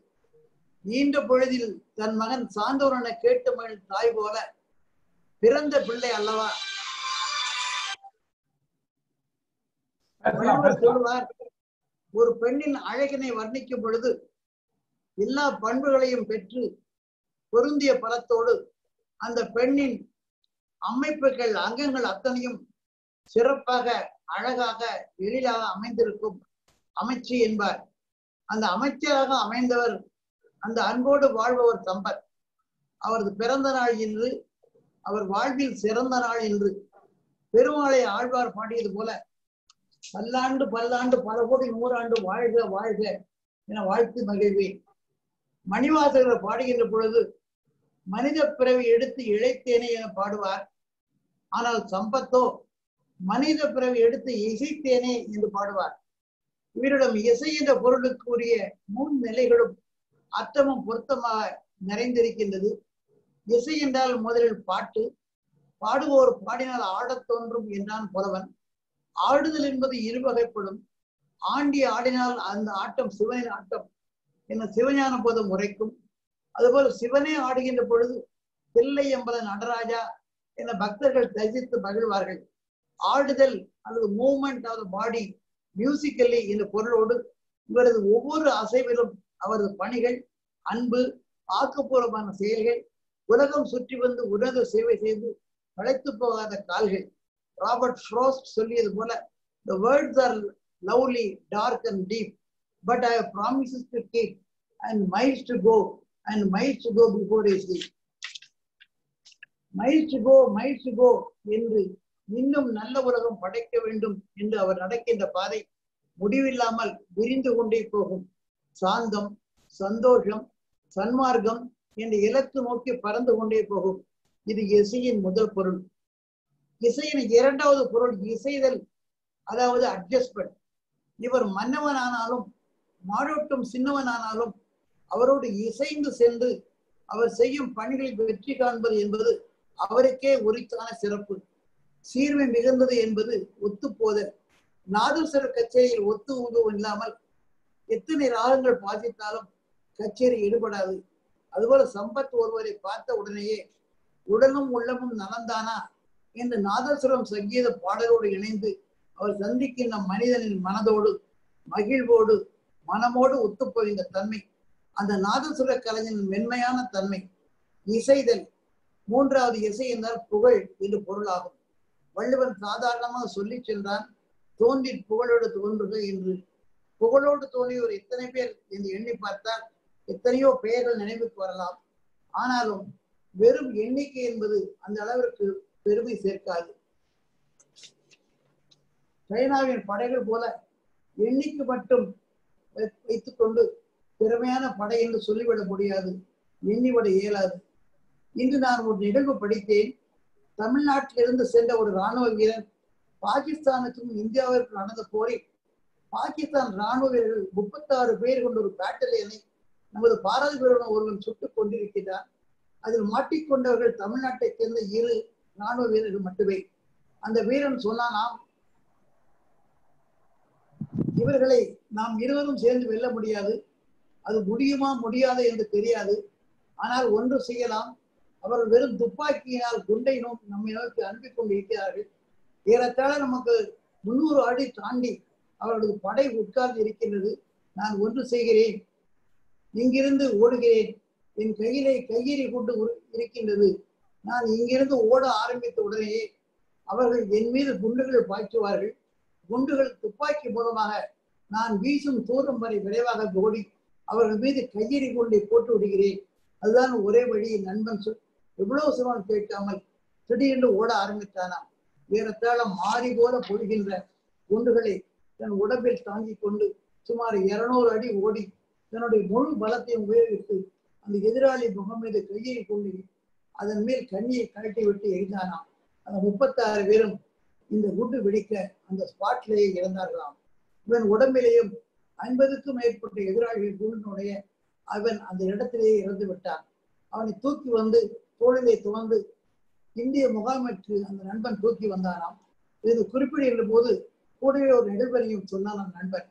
நீண்ட பொழுதில் தன் மகன் சாந்தவரனை கேட்டு மகள் தாய் போல பிறந்த பிள்ளை அல்லவா? சொல்லுவார் ஒரு பெண்ணின் அழகினை வர்ணிக்கும் பொழுது எல்லா பண்புகளையும் பெற்று பொருந்திய பலத்தோடு அந்த பெண்ணின் அமைப்புகள் அங்கங்கள் அத்தனையும் சிறப்பாக அழகாக எழிலாக அமைந்திருக்கும் அமைச்சு என்பார். அந்த அமைச்சராக அமைந்தவர் அந்த அன்போடு வாழ்பவர் சம்பத் அவரது பிறந்த நாள் இன்று அவர் வாழ்வில் சிறந்த நாள் இன்று. பெருமாளை ஆழ்வார் பாடியது போல பல்லாண்டு பல்லாண்டு பல கோடி நூறாண்டு வாழ்க வாழ்க என வாழ்த்து மகிழ்வேன். மணிவாசகர் பாடுகின்ற பொழுது மனித பிறவி எடுத்து இழைத்தேனே என பாடுவார். ஆனால் சம்பத்தோ மனித பிறவி எடுத்து இசைத்தேனே என்று பாடுவார். இவரிடம் இசை என்ற பொருளுக்குரிய மூணு நிலைகளும் அர்த்தமும் பொருத்தமாக நிறைந்திருக்கின்றது. இசை என்றால் முதலில் பாட்டு. பாடுவோர் பாடினால் ஆடத் தோன்றும் என்றான் புலவன் ஆடுதல் என்பது இருவகைப்படும் ஆண்டி ஆடினால் அந்த ஆட்டம் சிவனின் ஆட்டம் என சிவஞான போதம் உரைக்கும். அதுபோல சிவனே ஆடுகின்ற பொழுது தில்லை எம்பல நடராஜா என பக்தர்கள் தரிசித்து மகிழ்வார்கள். ஆடுதல் அல்லது மூவ்மெண்ட் ஆஃப் பாடி மியூசிக்கலி என்ற பொருளோடு இவரது ஒவ்வொரு அசைவிலும் அவரது பணிகள் அன்பு ஆக்கப்பூர்வமான செயல்கள் உலகம் சுற்றி வந்து உலக சேவை செய்து களைத்து போகாத கால்கள். ராபர்ட் ஃப்ரோஸ்ட் சொல்லியது போல the words are lovely dark and deep but I have promises to keep and miles to go and miles to go before i sleep. Miles to go miles to go என்று இன்னும் நல்ல உலகம் படைக்க வேண்டும் என்று அவர் நடக்கின்ற பாதை முடிவில்லாமல் விரிந்து கொண்டே போகும். சாந்தம் சந்தோஷம் சன்மார்க்கம் என்ற இலக்கு நோக்கி பறந்து கொண்டே போகும். இது இசையின் முதல் பொருள். இசையின் இரண்டாவது பொருள் இசைதல் அதாவது அட்ஜஸ்ட்மெண்ட் இவர் மன்னவனானாலும் மாடோட்டும் சின்னவனானாலும் அவரோடு இசைந்து சென்று அவர் செய்யும் பணிகளில் வெற்றி காண்பது என்பது அவருக்கே உரித்தான சிறப்பு. சீர்மை மிகுந்தது என்பது ஒத்துப்போதல். நாதஸ்வர கச்சேரியில் ஒத்து ஊதுவம் இல்லாமல் எத்தனை ராகங்கள் பாதித்தாலும் கச்சேரி ஈடுபடாது. அதுபோல சம்பத் ஒருவரை பார்த்த உடனேயே உடலும் உள்ளமும் நலந்தானா? என்று நாதஸ்வரம் சங்கீத பாடலோடு இணைந்து அவர் சந்திக்கின்ற மனிதனின் மனதோடு மகிழ்வோடு மனமோடு ஒத்துப்போகின்ற தன்மை அந்த நாதசுர கலைஞனின் மென்மையான தன்மை இசைதல் மூன்றாவது இசை என்றால் புகழ் என்று பொருளாகும். வள்ளுவன் சாதாரணமாக சொல்லி சென்றான் தோன்றி புகழோடு தோன்றுக என்று. புகழோடு தோன்றியவர் எத்தனை பேர் என்று எண்ணி பார்த்தால் எத்தனையோ பெயர்கள் நினைவுக்கு வரலாம். ஆனாலும் வெறும் எண்ணிக்கை என்பது அந்த அளவிற்கு பெருமை சேர்க்காது. சைனாவின் படைகள் போல எண்ணிக்கை மட்டும் வை- வைத்துக்கொண்டு திறமையான படை என்று சொல்லிவிட முடியாது. எண்ணிவிட இயலாது. இன்று நான் ஒரு நிகழ்வு படித்தேன். தமிழ்நாட்டிலிருந்து சென்ற ஒரு ராணுவ வீரன் பாகிஸ்தானுக்கும் இந்தியாவிற்கும் நடந்த போரில் பாகிஸ்தான் ராணுவ வீரர்கள் முப்பத்தாறு பேர் கொண்ட ஒரு பேட்டலியனை நமது பாரத வீரன் ஒருவன் சுட்டுக் கொண்டிருக்கிறார் அதில் மாட்டிக்கொண்டவர்கள் தமிழ்நாட்டைச் சேர்ந்த இரு ராணுவ வீரர்கள் மட்டுமே. அந்த வீரன் சொன்னானாம் இவர்களை நாம் இருவரும் சேர்ந்து வெல்ல முடியாது. அது முடியுமா முடியாது என்று தெரியாது. ஆனால் ஒன்று செய்யலாம். அவர்கள் வெறும் துப்பாக்கியினால் குண்டை நோக்கி நம்மை நோக்கி அனுப்பிக் கொண்டு இருக்கிறார்கள் ஏறத்தாழ நமக்கு முன்னூறு அடி தாண்டி அவர்களது படை உட்கார்ந்து இருக்கின்றது. நான் ஒன்று செய்கிறேன். இங்கிருந்து ஓடுகிறேன். என் கையிலே கையெறி கொண்டு இருக்கின்றது. நான் இங்கிருந்து ஓட ஆரம்பித்த உடனேயே அவர்கள் என் மீது குண்டுகள் பாய்ச்சுவார்கள். குண்டுகள் துப்பாக்கி மூலமாக நான் வீசும் தூரம் வரை விரைவாக ஓடி அவர்கள் மீது கையெறி கொண்டை போட்டு விடுகிறேன். அதுதான் ஒரே வழி நண்பன் சொல். எவ்வளவு சிரமம் கேட்காமல் திடீரென்று ஓட ஆரம்பித்தானாம் ஏறத்தாழ மாறி போல பொழுகின்ற குண்டுகளை தன் உடம்பில் தாங்கிக் கொண்டு சுமார் இருநூறு அடி ஓடி தன்னுடைய முழு பலத்தையும் உபயோகித்து அந்த எதிராளி முகம் மீது கையை கொண்டு அதன் மேல் கண்ணியை கழட்டி விட்டு எரிந்தானாம். அந்த முப்பத்தாறு பேரும் இந்த குண்டு வெடிக்க அந்த ஸ்பாட்லேயே இறந்தார்களாம். இவன் உடம்பிலேயும் ஐம்பதுக்கும் மேற்பட்ட எதிராளிகள் குண்டினுடைய அவன் அந்த இடத்திலேயே இறந்து விட்டான். அவனை தூக்கி வந்து தோளிலே துவந்து இந்திய முகாமிற்கு அந்த நண்பன் தூக்கி வந்தானாம். இது குறிப்பிடுகின்ற போது கூடவே ஒரு நெடுவரையும் சொன்னான் அந்த நண்பன்.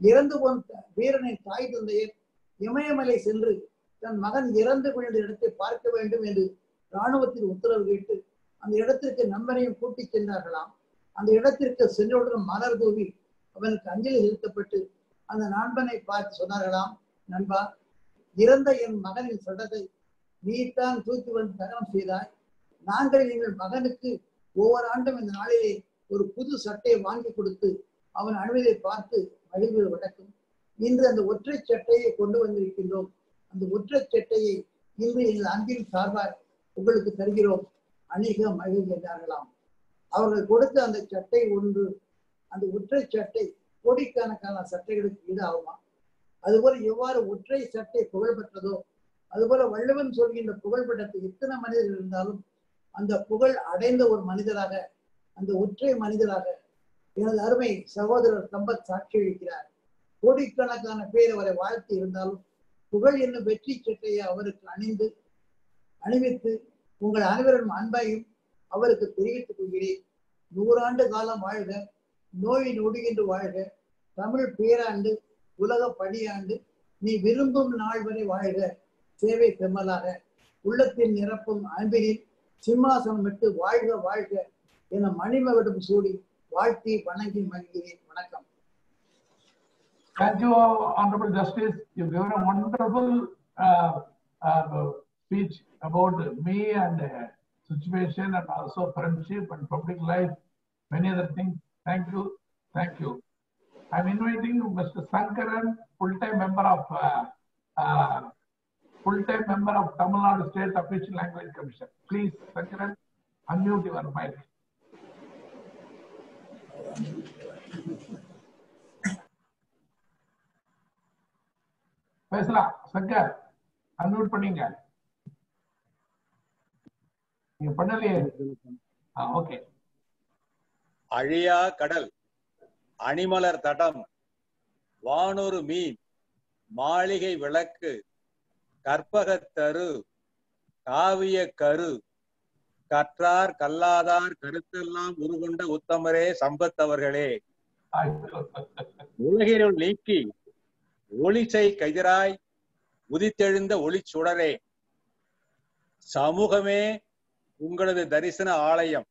இறந்து போன வீரனின் தாய் தந்தையர் இமயமலை சென்று தன் மகன் இறந்து விழுந்த இடத்தை பார்க்க வேண்டும் என்று இராணுவத்தில் உத்தரவு கேட்டு அந்த இடத்திற்கு நண்பனையும் கூட்டிச் சென்றார்களாம். அந்த இடத்திற்கு சென்றவுடன் மலர் தூவி அவனுக்கு அஞ்சலி செலுத்தப்பட்டு அந்த நண்பனை பார்த்து சொன்னார்களாம் நண்பா இறந்த என் மகனின் சடத்தை நீத்தான் தூக்கி வந்து தகனம் செய்தாய். நாங்கள் எங்கள் மகனுக்கு ஒவ்வொரு ஆண்டும் இந்த நாளிலே ஒரு புது சட்டையை வாங்கி கொடுத்து அவன் அணுவதை பார்த்து மகிழ்வு வழக்கம் இன்று அந்த ஒற்றை சட்டையை கொண்டு வந்திருக்கின்றோம். அந்த ஒற்றை சட்டையை இன்று எங்கள் அன்பின் சார்பாக உங்களுக்கு தருகிறோம். அநேக மகிழ் என்றார்களாம். அவர்கள் கொடுத்த அந்த சட்டை ஒன்று அந்த ஒற்றை சட்டை கோடிக்கணக்கான சட்டைகளுக்கு ஈடாகுமா? அதுபோல எவ்வாறு ஒற்றை சட்டை புகழ் பெற்றதோ அதுபோல வள்ளுவன் சொல்கின்ற புகழ் பெற்ற எத்தனை மனிதர்கள் இருந்தாலும் அந்த புகழ் அடைந்த ஒரு மனிதராக அந்த ஒற்றை மனிதராக எனது அருமை சகோதரர் சம்பத் சாட்சி அளிக்கிறார். கோடிக்கணக்கான பேர் அவரை வாழ்த்தி இருந்தாலும் புகழ் என்னும் வெற்றி சட்டையை அவருக்கு அணிந்து அணிவித்து உங்கள் அனைவரும் அன்பையும் அவருக்கு தெரிவித்துக் கொள்கிறேன். நூறாண்டு காலம் வாழ்க நோய் நொடியின்றி வாழ்க தமிழ் பேராண்டு உலக பணியாண்டு நீ விரும்பும் நாள் வரை வாழ்க. சேவை செம்மலாக உள்ளத்தில் நிரப்பும் அன்பினில் சிம்மாசனம் விட்டு வாழ்க வாழ்க என மணிமகுடம் சூடி வாழ்த்தி வணங்கி மகிழ்கிறேன். வணக்கம். Thank you, Honorable Justice. You've given a wonderful uh, uh, speech about me and uh, situation and also friendship and public life, many other things. Thank you. Thank you. I'm inviting Mr. Sankaran, full-time member of uh, uh, full-time member of Tamil Nadu State Official Language Commission. Please, Sankaran, unmute your mic. பேசலாம் Shankar unmute பண்ணீங்க நீங்க பண்ணலையே okay அழியா கடல் அணிமலர் தடம் வானொரு மீன் மாளிகை விளக்கு கற்பகத்தரு காவிய கரு கற்றார் கல்லாதார் கருத்தெல்லாம் உருகொண்ட உத்தமரே சம்பத்தவர்களே உலகினுள் நீக்கி ஒளிசை கதிராய் உதித்தெழுந்த ஒளிச்சுடரே. சமூகமே உங்களது தரிசன ஆலயம்.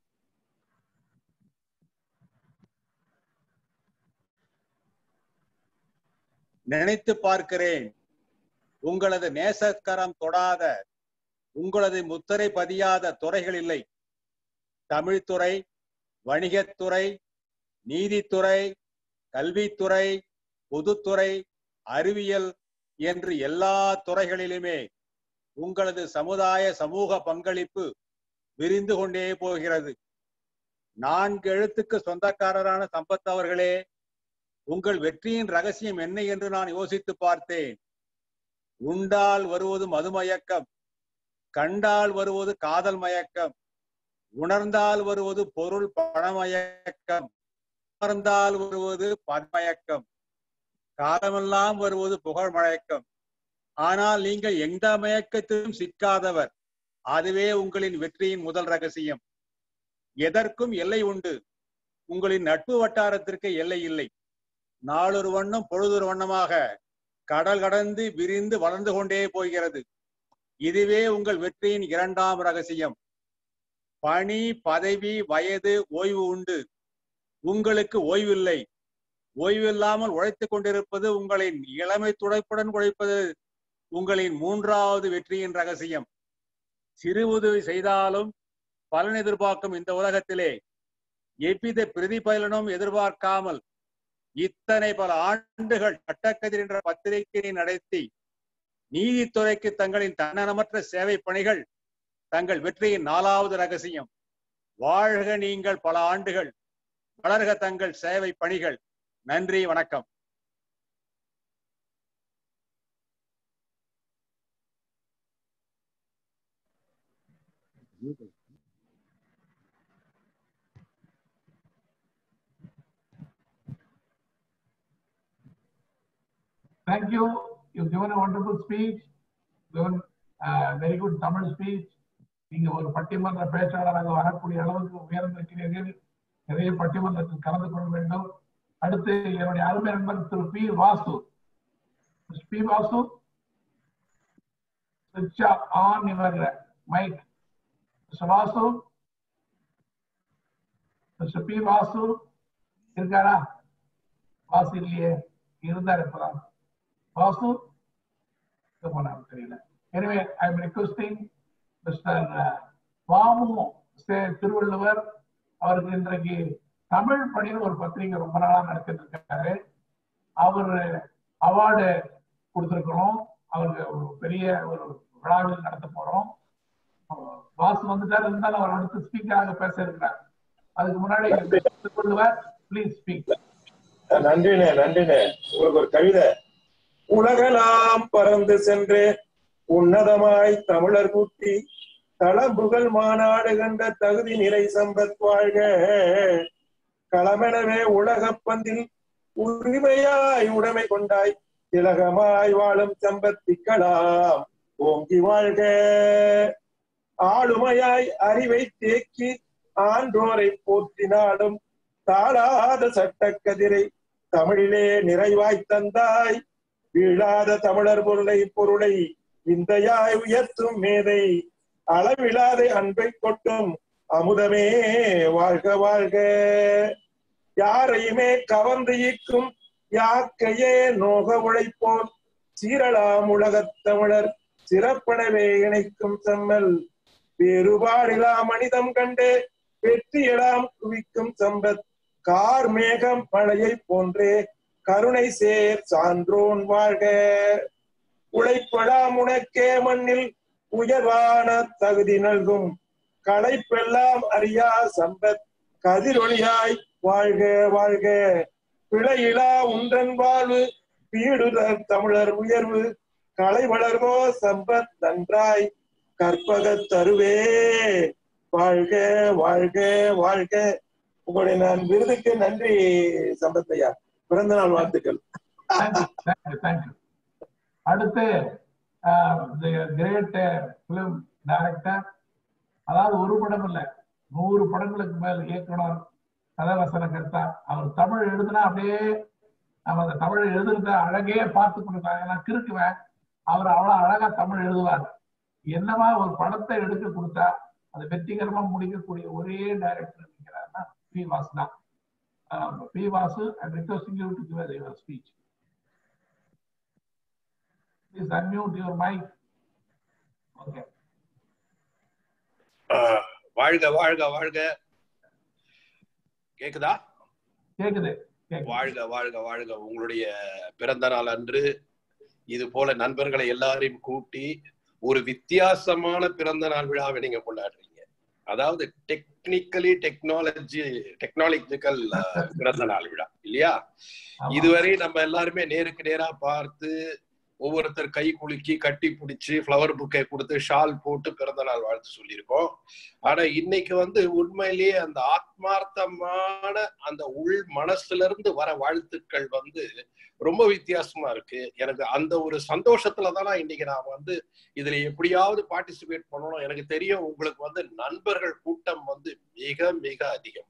நினைத்து பார்க்கிறேன். உங்களது நேசக்கரம் தொடாத உங்களது முத்திரை பதியாத துறைகள் இல்லை. தமிழ்துறை வணிகத்துறை நீதித்துறை கல்வித்துறை பொதுத்துறை அறிவியல் என்று எல்லா துறைகளிலுமே உங்களது சமுதாய சமூக பங்களிப்பு விரிந்து கொண்டே போகிறது. நான்கு எழுத்துக்கு சொந்தக்காரரான சம்பத் அவர்களே உங்கள் வெற்றியின் ரகசியம் என்ன என்று நான் யோசித்து பார்த்தேன். உண்டால் வருவது மதுமயக்கம் கண்டால் வருவது காதல் மயக்கம் உணர்ந்தால் வருவது பொருள் பணமயக்கம் உணர்ந்தால் வருவது பன்மயக்கம் காலமெல்லாம் வருவது புகழ் மயக்கம். ஆனால் நீங்கள் எந்த மயக்கத்திலும் சிக்காதவர். அதுவே உங்களின் வெற்றியின் முதல் ரகசியம். எதற்கும் எல்லை உண்டு. உங்களின் நட்பு வட்டாரத்திற்கு எல்லை இல்லை. நாளொரு வண்ணம் பொழுதொரு வண்ணமாக கடல் கடந்து விரிந்து வளர்ந்து கொண்டே போகிறது. இதுவே உங்கள் வெற்றியின் இரண்டாம் ரகசியம். பணி பதவி வயது ஓய்வு உண்டு. உங்களுக்கு ஓய்வில்லை. ஓய்வில்லாமல் உழைத்துக் கொண்டிருப்பது உங்களின் இளமை துடைப்புடன் உழைப்பது உங்களின் மூன்றாவது வெற்றியின் ரகசியம். சிறு உதவி செய்தாலும் பலன் எதிர்பார்க்கும் இந்த உலகத்திலே எவ்வித பிரதிபலனும் எதிர்பார்க்காமல் இத்தனை பல ஆண்டுகள் சட்டக்கதிர் என்ற பத்திரிகையை நடத்தி நீதித்துறைக்கு தங்களின் தன்னலமற்ற சேவை பணிகள் தங்கள் வெற்றியின் நாலாவது ரகசியம். வாழ்க நீங்கள் பல ஆண்டுகள் வளர்க தங்கள் சேவை பணிகள். நன்றி வணக்கம். Thank you. You've given a wonderful speech. Given a very good Tamil speech. நீங்க ஒரு பட்டிமன்ற பேச்சாளராக வரக்கூடிய அளவுக்கு உயர்ந்திருக்கிறீர்கள் நிறைய பட்டிமன்றத்தில் கலந்து கொள்ள வேண்டும் அடுத்து என்னுடைய அருமை நண்பர் திரு P Vasu P Vasu switch on your mic. Mr. Vasu, Mr. P. Vasu, இருக்காரா வாசு இல்லையே இருந்தார் இப்பதான் வாசு போனார் தெரியல எனவே I am requesting mister Vamu Thiruvalluvar அவருக்கு இன்றைக்கு தமிழ் பணின்னு ஒரு பத்திரிகை ரொம்ப நாளா நடத்திட்டு இருக்காரு அவர் அவார்டு கொடுத்துருக்கிறோம் அவருக்கு ஒரு பெரிய ஒரு விழாவில் நடத்த போறோம் வாசு வந்துட்டார் இருந்தாலும் அவர் அடுத்து ஸ்பீக்கராக பேச இருக்கிறார் அதுக்கு முன்னாடி திருவள்ளுவர் ப்ளீஸ் ஸ்பீக் நன்றிண்ணே நன்றிண்ணே. உங்களுக்கு ஒரு கவிதை. உலகெல்லாம் பறந்து சென்று உன்னதமாய் தமிழர் கூட்டி தளம்புகள் மாநாடு கண்ட தகுதி நிலை சம்பத் வாழ்க. களமெனவே உலகப் பந்தில் உரிமையாய் உடைமை கொண்டாய் திலகமாய் வாழும் சம்பத்திக்கலாம் ஓங்கி வாழ்க. ஆளுமையாய் அறிவை தேக்கி ஆன்றோரை போற்றினாலும் தாழாத சட்டக்கதிரை தமிழிலே நிறைவாய் தந்தாய். வீழாத தமிழர் பொருளை பொருளை விந்தையாய் உயர்த்தும் மேதை. அளவிலாத அன்பை கொட்டும் அமுதமே வாழ்க வாழ்க. யாரையுமே கவர்ந்து ஈக்கும் யாக்கையே நோக உழைப்போர். சீரலாம் உலகத் தமிழர் சிறப்பனவே இணைக்கும் செம்மல். வேறுபாடிலா மனிதம் கண்டே வெற்றியெல்லாம் குவிக்கும் சம்பத். கார் மேகம் மழையை போன்றே கருணை சேர் சான்றோன் வாழ்க. உழைப்பெல்லாம் உனக்கே மண்ணில் உயர்வான தகுதி நல்கும். களைப்பெல்லாம் அறியா சம்பத். கதிரொளியாய் வாழ்க வாழ்க. பிழையிலா உன்றன் வாழ்வு பீடுதல் தமிழர் உயர்வு. கலை வளர்வோ சம்பத் நன்றாய். கற்பக தருவே. வாழ்க வாழ்க வாழ்க. உங்களுடைய நான் விருதுக்கு நன்றி சம்பத்தையா பிறந்த நாள் வாழ்த்துக்கள். அடுத்து கிரேட் பிலிம் டைரக்டர் அதாவது ஒரு படம் இல்ல நூறு படங்களுக்கு மேல் இயக்குனர் கதவசன கர்த்தா அவர் தமிழ் எழுதுனா அப்படியே நம்ம அந்த தமிழ் எழுதுறத அழகே பார்த்து கொடுத்தாங்க நான் கிறுக்குவேன். அவர் அவ்வளவு அழகா தமிழ் எழுதுவார். என்னவா ஒரு படத்தை எடுக்க கொடுத்தா அதை வெற்றிகரமா முடிக்கக்கூடிய ஒரே டைரக்டர் இருக்கிறாருன்னா பி வாசு தான் P Vasu and requesting you to give your speech please unmute your mic okay வாழ்க வாழ்க வாழ்க. கேக்குதா கேக்குது. வாழ்க வாழ்க வாழ்க. உங்களுடைய பிறந்த நாள் அன்று இது போல நண்பர்களை எல்லாரையும் கூட்டி ஒரு வித்தியாசமான பிறந்த நாள் விழாவை நீங்க கொண்டாடுறீங்க. அதாவது டெக்னிக்கலி டெக்னாலஜி டெக்னாலஜிக்கல் பிறந்த நாள் விழா இல்லையா? இதுவரை நம்ம எல்லாருமே நேருக்கு நேரா பார்த்து ஒவ்வொருத்தர் கை குலுக்கி கட்டி பிடிச்சி ஃப்ளவர் புக்கை கொடுத்து ஷால் போட்டு பிறந்த நாள் வாழ்த்து சொல்லியிருக்கோம். ஆனா இன்னைக்கு வந்து உண்மையிலேயே அந்த ஆத்மார்த்தமான அந்த உள் மனசுல இருந்து வர வாழ்த்துக்கள் வந்து ரொம்ப வித்தியாசமா இருக்கு. எனக்கு அந்த ஒரு சந்தோஷத்துல தான் இன்னைக்கு நான் வந்து இதுல எப்படியாவது பார்ட்டிசிபேட் பண்ணணும். எனக்கு தெரியும் உங்களுக்கு வந்து நண்பர்கள் கூட்டம் வந்து மிக மிக அதிகம்.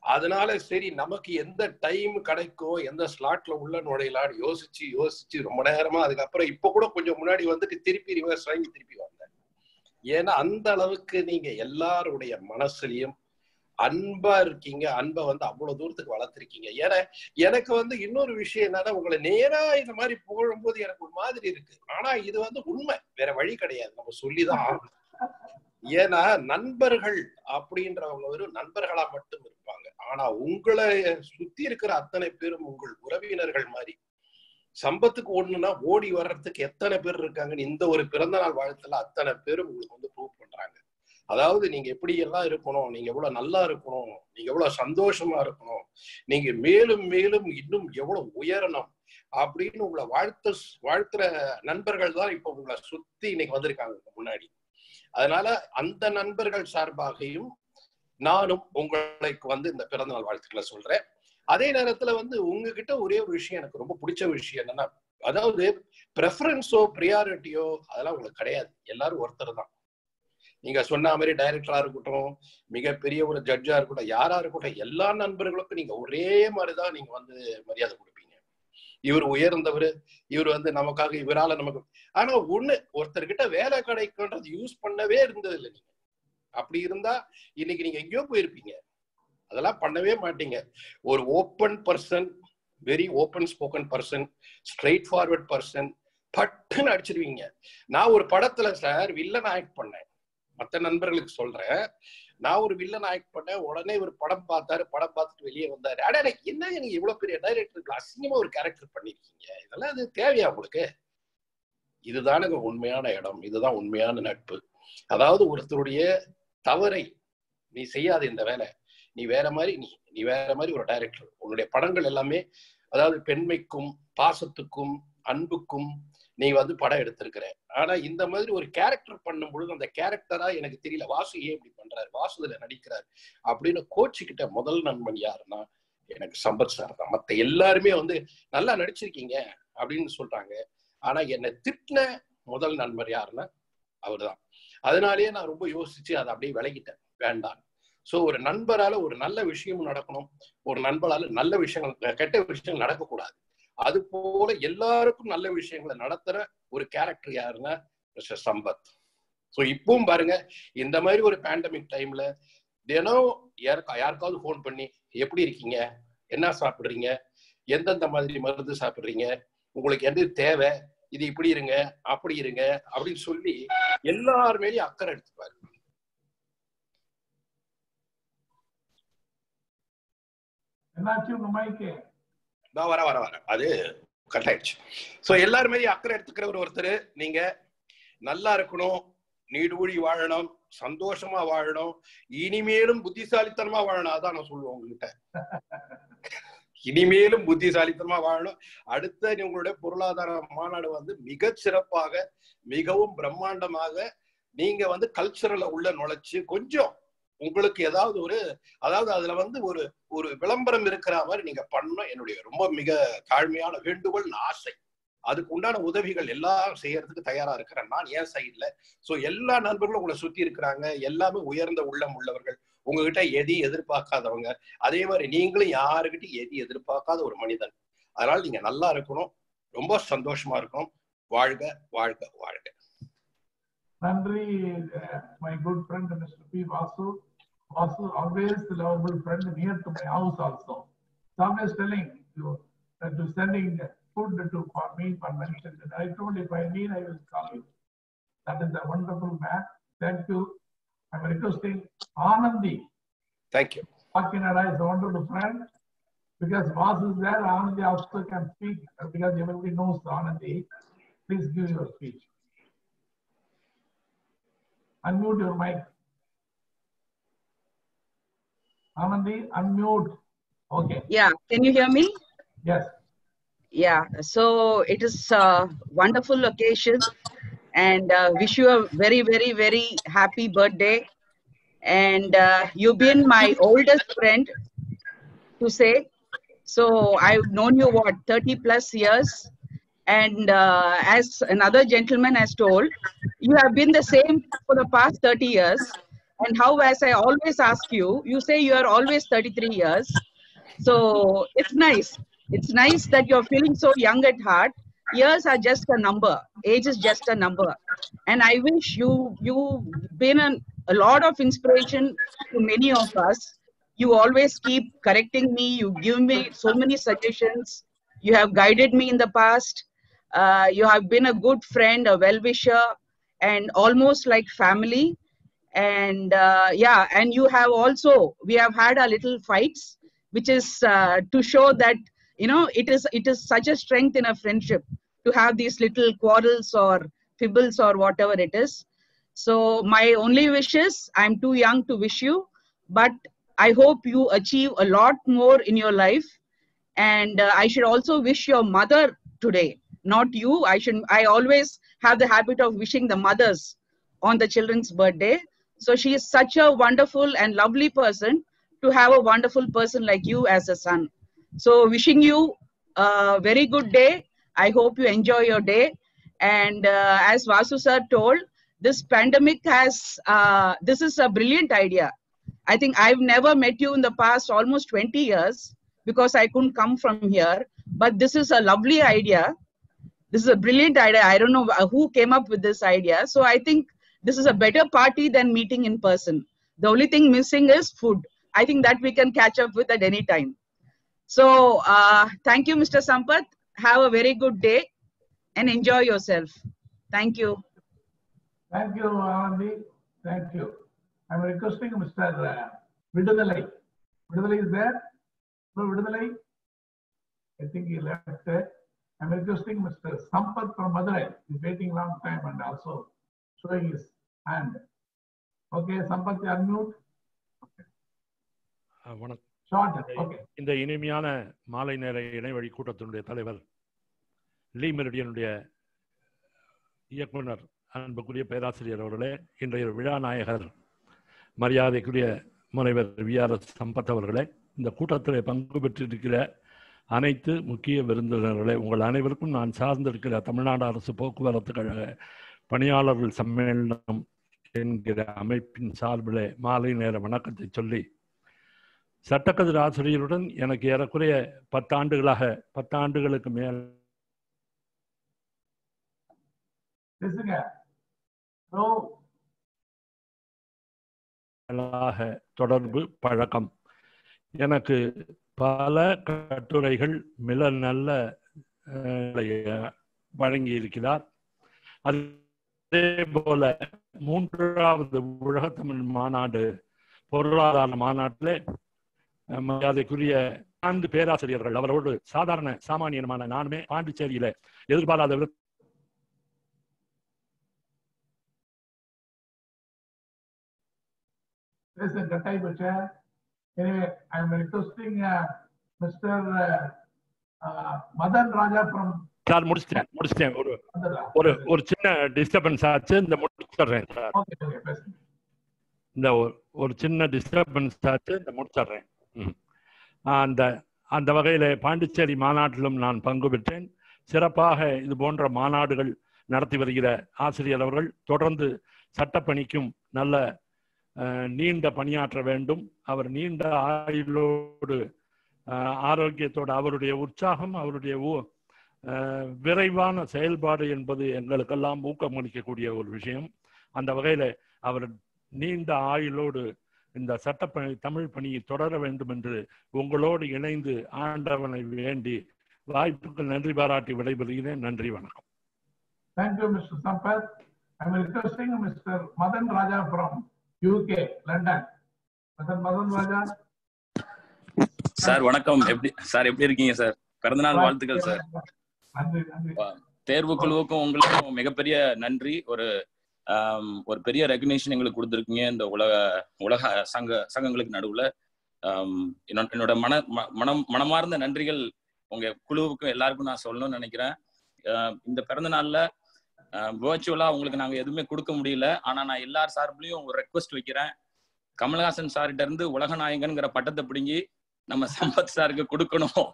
அதனால சரி நமக்கு எந்த டைம் கிடைக்கும் எந்த ஸ்லாட்ல உள்ள நுழையலான்னு யோசிச்சு யோசிச்சு ரொம்ப நேரமா அதுக்கப்புறம் இப்ப கூட கொஞ்சம் முன்னாடி வந்துட்டு திருப்பி ரிவர்ஸ் வாங்கி திருப்பி வந்தேன். ஏன்னா அந்த அளவுக்கு நீங்க எல்லாருடைய மனசுலயும் அன்பா இருக்கீங்க. அன்பை வந்து அவ்வளவு தூரத்துக்கு வளர்த்துருக்கீங்க. ஏன்னா எனக்கு வந்து இன்னொரு விஷயம் என்னன்னா உங்களை நேரா இந்த மாதிரி புகழும் போது எனக்கு ஒரு மாதிரி இருக்கு. ஆனா இது வந்து உண்மை. வேற வழி கிடையாது. நம்ம சொல்லிதான் ஆகணும். ஏன்னா நண்பர்கள் அப்படின்றவங்க வெறும் நண்பர்களா மட்டும் இருப்பாங்க. ஆனா உங்களை சுத்தி இருக்கிற அத்தனை பேரும் உங்கள் உறவினர்கள் மாதிரி. சம்பத்துக்கு ஒண்ணுன்னா ஓடி வர்றதுக்கு எத்தனை பேர் இருக்காங்கன்னு இந்த ஒரு பிறந்த நாள் வாழ்த்துல அத்தனை பேரும் உங்களுக்கு வந்து ப்ரூவ் பண்றாங்க. அதாவது நீங்க எப்படி எல்லாம் இருக்கணும் நீங்க எவ்வளவு நல்லா இருக்கணும் நீங்க எவ்வளவு சந்தோஷமா இருக்கணும் நீங்க மேலும் மேலும் இன்னும் எவ்வளவு உயரணும் அப்படின்னு உங்களை வாழ்த்து வாழ்த்துற நண்பர்கள் தான் இப்ப உங்களை சுத்தி இன்னைக்கு வந்திருக்காங்க முன்னாடி. அதனால அந்த நண்பர்கள் சார்பாகவும் நானும் உங்களுக்கு வந்து இந்த பிறந்தநாள் வாழ்த்துக்களை சொல்றேன். அதே நேரத்துல வந்து உங்ககிட்ட ஒரே ஒரு விஷயம் எனக்கு ரொம்ப பிடிச்ச விஷயம் என்னன்னா அதாவது ப்ரெஃபரன்ஸோ ப்ரியாரிட்டியோ அதெல்லாம் உங்களுக்கு கிடையாது. எல்லாரும் ஒருத்தர் தான். நீங்க சொன்ன மாதிரி டைரக்டரா இருக்கட்டும் மிகப்பெரிய ஒரு ஜட்ஜா இருக்கட்டும் யாரா இருக்கட்டும் எல்லா நண்பர்களுக்கும் நீங்க ஒரே மாதிரிதான் நீங்க வந்து மரியாதை கொடுக்கணும். இவர் உயர்ந்தவர் இவர் வந்து நமக்காக இவரால நமக்கு ஆனா ஒண்ணு ஒருத்தர்கிட்ட வேலை கிடைக்கும்ன்றது யூஸ் பண்ணவே இருந்தது இல்லை நீங்க. அப்படி இருந்தா இன்னைக்கு நீங்க எங்கேயோ போயிருப்பீங்க. அதெல்லாம் பண்ணவே மாட்டீங்க. ஒரு open person very open spoken person straightforward person பட்டுன்னு அடிச்சிருவீங்க. நான் ஒரு படத்துல சார் வில்லன் ஆக்ட் பண்ணேன். மற்ற நண்பர்களுக்கு சொல்றேன். நான் ஒரு வில்லன் ஆக்ட் பண்ணேன் உடனே ஒரு படம் பார்த்தாரு படம் பார்த்துட்டு வெளியே வந்தாரு. அட என்ன நீங்க இவ்வளவு பெரிய டைரக்டருக்கு அசிங்கமா ஒரு கேரக்டர் பண்ணிருக்கீங்க. இதெல்லாம் அது தேவையா உங்களுக்கு? இதுதானுங்க உண்மையான இடம். இதுதான் உண்மையான நட்பு. அதாவது ஒருத்தருடைய தவறை நீ செய்யாத இந்த வேலை. நீ வேற மாதிரி நீ நீ வேற மாதிரி ஒரு டைரக்டர் உன்னுடைய படங்கள் எல்லாமே அதாவது பெண்மைக்கும் பாசத்துக்கும் அன்புக்கும் நீ வந்து படம் எடுத்திருக்கிற ஆனா இந்த மாதிரி ஒரு கேரக்டர் பண்ணும் பொழுது அந்த கேரக்டரா எனக்கு தெரியல வாசு ஏன் இப்படி பண்றாரு வாசு இதுல நடிக்கிறார் அப்படின்னு கோச்சுக்கிட்ட முதல் நண்பன் யாருன்னா எனக்கு சம்பத் சார் தான். மத்த எல்லாருமே வந்து நல்லா நடிச்சிருக்கீங்க அப்படின்னு சொல்றாங்க. ஆனா என்னை திட்டின முதல் நண்பர் யாருன்னா அவர்தான். அதனாலேயே நான் ரொம்ப யோசிச்சு அதை அப்படியே விலகிட்டேன். வேண்டாம் சோ ஒரு நண்பரால ஒரு நல்ல விஷயமும் நடக்கணும். ஒரு நண்பரால நல்ல விஷயங்கள் கெட்ட விஷயங்கள் நடக்கக்கூடாது. அது போல எல்லாருக்கும் நல்ல விஷயங்களை நடத்துற ஒரு கேரக்டர் யாருன்னா மிஸ்டர் சம்பத். ஸோ இப்பவும் பாருங்க இந்த மாதிரி ஒரு பேண்டமிக் டைம்ல தினம் யாருக்கா யாருக்காவது ஃபோன் பண்ணி எப்படி இருக்கீங்க? என்ன சாப்பிடுறீங்க? எந்தெந்த மாதிரி மருந்து சாப்பிடுறீங்க? உங்களுக்கு எது தேவை? இது இப்படி இருங்க அப்படி இருங்க அப்படின்னு சொல்லி எல்லாருமேலையும் அக்கறை எடுத்துப்பாரு. என்னாச்சு உங்க மைக்கு நான் வர வர வர அது கட் ஆயிடுச்சு. ஸோ எல்லாருமே அக்கறை எடுத்துக்கிற ஒரு ஒருத்தர். நீங்க நல்லா இருக்கணும் நீடூழி வாழணும் சந்தோஷமா வாழணும் இனிமேலும் புத்திசாலித்தனமா வாழணும். அதான் நான் சொல்லுவேன் உங்ககிட்ட. இனிமேலும் புத்திசாலித்தனமா வாழணும். அடுத்த உங்களுடைய பொருளாதார மாநாடு வந்து மிக சிறப்பாக மிகவும் பிரம்மாண்டமாக நீங்க வந்து கல்ச்சரல உள்ள நுழைச்சு கொஞ்சம் உங்களுக்கு ஏதாவது ஒரு அதாவது அதுல வந்து ஒரு ஒரு விளம்பரம் இருக்கிற மாதிரி நீங்க பண்ணணும். என்னுடைய ரொம்ப மிக தாழ்மையான வேண்டுகோள் ஆசை. அதுக்கு உண்டான உதவிகள் எல்லாம் செய்யறதுக்கு தயாரா இருக்கிறேன். நான் ஏன் சைட்ல சோ எல்லா நண்பர்களும் உங்களை சுத்தி இருக்கிறாங்க. எல்லாமே உயர்ந்த உள்ளம் உள்ளவர்கள். உங்ககிட்ட எதையும் எதிர்பார்க்காதவங்க. அதே மாதிரி நீங்களும் யாருக்கிட்டையும் எதையும் எதிர்பார்க்காத ஒரு மனிதன். அதனால நீங்க நல்லா இருக்கணும். ரொம்ப சந்தோஷமா இருக்கணும். வாழ்க வாழ்க வாழ்க. நன்றி my good friend mister P Vasu also always the lovable friend near to my house also. always telling you uh, that to sending food to for me for mention. And I told if I need, I will call you. That is a wonderful man. Thank you. I'm requesting Anandi. Thank you. Kakinada is a wonderful friend. Because Vas is there, Anandi also can speak uh, because everybody knows Anandi. Please give your speech. Unmute your mic. Anandi, unmute. Okay. Yeah, can you hear me? Yes. Yeah, so it is a wonderful occasion and uh, wish you a very, very, very happy birthday. And uh, you've been my oldest friend to say. So I've known you, what, 30 plus years. And uh, as another gentleman has told, you have been the same for the past 30 years. And how, as I always ask you, you say you are always 33 years. So it's nice. It's nice that you're feeling so young at heart. Years are just a number. Age is just a number. And I wish you you've been an, a lot of inspiration to many of us. You always keep correcting me. You give me so many suggestions. You have guided me in the past. Uh, you have been a good friend, a well-wisher, and almost like family. And uh, yeah, and you have also we have had our little fights, which is uh, to show that you know it is it is such a strength in a friendship to have these little quarrels or fibbles or whatever it is. So my only wish is i'm too young to wish you but i hope you achieve a lot more in your life. And uh, i should also wish your mother today not you. I should i always have the habit of wishing the mothers on the children's birthday so she is such a wonderful and lovely person to have a wonderful person like you as a son so wishing you a very good day. I hope you enjoy your day. And uh, as Vasu sir told, this pandemic has, uh, this is a brilliant idea. I think I've never met you in the past almost 20 years because I couldn't come from here. But this is a lovely idea. This is a brilliant idea. I don't know who came up with this idea. So I think this is a better party than meeting in person. The only thing missing is food. I think that we can catch up with at any time. So uh, thank you, Mr. Sampath. Have a very good day and enjoy yourself. Thank you. Thank you, Anandi. Thank you. I'm requesting Mr. Uh, Vidudalai. Is there? No, Vidudalai? I think he left there. I'm requesting Mr. Sampath from Madurai. He's waiting long time and also showing his hand. Okay, you unmute. வணக்கம் Short, okay. இந்த இனிமையான மாலை நேர இணைவழி கூட்டத்தினுடைய தலைவர் லீ மெரிடியனுடைய இயக்குனர் அன்புக்குரிய பேராசிரியர் அவர்களே இன்றைய விழா நாயகர் மரியாதைக்குரிய முனைவர் வி ஆர் எஸ் சம்பத் அவர்களே இந்த கூட்டத்தில் பங்கு பெற்றிருக்கிற அனைத்து முக்கிய விருந்தினர்களே உங்கள் அனைவருக்கும் நான் சார்ந்திருக்கிற தமிழ்நாடு அரசு போக்குவரத்து கழக பணியாளர்கள் சம்மேளனம் என்கிற அமைப்பின் சார்பிலே மாலை நேர வணக்கத்தை சொல்லி சட்டக்கதிர் ஆசிரியருடன் எனக்கு ஏறக்குறைய பத்தாண்டுகளாக பத்தாண்டுகளுக்கு மேல் தொடர்பு பழக்கம். எனக்கு பல கட்டுரைகள் மிக நல்ல வழங்கி இருக்கிறார் அதே அதே போல மூன்றாவது உலகத்தமிழ் மாநாடு பொருளாதார மாநாட்டிலே மரியாதைக்குரிய நான்கு பேராசிரியர்கள் அவரோடு சாதாரண சாமானியமான நானுமே பாண்டிச்சேரியில எதிர்பாராத விதத்தில் Yes. Anyway, requesting uh, Mr. Uh, uh, Madan Raja from sir முடிச்சிட்டேன் முடிச்சிட்டேன் ஒரு. ஒரு ஒரு சின்ன டிஸ்டர்பன்ஸ் ஆச்சு இந்த முடிச்சிடுறேன் சார். இந்த ஒரு சின்ன டிஸ்டர்பன்ஸ் ஆச்சு இந்த முடிச்சிடுறேன். அந்த அந்த வகையில் பாண்டிச்சேரி மாநாட்டிலும் நான் பங்கு பெற்றேன் சிறப்பாக இது போன்ற மாநாடுகள் நடத்தி வருகிற ஆசிரியர் அவர்கள் தொடர்ந்து சட்டப்பணிக்கும் நல்ல நீண்ட பணியாற்ற வேண்டும் அவர் நீண்ட ஆயுளோடு ஆரோக்கியத்தோடு அவருடைய உற்சாகம் அவருடைய விரைவான செயல்பாடு என்பது எங்களுக்கெல்லாம் ஊக்கமளிக்கக்கூடிய ஒரு விஷயம் அந்த வகையில் அவர் நீண்ட ஆயுளோடு இந்த சட்டப்பணி தமிழ் பணியை தொடர வேண்டும் என்று உங்களோடு இணைந்து ஆண்டவனை வேண்டி வாய்ப்புக்கு நன்றி பாராட்டி விடைபெறுகிறேன் நன்றி வணக்கம் Thank you, Mr. Sampath. I am requesting Mr. Madan Raja from UK, London. Mr. Madan Raja. Sir வணக்கம் எப்படி சார் எப்படி இருக்கீங்க சார் பிறந்தநாள் வாழ்த்துக்கள் சார் தேர்வு குழுவுக்கும் உங்களுக்கும் மிகப்பெரிய நன்றி. ஒரு ஒரு பெரிய ரெகக்னேஷன் எங்களுக்கு கொடுத்துருக்கீங்க இந்த உலக உலக சங்க சங்கங்களுக்கு நடுவுல. என்னோட மன ம- மனம் மனமார்ந்த நன்றிகள் உங்க குழுவுக்கும் எல்லாருக்கும் நான் சொல்லணும்னு நினைக்கிறேன். ஆஹ் இந்த பிறந்த நாள்ல வேர்ச்சுவலா உங்களுக்கு நாங்க எதுவுமே கொடுக்க முடியல. ஆனா நான் எல்லார் சார்பிலையும் ஒரு ரெக்வஸ்ட் வைக்கிறேன். கமல்ஹாசன் சார்கிட்ட இருந்து உலக நாயகன்கிற பட்டத்தை பிடுங்கி நம்ம சம்பத் சாருக்கு கொடுக்கணும்.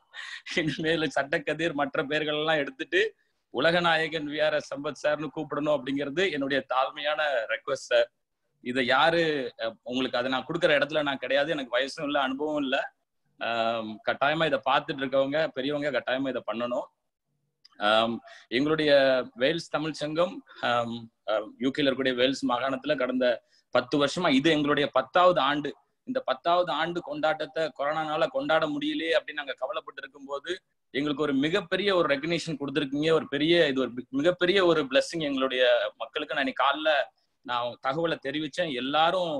இனிமேல் சட்டக்கதிர் மற்ற பேர்கள் எல்லாம் எடுத்துட்டு உலகநாயகன் வி ஆர் எஸ் சம்பத் சார்னு கூப்பிடணும் அப்படிங்கிறது என்னுடைய தாழ்மையான ரெக்வஸ்ட் சார் இதை யாரு உங்களுக்கு அதை நான் கொடுக்குற இடத்துல நான் கிடையாது. எனக்கு வயசும் இல்லை அனுபவம் இல்லை. கட்டாயமா இதை பார்த்துட்டு இருக்கவங்க பெரியவங்க கட்டாயமா இதை பண்ணணும். எங்களுடைய வேல்ஸ் தமிழ் சங்கம் யூகேல இருக்கக்கூடிய வேல்ஸ் மாகாணத்துல கடந்த பத்து வருஷமா இது எங்களுடைய பத்தாவது ஆண்டு. இந்த பத்தாவது ஆண்டு கொண்டாட்டத்தை கொரோனானால கொண்டாட முடியலையே அப்படின்னு நாங்க கவலைப்பட்டு இருக்கும்போது எங்களுக்கு ஒரு மிகப்பெரிய ஒரு ரெகனேஷன் கொடுத்துருக்கீங்க. ஒரு பெரிய இது ஒரு மிகப்பெரிய ஒரு பிளஸ்ஸிங் எங்களுடைய மக்களுக்கு. நான் இன்னைக்கு நான் தகவலை தெரிவிச்சேன். எல்லாரும்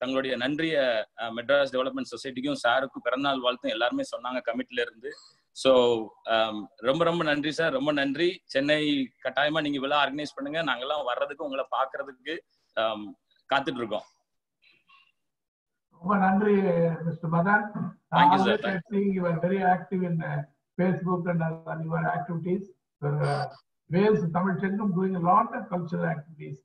தங்களுடைய நன்றிய மெட்ராஸ் டெவலப்மெண்ட் சொசைட்டிக்கும் சாருக்கும் பிறந்தநாள் வாழ்த்தும் எல்லாருமே சொன்னாங்க கமிட்டில இருந்து. ஸோ ரொம்ப ரொம்ப நன்றி சார். ரொம்ப நன்றி. சென்னை கட்டாயமா நீங்க விழா ஆர்கனைஸ் பண்ணுங்க. நாங்கெல்லாம் வர்றதுக்கு உங்களை பாக்குறதுக்கு காத்துட்டு இருக்கோம் ரொம்ப நன்றி mister Madan Thank you, sir. always I see you are very active in uh, Facebook and uh, your activities. Your uh, Wales Tamil Chengam doing a lot of cultural activities.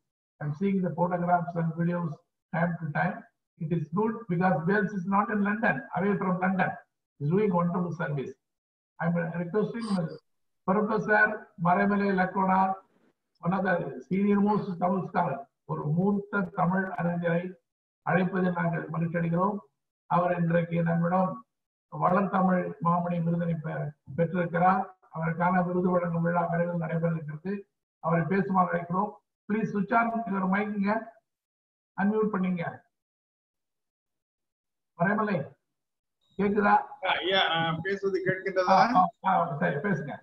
I'm seeing the photographs and videos time to time. It is good because Wales is not in London, away from London. It's doing wonderful service. I'm uh, requesting uh, Professor Maramele Lakona, one of the senior most Tamil scholar, ஒரு மூத்த தமிழ் அறிஞரை அழைப்பதில் நாங்கள் மகிழ்ச்சி அடைகிறோம் அவர் இன்றைக்கு நம்மிடம் வளர்தமிழ் மாமணி விருதினை பெற்றிருக்கிறார். அவருக்கான விருது வழங்கும் விழா விரைவில் நடைபெற இருக்கிறது அவரை பேசுமாறு அழைக்கிறோம். ப்ளீஸ் சுவிச் ஆன் யுவர் மைக்குங்க அன்மியூட் பண்ணீங்க. மறைமலை கேக்குதா? பேசுவது கேட்கின்றதா? சரி பேசுங்க.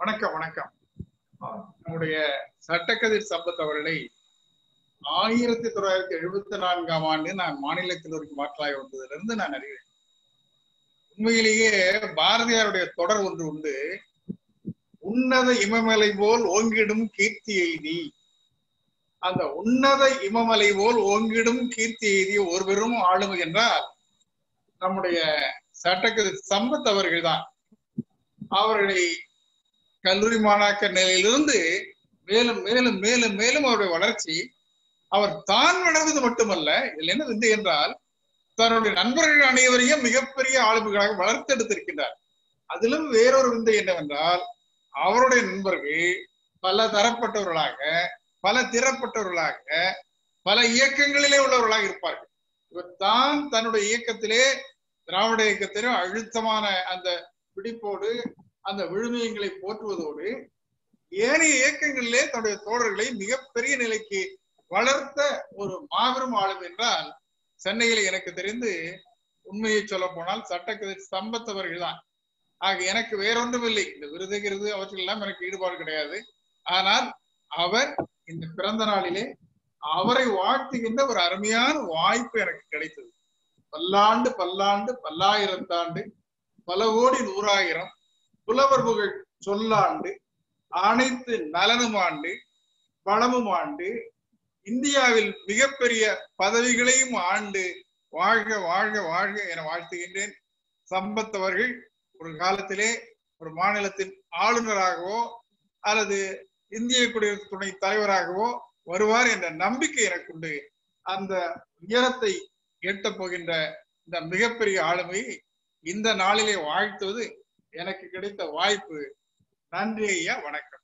வணக்கம் வணக்கம். நம்முடைய சட்டக்கதிர் சம்பத் அவர்களை ஆயிரத்தி தொள்ளாயிரத்தி எழுபத்தி நான்காம் ஆண்டு நான் மாநிலத்தில் ஒரு மாற்றலாய் வந்ததிலிருந்து நான் அறிவேன். உண்மையிலேயே பாரதியாருடைய தொடர் ஒன்று உண்டு. உன்னத இமமலை போல் ஓங்கிடும் கீர்த்தி எய்தி. அந்த உன்னத இமமலை போல் ஓங்கிடும் கீர்த்தி எய்திய ஒரு பெரும் ஆளுமை என்றால் நம்முடைய சட்டக்கு சம்பத் அவர்கள்தான் அவர்களை கல்லூரி மாணாக்கர் நிலையிலிருந்து மேலும் மேலும் மேலும் மேலும் அவருடைய வளர்ச்சி அவர் தான் வளர்வது மட்டுமல்ல இதில் என்ன விந்தை என்றால் தன்னுடைய நண்பர்கள் அனைவரையும் மிகப்பெரிய ஆளுமைகளாக வளர்த்தெடுத்திருக்கின்றார் அதிலும் வேறொரு விந்தை என்னவென்றால் அவருடைய நண்பர்கள் பல தரப்பட்டவர்களாக பல திறப்பட்டவர்களாக பல இயக்கங்களிலே உள்ளவர்களாக இருப்பார்கள். இவர் தான் தன்னுடைய இயக்கத்திலே திராவிட இயக்கத்திலும் அழுத்தமான அந்த பிடிப்போடு அந்த விழுமியங்களை போற்றுவதோடு ஏனைய இயக்கங்களிலே தன்னுடைய தோழர்களை மிகப்பெரிய நிலைக்கு வளர்த்த ஒரு மாபெரும் ஆளும் என்றால் சென்னையில் எனக்கு தெரிந்து உண்மையை சொல்ல போனால் சட்டக்கதிர் சம்பத்தவர்கள் தான் ஆக எனக்கு வேறொன்றும் இல்லை இந்த விருதுகிறது அவற்றெல்லாம் எனக்கு ஈடுபாடு கிடையாது. ஆனால் அவர் இந்த பிறந்த நாளிலே அவரை வாழ்த்துகின்ற ஒரு அருமையான வாய்ப்பு எனக்கு கிடைத்தது. பல்லாண்டு பல்லாண்டு பல்லாயிரத்தாண்டு பல கோடி நூறாயிரம் புலவர் புகழ் சொல்லாண்டு அனைத்து நலனும் ஆண்டு வளமும் ஆண்டு இந்தியாவில் மிகப்பெரிய பதவிகளையும் ஆண்டு வாழ்க வாழ்க வாழ்க என வாழ்த்துகின்றேன். சம்பத் அவர்கள் ஒரு காலத்திலே ஒரு மாநிலத்தின் ஆளுநராகவோ அல்லது இந்திய குடியரசு துணை தலைவராகவோ வருவார் என்ற நம்பிக்கை எனக்கு உண்டு அந்த உயரத்தை எட்டப் போகின்ற இந்த மிகப்பெரிய ஆளுமையை இந்த நாளிலே வாழ்த்துவது எனக்கு கிடைத்த வாய்ப்பு. நன்றி ஐயா வணக்கம்.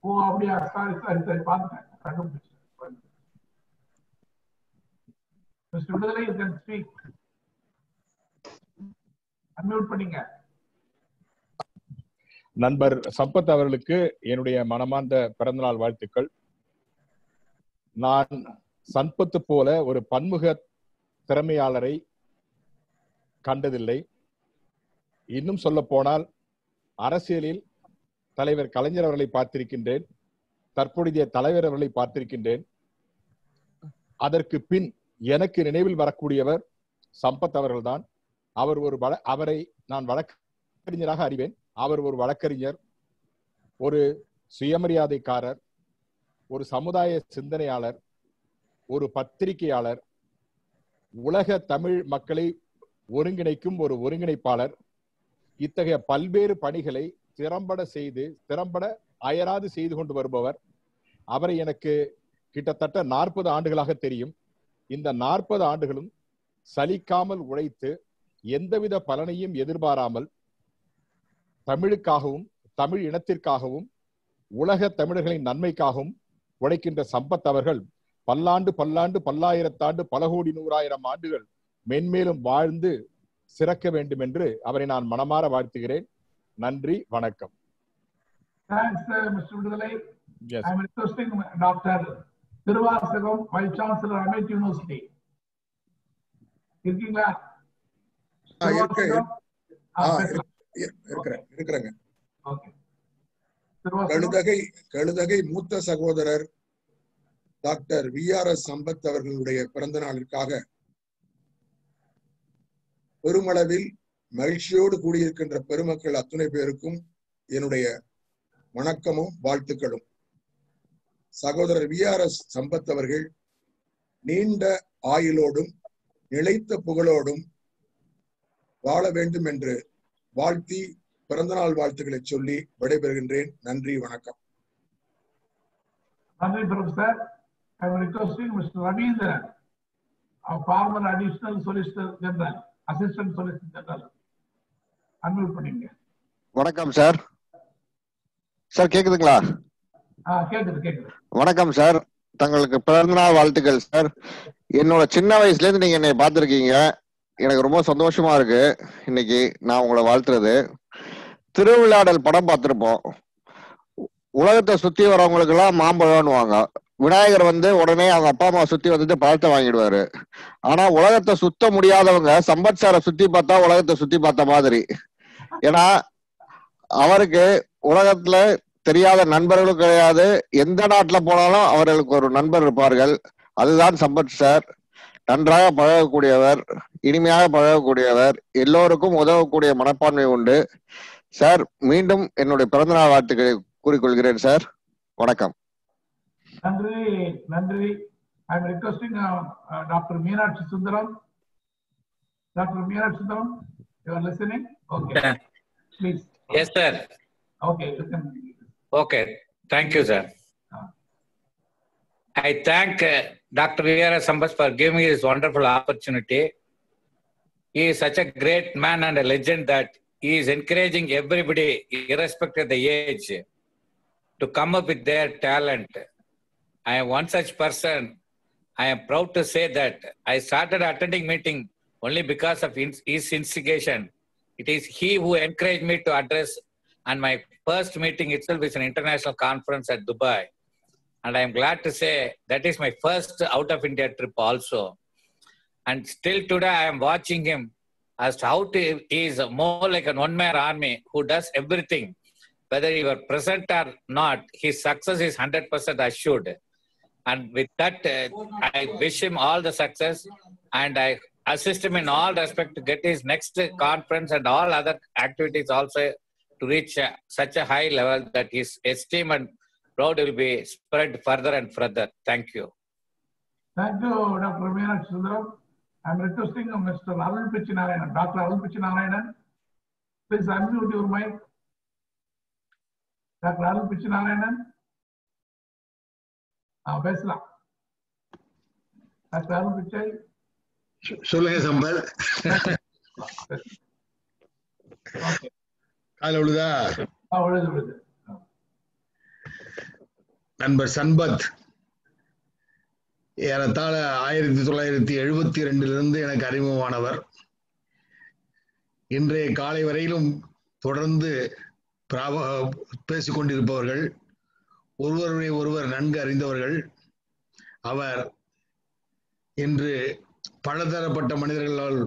ஓ அப்படியா? Sorry sorry sorry. பார்த்துட்டேன். கண்டுபிடிச்சேன் மிஸ்டர் விடுதலை யூ கேன் ஸ்பீக். அன்மியூட் பண்ணீங்க. நண்பர் சம்பத் அவர்களுக்கு என்னுடைய மனமார்ந்த பிறந்தநாள் வாழ்த்துக்கள். நான் சம்பத்து போல ஒரு பன்முக திறமையாளரை கண்டதில்லை. இன்னும் சொல்ல போனால் அரசியலில் தலைவர் கலைஞர் அவர்களை பார்த்திருக்கின்றேன். தற்பொழுதைய தலைவர் அவர்களை பார்த்திருக்கின்றேன். அதற்கு பின் எனக்கு நினைவில் வரக்கூடியவர் சம்பத் அவர்கள்தான். அவர் ஒரு வழ அவரை நான் வழக்கறிஞராக அறிவேன். அவர் ஒரு வழக்கறிஞர் ஒரு சுயமரியாதைக்காரர் ஒரு சமுதாய சிந்தனையாளர் ஒரு பத்திரிகையாளர் உலக தமிழ் மக்களை ஒருங்கிணைக்கும் ஒரு ஒருங்கிணைப்பாளர் இத்தகைய பல்வேறு பணிகளை திறம்பட செய்து திறம்பட அயராது செய்து கொண்டு வருபவர். அவரை எனக்கு கிட்டத்தட்ட நாற்பது ஆண்டுகளாக தெரியும். இந்த நாற்பது ஆண்டுகளும் சலிக்காமல் உழைத்து எந்தவித பலனையும் எதிர்பாராமல் தமிழுக்காகவும் தமிழ் இனத்திற்காகவும் உலக தமிழர்களின் நன்மைக்காகவும் உழைக்கின்ற சம்பத் அவர்கள் பல்லாண்டு பல்லாண்டு பல்லாயிரத்தாண்டு பல கோடி நூறாயிரம் ஆண்டுகள் மென்மேலும் வாழ்ந்து சிறக்க வேண்டும் என்று அவரை நான் மனமாற வாழ்த்துகிறேன். நன்றி வணக்கம். Yes. Thiruvasagam vice chancellor American university இருக்கீங்களா? இருக்கிறேங்க. கழுதகை கழுதகை மூத்த சகோதரர் doctor V R S Sampath அவர்களுடைய பிறந்த நாளிற்காக பெருமளவில் மகிழ்ச்சியோடு கூடியிருக்கின்ற பெருமக்கள் அத்துணை பேருக்கும் என்னுடைய வணக்கமும் வாழ்த்துக்களும். சகோதரர் வி ஆர் எஸ் சம்பத் அவர்கள் நீண்ட ஆயுளோடும் நிலைத்த புகழோடும் வாழ வேண்டும் என்று வாழ்த்தி பிறந்தநாள் வாழ்த்துக்களை சொல்லி விடைபெறுகின்றேன். நன்றி வணக்கம். நன்றி I am requesting mister Ravindran former additional solicitor general assistant solicitor unmute பண்ணீங்க வணக்கம் சார். சார் கேக்குதுங்களா? கேக்குது கேக்குது. வணக்கம் சார். தங்களுக்கு பிறந்தநாள் வாழ்த்துக்கள் சார். என்னோட சின்ன வயசுல இருந்து நீங்க என்னை பார்த்திருக்கீங்க. எனக்கு ரொம்ப சந்தோஷமா இருக்கு. இன்னைக்கு நான் உங்களை வாழ்த்துறது. திருவிளையாடல் படம் பார்த்திருப்போம். உலகத்தை சுத்தி வரவங்களுக்கு எல்லாம் மாம்பழம்னுவாங்க. விநாயகர் வந்து உடனே அவங்க அப்பா அம்மா சுத்தி வந்துட்டு பழத்தை வாங்கிடுவாரு. ஆனா உலகத்தை சுத்த முடியாதவங்க சம்பத் சாரை சுத்தி பார்த்தா உலகத்தை சுத்தி பார்த்த மாதிரி. ஏன்னா அவருக்கு உலகத்துல தெரியாத நண்பர்களும் கிடையாது. எந்த நாட்டுல போனாலும் அவர்களுக்கு ஒரு நண்பர் இருப்பார்கள். அதுதான் சம்பத் சார் நன்றாக பழகக்கூடியவர் இனிமையாக பழகக்கூடியவர் எல்லோருக்கும் உதவக்கூடிய மனப்பான்மை உண்டு. சார் மீண்டும் என்னுடைய பிறந்தநாள் வாழ்த்துக்களை கூறிக்கொள்கிறேன் சார். வணக்கம். Nandri, Nandri, I'm requesting uh, uh, Dr. Mira Sundaram. Dr. Mira Sundaram, you are listening? Okay. Please. Yes, sir. Okay, listen. Okay, thank you, sir. Uh. I thank uh, Dr. Mira Sambas for giving me this wonderful opportunity. He is such a great man and a legend that he is encouraging everybody, irrespective of the age, to come up with their talent I am one such person. I am proud to say that I started attending meeting only because of his instigation. It is he who encouraged me to address, and my first meeting itself is an international conference at Dubai. And I am glad to say that is my first out of India trip also. And still today, I am watching him as to how to, he is more like an one man army who does everything. Whether you are present or not, his success is 100% assured. And with that, uh, I wish him all the success and I assist him in all respect to get his next conference and all other activities also to reach uh, such a high level that his esteem and proud will be spread further and further. Thank you. Thank you, Dr. Meenakshi Sundaram. I'm requesting Mr. Arun Pichinarayanan, Dr. Arun Pichinarayanan. Please unmute your mic. Dr. Arun Pichinarayanan. பேசலாம். பிச்சை சொல்லுங்க சம்பத் கால விழுதா நண்பர் சன்பத். ஏறத்தாழ ஆயிரத்தி தொள்ளாயிரத்தி எழுபத்தி ரெண்டிலிருந்து எனக்கு அறிமுகமானவர். இன்றைய காலை வரையிலும் தொடர்ந்து பிராப- ஒருவருடைய ஒருவர் நன்கு அறிந்தவர்கள். அவர் இன்று பலதரப்பட்ட மனிதர்களால்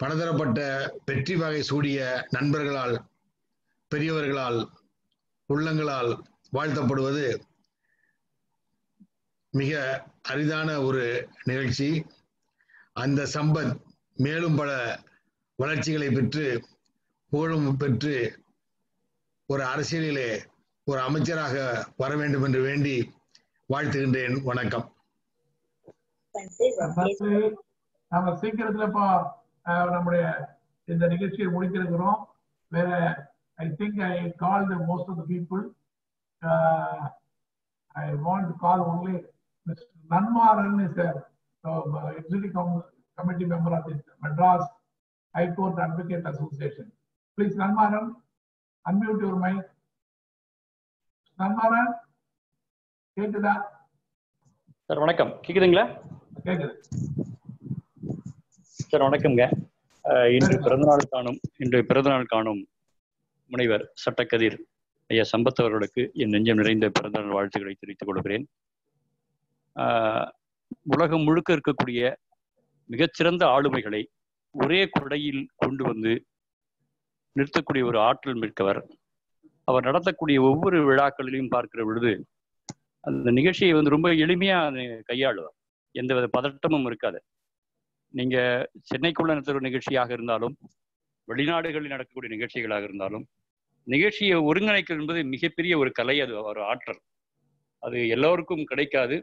பலதரப்பட்ட வெற்றி வகை சூடிய நண்பர்களால் பெரியவர்களால் உள்ளங்களால் வாழ்த்தப்படுவது மிக அரிதான ஒரு நிகழ்ச்சி. அந்த சம்பத் மேலும் பல வளர்ச்சிகளை பெற்று புகழும் பெற்று ஒரு அரசியலிலே ஒரு அமைச்சராக வர வேண்டும் என்று வேண்டி வாழ்த்துகின்றேன். வணக்கம். நன்றி. நாம சீக்கிரத்துல இப்போ நம்முடைய இந்த நிகழ்ச்சியை முடித்திருக்கிறோம் வேற I think I call the most of the people I want call only mister Nanmaran is executive committee member of the Madras high court advocate association please Nanmaran unmute your mic Nanmaran கேக்குதா sir வணக்கம். கேக்குதுங்களா? கேக்குது. Sir வணக்கம்ங்க. இன்று பிறந்தநாள் காணும் இன்று பிறந்தநாள் காணும் முனைவர் சட்டக்கதிர் ஐயா சம்பத் அவர்களுக்கு என் நெஞ்சம் நிறைந்த பிறந்தநாள் வாழ்த்துக்களை தெரிவித்துக் கொள்கிறேன். உலகம் முழுக்க இருக்கக்கூடிய மிகச்சிறந்த ஆளுமைகளை ஒரே கொடையில் கொண்டு வந்து நிறுத்தக்கூடிய ஒரு ஆற்றல் மிக்கவர் அவர் நடத்தக்கூடிய ஒவ்வொரு விழாக்களிலும் பார்க்கிற பொழுது அந்த நிகழ்ச்சியை வந்து ரொம்ப எளிமையா கையாளுவார். எந்தவித பதட்டமும் இருக்காது. நீங்க சென்னைக்குள்ள நடத்துகிற ஒரு நிகழ்ச்சியாக இருந்தாலும் வெளிநாடுகளில் நடக்கக்கூடிய நிகழ்ச்சிகளாக இருந்தாலும் நிகழ்ச்சியை ஒருங்கிணைக்கிறது என்பது மிகப்பெரிய ஒரு கலை அது ஒரு ஆற்றல். அது எல்லோருக்கும் கிடைக்காது.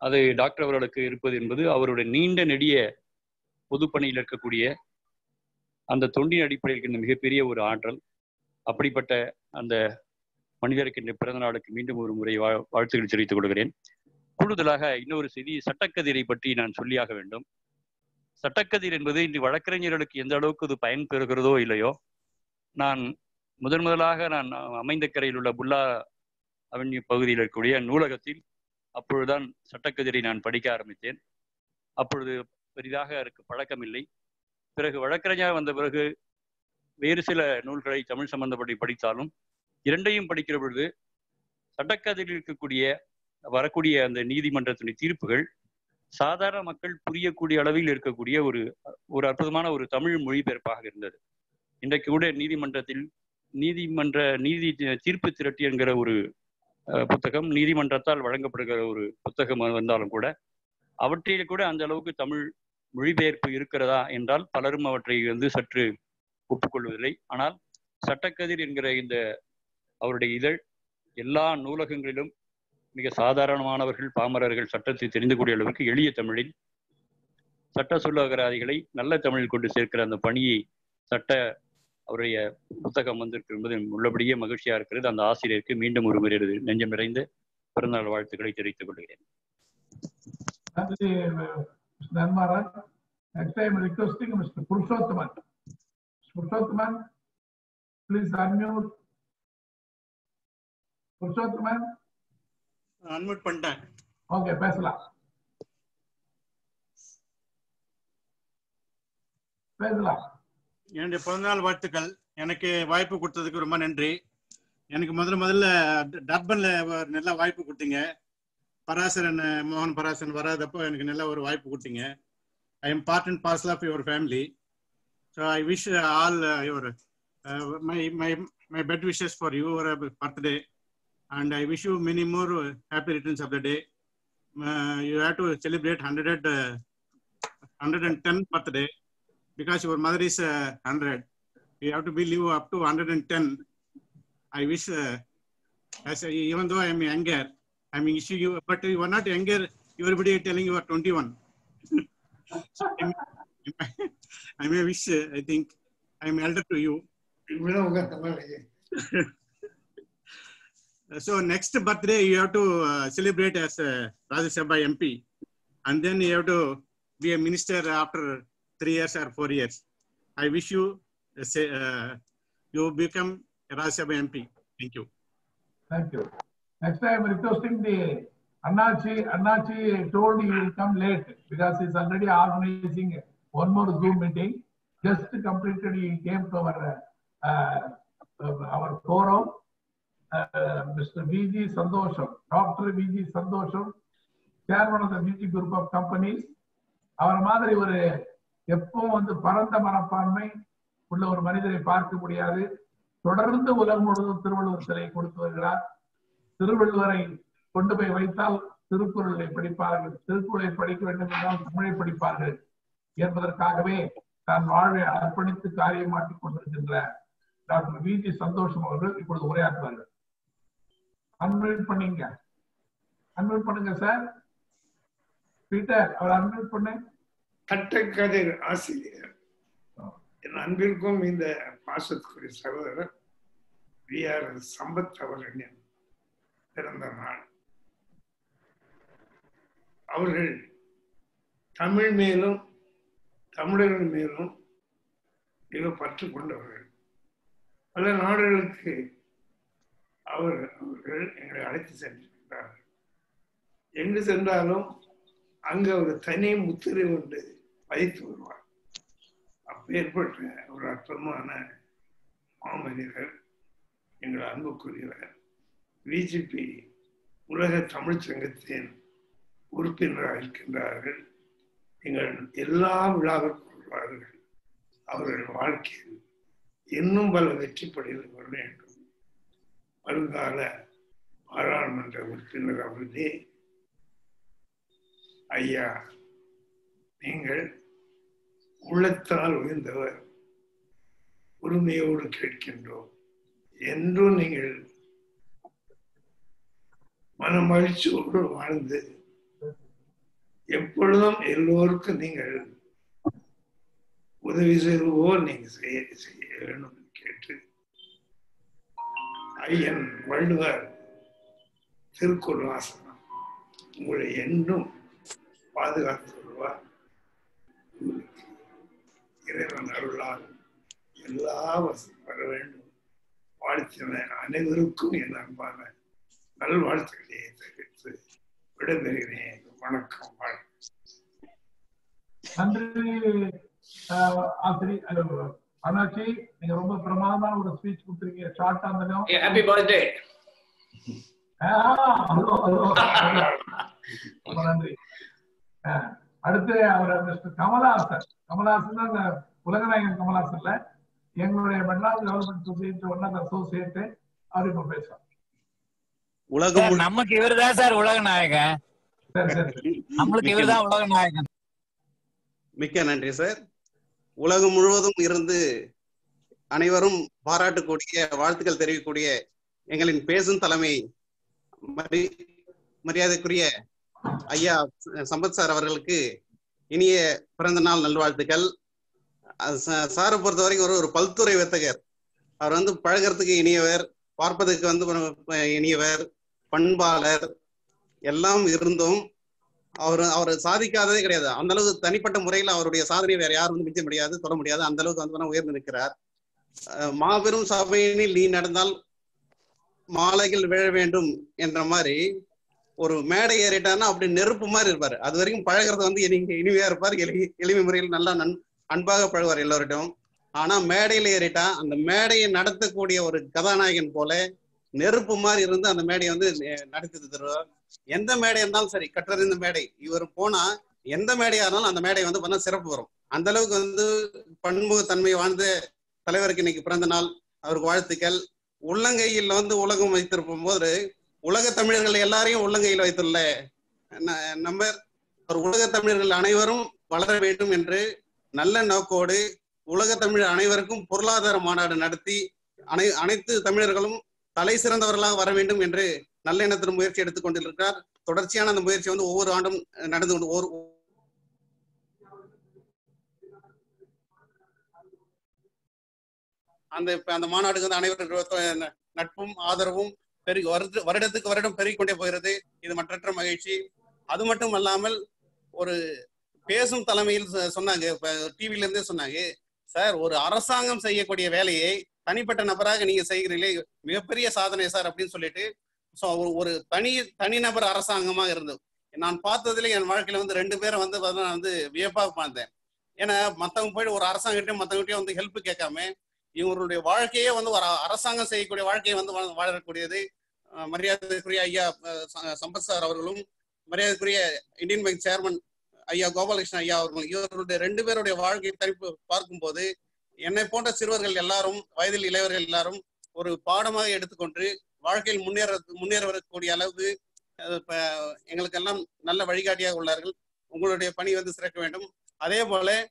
அது டாக்டர் அவர்களுக்கு இருப்பது என்பது அவருடைய நீண்ட நெடிய பொதுப்பணியில் இருக்கக்கூடிய அந்த தொண்டின் அடிப்படையில் இருக்கின்ற மிகப்பெரிய ஒரு ஆற்றல். அப்படிப்பட்ட அந்த மனிதருக்கு இன்று பிறந்த நாளுக்கு மீண்டும் ஒரு முறை வா வாழ்த்துக்கள் தெரிவித்துக் கொள்கிறேன். கூடுதலாக இன்னொரு செய்தி சட்டக்கதிரை பற்றி நான் சொல்லியாக வேண்டும். சட்டக்கதிர் என்பது இன்று வழக்கறிஞர்களுக்கு எந்த அளவுக்கு இது பயன் பெறுகிறதோ இல்லையோ நான் முதன் முதலாக நான் அமைந்த கரையில் உள்ள புல்லா அவென்யூ பகுதியில் இருக்கக்கூடிய நூலகத்தில் அப்பொழுதுதான் சட்டக்கதிரை நான் படிக்க ஆரம்பித்தேன். அப்பொழுது பெரிதாக எனக்கு பழக்கமில்லை. பிறகு வழக்கறிஞர் வந்த பிறகு வேறு சில நூல்களை தமிழ் சம்பந்தப்பட்டு படித்தாலும் இரண்டையும் படிக்கிற பொழுது சட்டக்கதிரில் இருக்கக்கூடிய வரக்கூடிய அந்த நீதிமன்றத்தினுடைய தீர்ப்புகள் சாதாரண மக்கள் புரியக்கூடிய அளவில் இருக்கக்கூடிய ஒரு ஒரு அற்புதமான ஒரு தமிழ் மொழிபெயர்ப்பாக இருந்தது. இன்றைக்கு கூட நீதிமன்றத்தில் நீதிமன்ற நீதி தீர்ப்பு திரட்டி என்கிற ஒரு அஹ், புத்தகம் நீதிமன்றத்தால் வழங்கப்படுகிற ஒரு புத்தகம் வந்தாலும் கூட அவற்றில் கூட அந்த அளவுக்கு தமிழ் மொழிபெயர்ப்பு இருக்கிறதா என்றால் பலரும் அவற்றை வந்து சற்று ஒப்புக்கொள்வதில்லை. ஆனால் சட்டக்கதிர் என்கிற இந்த அவருடைய இதழ் எல்லா நூலகங்களிலும் மிக சாதாரணமானவர்கள் பாமரர்கள் சட்டத்தை தெரிந்து கூடிய அளவுக்கு எளிய தமிழில் சட்ட சொல்லகராதிகளை நல்ல தமிழில் கொண்டு சேர்க்கிற அந்த பணியை சட்ட அவருடைய புத்தகம் வந்திருக்கு என்பது உள்ளபடியே மகிழ்ச்சியா இருக்கிறது. அந்த ஆசிரியருக்கு மீண்டும் ஒரு முறை நெஞ்சம் நிறைந்த பிறந்தநாள் வாழ்த்துக்களை தெரிவித்துக் கொள்கிறேன். நன்றி Nanmaran next time requesting mister Purushothaman Purushothaman please unmute Purushothaman? Unmute பண்ணிட்டேன். ஓகே பேசலாம். பேசலாம். என்னுடைய பிறந்தநாள் வாழ்த்துக்கள். எனக்கு வாய்ப்பு கொடுத்ததுக்கு ரொம்ப நன்றி. எனக்கு முதல்ல முதல்ல டர்பன்ல நல்ல வாய்ப்பு கொடுத்தீங்க. பராசரன் மோகன் பராசரன் வராதப்போ எனக்கு நல்ல ஒரு வாய்ப்பு கொடுத்தீங்க. I am part and parcel of your family So I wish uh, all uh, your uh, my my my best wishes for your uh, birthday, and I wish you many more uh, happy returns of the day. Uh, you have to celebrate 100 uh, 110 birthday because your mother is uh, 100. You have to be live up to 110. I wish, as I, even though I am younger, I mean, you, but you are not younger. Everybody is telling you are 21. so, I, may, wish uh, i think i am elder to you so next birthday you have to uh, celebrate as a Rajya Sabha MP and then you have to be a minister after three years or four years. I wish you uh, say uh, you become a Rajya Sabha MP. Thank you. Thank you. Next time requesting the Annachi. Annachi told he will come late because he's already organizing one more Zoom meeting. Just completed, he came to our uh, uh, our forum. Uh, Mr. V.G. Sandosham, Dr. V.G. Sandosham, chairman of the V.G. Group of Companies. அவர் மாதிரி ஒரு எப்பவும் வந்து பரந்த மனப்பான்மை உள்ள ஒரு மனிதரை பார்க்க முடியாது தொடர்ந்து உலகம் முழுவதும் திருவள்ளுவர் சிலை கொடுத்து வருகிறார் திருவள்ளுவரை கொண்டு போய் வைத்தால் திருக்குறளை படிப்பார்கள் திருக்குறளை படிக்க வேண்டும் என்றால் தமிழை படிப்பார்கள் என்பதற்காகவே தன் வாழ்வை அர்ப்பணித்து காரியமாட்டிக் கொண்டிருக்கின்ற டாக்டர் வி ஜி சந்தோஷம் அவர்கள் இப்பொழுது உரையாற்றுவார்கள். அன்மியூட் பண்ணீங்க. அன்மியூட் பண்ணுங்க சார் பீட்டர் அவர் அன்மியூட் பண்ணு. கட்டக்கதிர் ஆசிரியர். என் அன்பிற்கும் இந்த பாசத்துக்குரிய சகோதரர் வி ஆர் சம்பத் அவர்களின் பிறந்த நாள். அவர்கள் தமிழ் மேலும் தமிழர்கள் மேலும் மிக பற்று கொண்டவர்கள். பல நாடுகளுக்கு அவர் அவர்கள் எங்களை அழைத்து சென்றிருக்கிறார்கள். எங்கு சென்றாலும் அங்க ஒரு தனி முத்திரை கொண்டு பதித்து வருவார். அப்பேற்பட்ட ஒரு அற்புதமான மாமனிதர் எங்கள் அன்புக்குரியவர். பிஜேபி உலக தமிழ்ச் சங்கத்தின் உறுப்பினராக இருக்கின்றார்கள். எங்கள் எல்லா விழாவிற்கும் வாருங்கள் அவர்கள் வாழ்க்கையில் இன்னும் பல வெற்றி படிகள் வர வேண்டும். வருங்கால பாராளுமன்ற உறுப்பினர் அவர்களே ஐயா நீங்கள் உள்ளத்தால் உயர்ந்தவர். உரிமையோடு கேட்கின்றோம். என்றும் நீங்கள் மன மகிழ்ச்சியோடு வாழ்ந்து எப்பொழுதும் எல்லோருக்கும் நீங்கள் உதவி செய்வோ நீங்க செய்ய செய்ய வேண்டும் கேட்டு ஐயன் வள்ளுவர் திருக்குறள் வாசனம் உங்களை என்றும் பாதுகாத்து வருவார் இறைவன் அருளால் எல்லா வசதி வர வேண்டும். வாழ்த்தின அனைவருக்கும் என் அன்பான நல்வாழ்த்துக்களை தெரிவித்து விடைபெறுகிறேன். வணக்கம். நன்றி அண்ணாச்சி நீங்க ரொம்ப பிரமாதமான ஒரு ஸ்பீச் கொடுத்துருக்கீங்க ஷார்ட்டா இருந்தாலும். ஹாப்பி பர்த்டே நன்றி. ஆஹ், அடுத்து அவர் மிஸ்டர் கமலஹாசன். கமலஹாசன் தான் இந்த உலகநாயகன் கமலஹாசன்ல. எங்களுடைய Madras development society one of associate அவர் இப்ப பேசுறார். சார், நமக்கு இவர்தான் சார் உலக நாயகன் நம்மளுக்கு இவர்தான் உலக நாயகன் மிக்க நன்றி சார். உலகம் முழுவதும் இருந்து அனைவரும் பாராட்டக்கூடிய வாழ்த்துக்கள் தெரிவிக்கக்கூடிய எங்களின் பேசும் தலைமை மரி மரியாதைக்குரிய ஐயா சம்பத் சார் அவர்களுக்கு இனிய பிறந்த நாள் நல்வாழ்த்துக்கள். சாரை பொறுத்த வரைக்கும் ஒரு ஒரு பல்துறை வித்தகர். அவர் வந்து பழகிறதுக்கு இனியவர் பார்ப்பதற்கு வந்து இனியவர் பண்பாளர் எல்லாம் இருந்தும் அவர் அவர் சாதிக்காததே கிடையாது. அந்த அளவுக்கு தனிப்பட்ட முறையில் அவருடைய சாதனை வேற யாரும் வந்து மிச்ச முடியாது சொல்ல முடியாது. அந்த அளவுக்கு வந்து உயர்ந்து நிற்கிறார். மாபெரும் சபையினில் நீ நடந்தால் மாலைகள் விழ வேண்டும் என்ற மாதிரி ஒரு மேடை ஏறிட்டான்னா அப்படி நெருப்பு மாதிரி இருப்பாரு. அது வரைக்கும் பழகிறது வந்து இனி இனிமையா இருப்பார். எளி எளிமை முறையில் நல்லா நன் அன்பாக பழகுவார் எல்லோரிடம் ஆனா மேடையில ஏறிட்டா அந்த மேடையை நடத்தக்கூடிய ஒரு கதாநாயகன் போல நெருப்பு மாதிரி இருந்து அந்த மேடையை வந்து நடத்தி தருவார் எந்த மேடை இருந்தாலும் சரி கற்றறிந்த மேடை. இவர் போனா எந்த மேடையா இருந்தாலும் அந்த மேடை வந்து பண்ணா சிறப்பு வரும். அந்த அளவுக்கு வந்து பன்முகத்தன்மை வாழ்ந்த தலைவருக்கு இன்னைக்கு பிறந்த நாள் அவருக்கு வாழ்த்துக்கள். உள்ளங்கையில் வந்து உலகம் வைத்திருக்கும் போது உலக தமிழர்கள் எல்லாரையும் உள்ளங்கையில் வைத்துள்ள நம்பர் ஒரு உலக தமிழர்கள் அனைவரும் வளர வேண்டும் என்று நல்ல நோக்கோடு உலக தமிழ் அனைவருக்கும் பொருளாதார மாநாடு நடத்தி அனை அனைத்து தமிழர்களும் தலை சிறந்தவர்களாக வர வேண்டும் என்று நல்ல எண்ணத்தில் முயற்சி எடுத்துக் கொண்டிருக்கிறார். தொடர்ச்சியான அந்த முயற்சி வந்து ஒவ்வொரு ஆண்டும் நடந்து கொண்டு ஒரு அந்த அந்த மாநாடுக்கு வந்து அனைவரும் நட்பும் ஆதரவும் பெருகி வருட- வருடத்துக்கு வருடம் பெருகிக்கொண்டே போகிறது. இது மற்றற்ற மகிழ்ச்சி. அது மட்டும் அல்லாமல் ஒரு பேசும் தலைமையில் சொ- சொன்னாங்க. இப்ப டிவில இருந்தே சொன்னாங்க சார் ஒரு அரசாங்கம் செய்யக்கூடிய வேலையை தனிப்பட்ட நபராக நீங்க செய்கிறீங்களே மிகப்பெரிய சாதனை சார் அப்படின்னு சொல்லிட்டு ஸோ ஒரு தனி தனிநபர் அரசாங்கமாக இருந்தது. நான் பார்த்ததுல என் வாழ்க்கையில வந்து ரெண்டு பேரை வந்து நான் வந்து வியப்பாக பார்த்தேன். ஏன்னா மத்தவங்க போய் ஒரு அரசாங்கத்தையும் மத்தவங்ககிட்டயும் வந்து ஹெல்ப் கேட்காம இவருடைய வாழ்க்கையே வந்து ஒரு அரசாங்கம் செய்யக்கூடிய வாழ்க்கையை வந்து வாழக்கூடியது. மரியாதைக்குரிய ஐயா ச- சம்பத் சார் அவர்களும் மரியாதைக்குரிய இந்தியன் பேங்க் சேர்மன் ஐயா கோபாலகிருஷ்ணன் ஐயா அவர்களும் இவர்களுடைய ரெண்டு பேருடைய வாழ்க்கை தனிப்பு பார்க்கும்போது என்னை போன்ற சிறுவர்கள் எல்லாரும் வயதில் இளையவர்கள் எல்லாரும் ஒரு பாடமாக எடுத்துக்கொண்டு வாழ்க்கையில் முன்னேற முன்னேறக்கூடிய அளவுக்கு அளவு இப்ப எங்களுக்கெல்லாம் நல்ல வழிகாட்டியாக உள்ளார்கள். உங்களுடைய பணி வந்து சிறக்க வேண்டும். அதே போல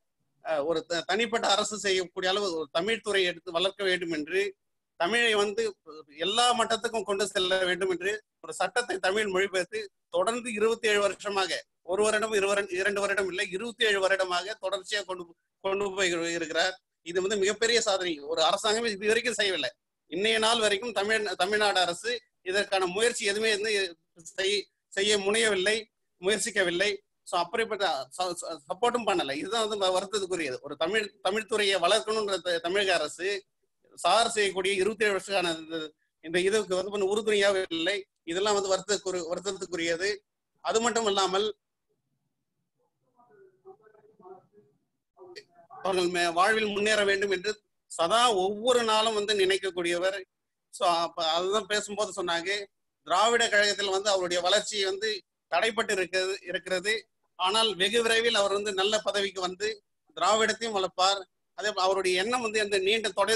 ஒரு த- தனிப்பட்ட அரசு செய்யக்கூடிய அளவு ஒரு தமிழ் துறை எடுத்து வளர்க்க வேண்டும் என்று தமிழை வந்து எல்லா மட்டத்துக்கும் கொண்டு செல்ல வேண்டும் என்று ஒரு சட்டத்தை தமிழ் மொழிபெயர்த்து தொடர்ந்து இருபத்தி ஏழு வருஷமாக ஒரு வருடம் இரு இரண்டு வருடம் இல்லை இருபத்தி ஏழு வருடமாக தொடர்ச்சியாக கொண்டு கொண்டு போய் இருக்கிறார். இது வந்து மிகப்பெரிய சாதனை. ஒரு அரசாங்கமே இது வரைக்கும் செய்யவில்லை. இன்னைய நாள் வரைக்கும் தமிழ் தமிழ்நாடு அரசு இதற்கான முயற்சி எதுவுமே வந்து செய்- செய்ய முனையவில்லை முயற்சிக்கவில்லை. ஸோ அப்படிப்பட்ட சப்போர்ட்டும் பண்ணல. இதுதான் வந்து வருத்தத்துக்குரியது. ஒரு தமிழ் தமிழ் துறையை வளர்க்கணுன்ற தமிழக அரசு சார் செய்யக்கூடிய இருபத்தி ஏழு வருஷமான இந்த- இந்த இதுக்கு வந்து கொஞ்சம் உறுதுணையாக இல்லை. இதெல்லாம் வந்து வருத்தத்துக்குரிய வருத்தத்துக்குரியது. அது மட்டும் இல்லாமல் அவர்கள் வாழ்வில் முன்னேற வேண்டும் என்று சதா ஒவ்வொரு நாளும் வந்து நினைக்கக்கூடியவர். ஸோ அப்ப அதுதான் பேசும்போது சொன்னாங்க. திராவிட கழகத்தில் வந்து அவருடைய வளர்ச்சி வந்து தடைப்பட்டு இருக்கிறது இருக்கிறது. ஆனால் வெகு விரைவில் அவர் வந்து நல்ல பதவிக்கு வந்து திராவிடத்தையும் வளர்ப்பார். அதே அவருடைய எண்ணம் வந்து அந்த நீண்ட தொலை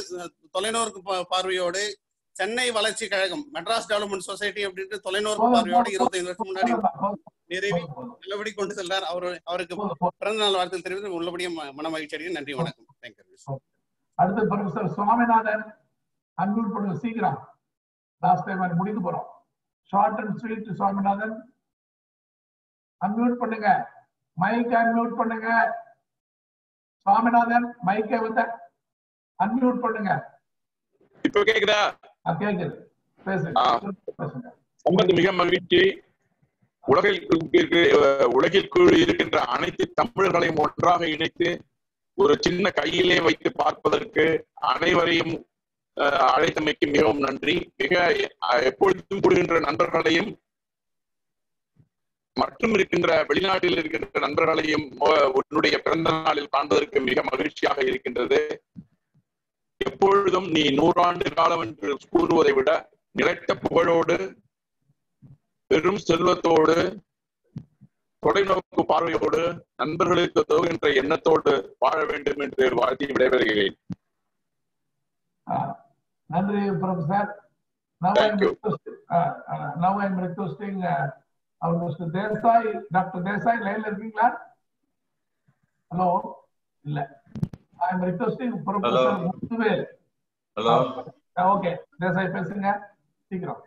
தொலைநோக்கு பார்வையோடு சென்னை வளர்ச்சி கழகம் மெட்ராஸ் டெவலப்மெண்ட் சொசைட்டி அப்படின்ட்டு தொலைநோக்கு பார்வையோடு இருபத்தைந்து வருஷம் முன்னாடி நிறைவி நல்லபடி கொண்டு செல்றார். அவர் அவருக்கு பிறந்த நாள் வாழ்த்து தெரிவித்து உள்ளபடியும் ம- மன மகிழ்ச்சி நன்றி வணக்கம். தேங்க்யூ அடுத்து ப்ரொஃபசர் சுவாமிநாதன் அன்மியூட் பண்ணுங்க சீக்கிரம். லாஸ்ட் டைம் அது முடிந்து போறோம். Short and sweet Swaminathan. Unmute பண்ணுங்க. மைக் அன்மியூட் பண்ணுங்க. சுவாமிநாதன் மைக்கை வந்து அன்மியூட் பண்ணுங்க. இப்ப கேக்குதா? கேக்குது. பேசுங்க. மிக மகிழ்ச்சி. உலகில் உலகிற்குள் இருக்கின்ற அனைத்து தமிழர்களையும் ஒன்றாக இணைத்து ஒரு சின்ன கையிலே வைத்து பார்ப்பதற்கு அனைவரையும் அழைத்தமைக்கு மிகவும் நன்றி. மிக எப்பொழுதும் கூடுகின்ற நண்பர்களையும் மற்றும் இருக்கின்ற வெளிநாட்டில் இருக்கின்ற நண்பர்களையும் உன்னுடைய பிறந்த நாளில் காண்பதற்கு மிக மகிழ்ச்சியாக இருக்கின்றது. எப்பொழுதும் நீ நூறாண்டு காலம் என்று கூறுவதை விட நிலைத்த புகழோடு பெரும் செல்வத்தோடு தொலைநோக்கு பார்வையோடு நண்பர்களுக்கு உதவுகின்ற எண்ணத்தோடு வாழ வேண்டும் என்று வாழ்த்தி விடைபெறுகிறேன் நன்றி professor Now I'm requesting, uh, uh, now I'm requesting uh, our Mr. Desai, Dr. Desai, லைன்ல இருக்கீங்களா ஹலோ இல்ல I'm requesting Professor Hello. Muthuvel Hello. Okay Desai பேசுங்க சீக்கிரம்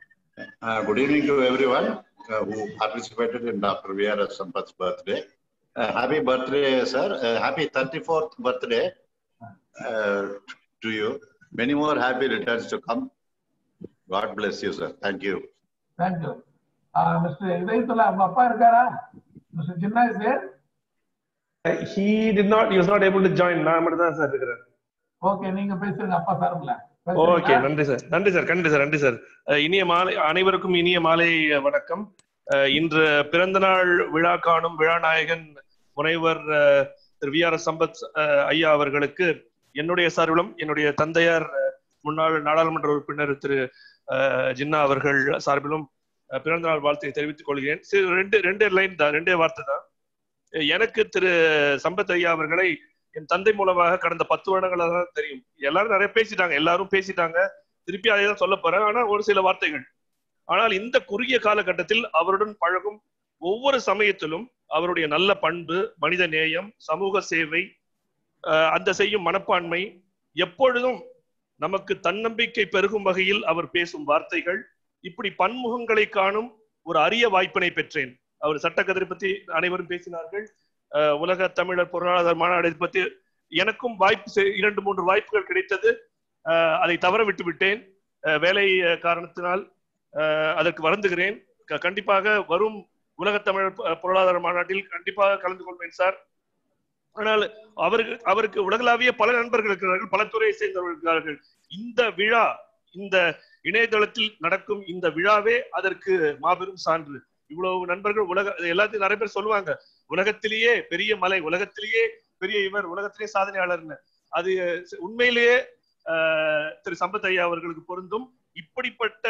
Uh, good evening to everyone uh, who participated in Dr. V.R.S. Sampath's birthday. Uh, happy birthday, sir. Uh, happy 34th birthday uh, to you. Many more happy returns to come. God bless you, sir. Thank you. Thank you mister இதயத்துல அவங்க அப்பா இருக்காரா mister Chinna is there he did not he was not able to join நான் மட்டும் தான் sir இருக்கிறேன் okay நீங்க பேசுங்க அப்பா சார்பில் ஓகே நன்றி சார். நன்றி சார் நன்றி சார் நன்றி சார். இனிய மாலை அனைவருக்கும் இனிய மாலை வணக்கம். இன்று பிறந்த நாள் விழா காணும் விழாநாயகன் முனைவர் Thiru V R S Sampath ஐயா அவர்களுக்கு என்னுடைய சார்பிலும் என்னுடைய தந்தையார் முன்னாள் நாடாளுமன்ற உறுப்பினர் திரு ஜின்னா அவர்கள் சார்பிலும் பிறந்த நாள் வாழ்த்தை தெரிவித்துக் கொள்கிறேன். சரி, ரெண்டு ரெண்டே லைன் தான் ரெண்டே வார்த்தை தான். எனக்கு திரு சம்பத் ஐயா அவர்களை என் தந்தை மூலமாக கடந்த பத்து வருடங்களாக தான் தெரியும். எல்லாரும் நிறைய பேசிட்டாங்க. எல்லாரும் பேசிட்டாங்க. திருப்பி அதை தான் சொல்ல போறேன். ஆனா ஒரு சில வார்த்தைகள். ஆனால் இந்த குறுகிய காலகட்டத்தில் அவருடன் பழகும் ஒவ்வொரு சமயத்திலும் அவருடைய நல்ல பண்பு மனித நேயம் சமூக சேவை அந்த செய்யும் மனப்பான்மை எப்பொழுதும் நமக்கு தன்னம்பிக்கை பெருகும் வகையில் அவர் பேசும் வார்த்தைகள். இப்படி பன்முகங்களை காணும் ஒரு அரிய வாய்ப்பினை பெற்றேன். அவர் சட்டக்கதிரை பத்தி அனைவரும் பேசினார்கள். உலக தமிழர் பொருளாதார மாநாடு பத்தி எனக்கும் வாய்ப்பு இரண்டு மூன்று வாய்ப்புகள் கிடைத்தது. அதை தவற விட்டு விட்டேன். வேலை காரணத்தினால் அதற்கு வருந்துகிறேன். க- கண்டிப்பாக வரும் உலக தமிழர் பொ- பொருளாதார மாநாட்டில் கண்டிப்பாக கலந்து கொள்வேன் சார். ஆனால் அவருக்கு அவருக்கு உலகளாவிய பல நண்பர்கள் இருக்கிறார்கள் பல துறையை சேர்ந்தவர்கள் இருக்கிறார்கள். இந்த விழா இந்த இணையதளத்தில் நடக்கும் இந்த விழாவே அதற்கு மாபெரும் சான்று. இவ்வளவு நண்பர்கள் உலக எல்லாத்தையும் நிறைய பேர் சொல்லுவாங்க. உலகத்திலேயே பெரிய மலை உலகத்திலேயே பெரிய இவர் உலகத்திலேயே சாதனையாளர்னு. அது உண்மையிலேயே ஆஹ், திரு சம்பத் ஐயா அவர்களுக்கு பொருந்தும். இப்படிப்பட்ட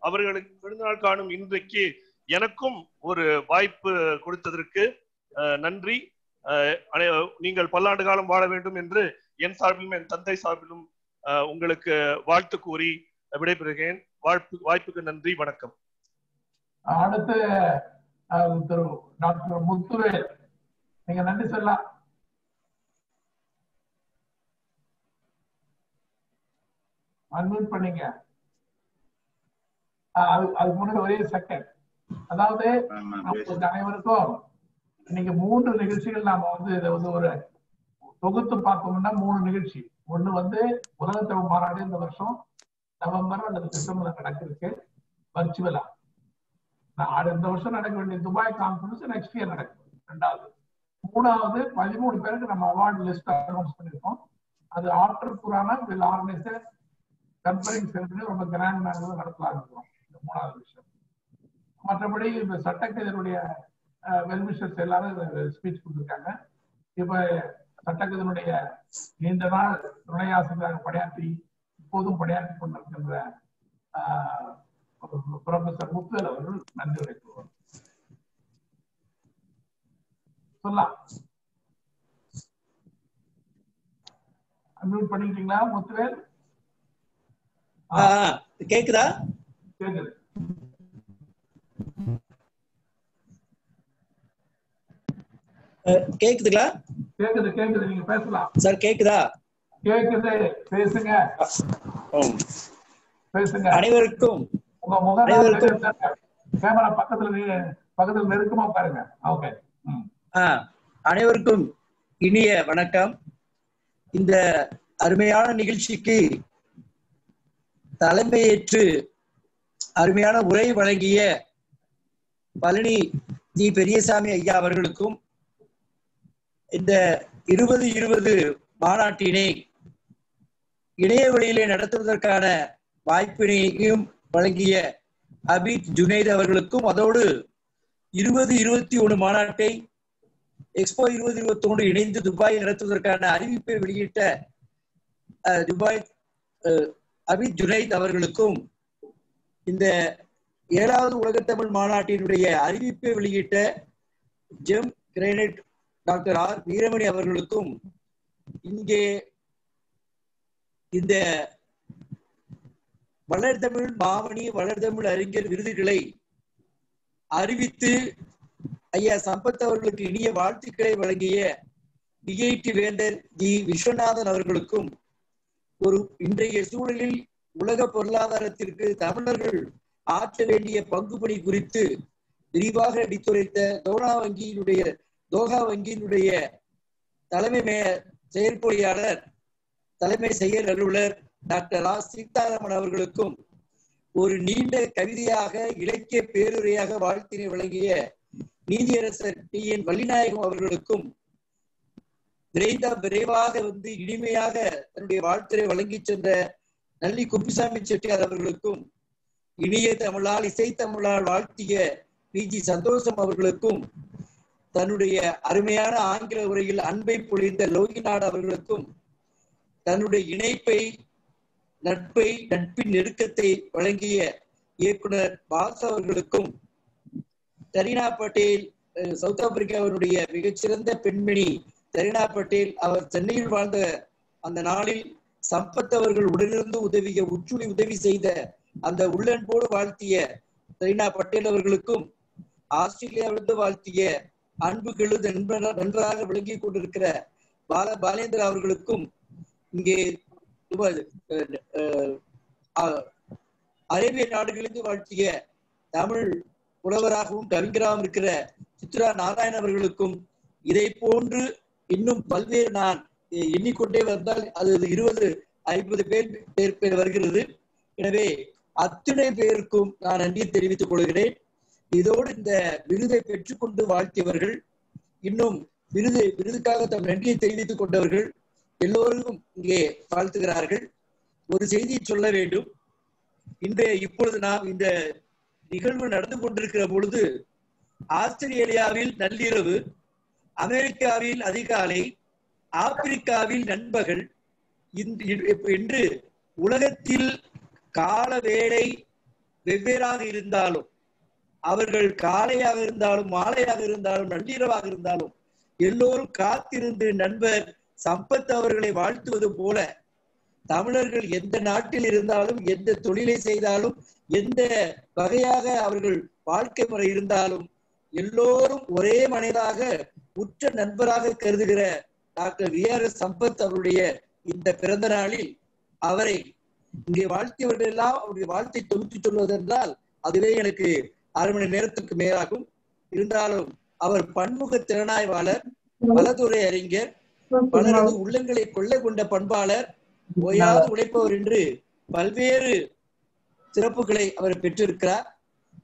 அவர்களுக்கு பிறந்தநாள் காணும் இன்றைக்கு எனக்கும் ஒரு வாய்ப்பு கொடுத்ததற்கு நன்றி. நீங்கள் பல்லாண்டு காலம் வாழ வேண்டும் என்று என் சார்பிலும் என் தந்தை சார்பிலும் உங்களுக்கு வாழ்த்து கூறி விடைபெறுகிறேன். வாய்ப்பு வாய்ப்புக்கு நன்றி வணக்கம். அடுத்து திரு டாக்டர் முத்துவேல் நீங்க நன்றி சொல்லலாம். அன்மியூட் பண்ணீங்க. அதுக்கு முன்னாடி ஒரே செகண்ட் அதாவது அனைவருக்கும் இன்னைக்கு மூன்று நிகழ்ச்சிகள் நாம வந்து இதை வந்து ஒரு தொகுத்து பார்த்தோம்னா மூணு நிகழ்ச்சி. ஒண்ணு வந்து உலக தமிழ் மாநாடு இந்த வருஷம் நவம்பர் அல்லது டிசம்பர்ல நடக்கிறதுக்கு வர்ச்சுவலா நான் இந்த வருஷம் நடக்க வேண்டிய துபாய் கான்பரன்ஸ் நெக்ஸ்ட் இயர் நடக்கும். ரெண்டாவது. மூணாவது பதிமூணு பேருக்கு நம்ம அவார்டு லிஸ்ட் அனௌன்ஸ் பண்ணிருக்கோம். அது ஆஃப்டர் புராண வில் ஆர்கனைஸ் கன்ஃபரன்ஸ் சென்டர் ரொம்ப கிராண்ட் மேனர்ல நடத்தலாம் இருக்கிறோம் இந்த மூணாவது விஷயம். மற்றபடி இந்த சட்டக்கதினுடைய வெல்விஷர்ஸ் எல்லாரும் ஸ்பீச் கொடுத்துருக்காங்க. இப்ப சட்டக்கதனுடைய நீண்ட நாள் துணை ஆசிரியராக பணியாற்றி இப்போதும் பணியாற்றி கொண்டிருக்கின்ற ப்ரொஃபசர் முத்துவேல் அவர்கள் நன்றி உரைக்குவார் சொல்லலாம். அன்மியூட் பண்ணிக்கிட்டீங்களா முத்துவேல் கேக்குதா? கேக்குது. கேக்குதுங்களா? கேக்குது கேக்குது. நீங்க பேசலாம். சார் கேக்குதா? கேக்குது. பேசுங்க. பேசுங்க. அனைவருக்கும் உங்க அனைவருக்கும் கேமரா பக்கத்துல பக்கத்துல நெருக்கமா பாருங்க. ஓகே அனைவருக்கும் இனிய வணக்கம். இந்த அருமையான நிகழ்ச்சிக்கு தலைமையேற்று அருமையான உரை வழங்கிய பழனி ஜி பெரியசாமி ஐயா அவர்களுக்கும் இந்த இருபது இருபது மாநாட்டினை இணைய வழியிலே நடத்துவதற்கான வாய்ப்பினையும் வழங்கிய அபித் ஜுனைத் அவர்களுக்கும் அதோடு இருபது இருபத்தி ஒன்று மாநாட்டை எக்ஸ்போ இருபது இருபத்தி ஒன்று இணைந்து துபாயில் நடத்துவதற்கான அறிவிப்பை வெளியிட்ட துபாய் அபித் ஜுனைத் அவர்களுக்கும் இந்த ஏழாவது உலகத்தமிழ் மாநாட்டினுடைய அறிவிப்பை வெளியிட்ட Gem granite doctor R Veeramani அவர்களுக்கும் இங்கே இந்த வளர்தமிழ் மாமணி வளர்தமிழ் அறிஞர் விருதுகளை அறிவித்து ஐயா சம்பத் அவர்களுக்கு இனிய வாழ்த்துக்களை வழங்கிய டிஐடி வேந்தர் ஜி. விஸ்வநாதன் அவர்களுக்கும் ஒரு இன்றைய சூழலில் உலக பொருளாதாரத்திற்கு தமிழர்கள் ஆற்ற வேண்டிய பங்குபணி குறித்து விரிவாக எடுத்துரைத்த தோனா வங்கியினுடைய தோஹா வங்கியினுடைய தலைமை செயற்பொழியாளர் செயற்பொறியாளர் தலைமை செயல் அலுவலர் டாக்டர் ஆ சீதாராமன் அவர்களுக்கும் ஒரு நீண்ட கவிதையாக இலக்கிய பேருரையாக வாழ்த்தினை வழங்கிய நீதியரசர் டி. என். வள்ளிநாயகம் அவர்களுக்கும் விரைந்த விரைவாக வந்து இனிமையாக தன்னுடைய வாழ்த்துரை வழங்கி சென்ற நல்லி குப்பிசாமி செட்டியார் அவர்களுக்கும் இனிய தமிழால் இசைத்தமிழால் வாழ்த்திய பிஜி சந்தோஷம் அவர்களுக்கும் தன்னுடைய அருமையான ஆங்கில உரையில் அன்பை பொழிந்த லோகிநாடு அவர்களுக்கும் தன்னுடைய இணைப்பை நட்பை நட்பின் நெருக்கத்தை வழங்கிய இயக்குனர் பாஸ் அவர்களுக்கும் தரீனா பட்டேல் சவுத் ஆப்பிரிக்காவினுடைய மிகச்சிறந்த பெண்மணி தரீனா பட்டேல் அவர் சென்னையில் வாழ்ந்த அந்த நாளில் சம்பத் அவர்கள் உடனிருந்து உதவிய உச்சுளி உதவி செய்த அந்த உள்ளன்போடு வாழ்த்திய தரீனா பட்டேல் அவர்களுக்கும் ஆஸ்திரேலியாவிலிருந்து வாழ்த்திய அன்பு கெழுது நன்றாக விளங்கிக் கொண்டிருக்கிற பால பாலேந்திரா அவர்களுக்கும் இங்கே அரேபிய நாடுகளிலிருந்து வாழ்த்திய தமிழ் புலவராகவும் கவிஞராகவும் இருக்கிற சித்ரா நாராயண் அவர்களுக்கும் இதை போன்று இன்னும் பல்வேறு நான் எண்ணிக்கொண்டே வந்தால் அது இருபது ஐம்பது பேர் பேர் பேர் வருகிறது. எனவே அத்தனை பேருக்கும் நான் நன்றி தெரிவித்துக் கொள்கிறேன். இதோடு இந்த விருதை பெற்றுக்கொண்டு வாழ்த்தியவர்கள் இன்னும் விருது விருதுக்காக தம் நன்றியை தெரிவித்துக் கொண்டவர்கள் எல்லோருக்கும் இங்கே வாழ்த்துகிறார்கள். ஒரு செய்தியை சொல்ல வேண்டும். இன்று இப்பொழுது நாம் இந்த நிகழ்வு நடந்து கொண்டிருக்கிற பொழுது ஆஸ்திரேலியாவில் நள்ளிரவு அமெரிக்காவில் அதிகாலை ஆப்பிரிக்காவில் நண்பகல் இன்று உலகத்தில் கால வேலை வெவ்வேறாக இருந்தாலும் அவர்கள் காலையாக இருந்தாலும் மாலையாக இருந்தாலும் நள்ளிரவாக இருந்தாலும் எல்லோரும் காத்திருந்து நண்பர் சம்பத் அவர்களை வாழ்த்துவது போல தமிழர்கள் எந்த நாட்டில் இருந்தாலும் எந்த தொழிலை செய்தாலும் எந்த வகையாக அவர்கள் வாழ்க்கை முறை இருந்தாலும் எல்லோரும் ஒரே மனிதாக உற்ற நண்பராக கருதுகிற doctor V R S Sampath அவருடைய இந்த பிறந்த நாளில் அவரை இங்கே வாழ்த்தியவர்கள் எல்லாம் அவருடைய வாழ்த்தை தொகுத்து சொல்வதென்றால் அதுவே எனக்கு அரை மணி நேரத்துக்கு மேலாகும். இருந்தாலும் அவர் பன்முக திறனாய்வாளர் பலதுறை அறிஞர் பலரது உள்ளங்களை கொள்ளை கொண்ட பண்பாளர் ஓயாது உழைப்பவர் என்று பல்வேறு சிறப்புகளை அவர் பெற்றிருக்கிறார்.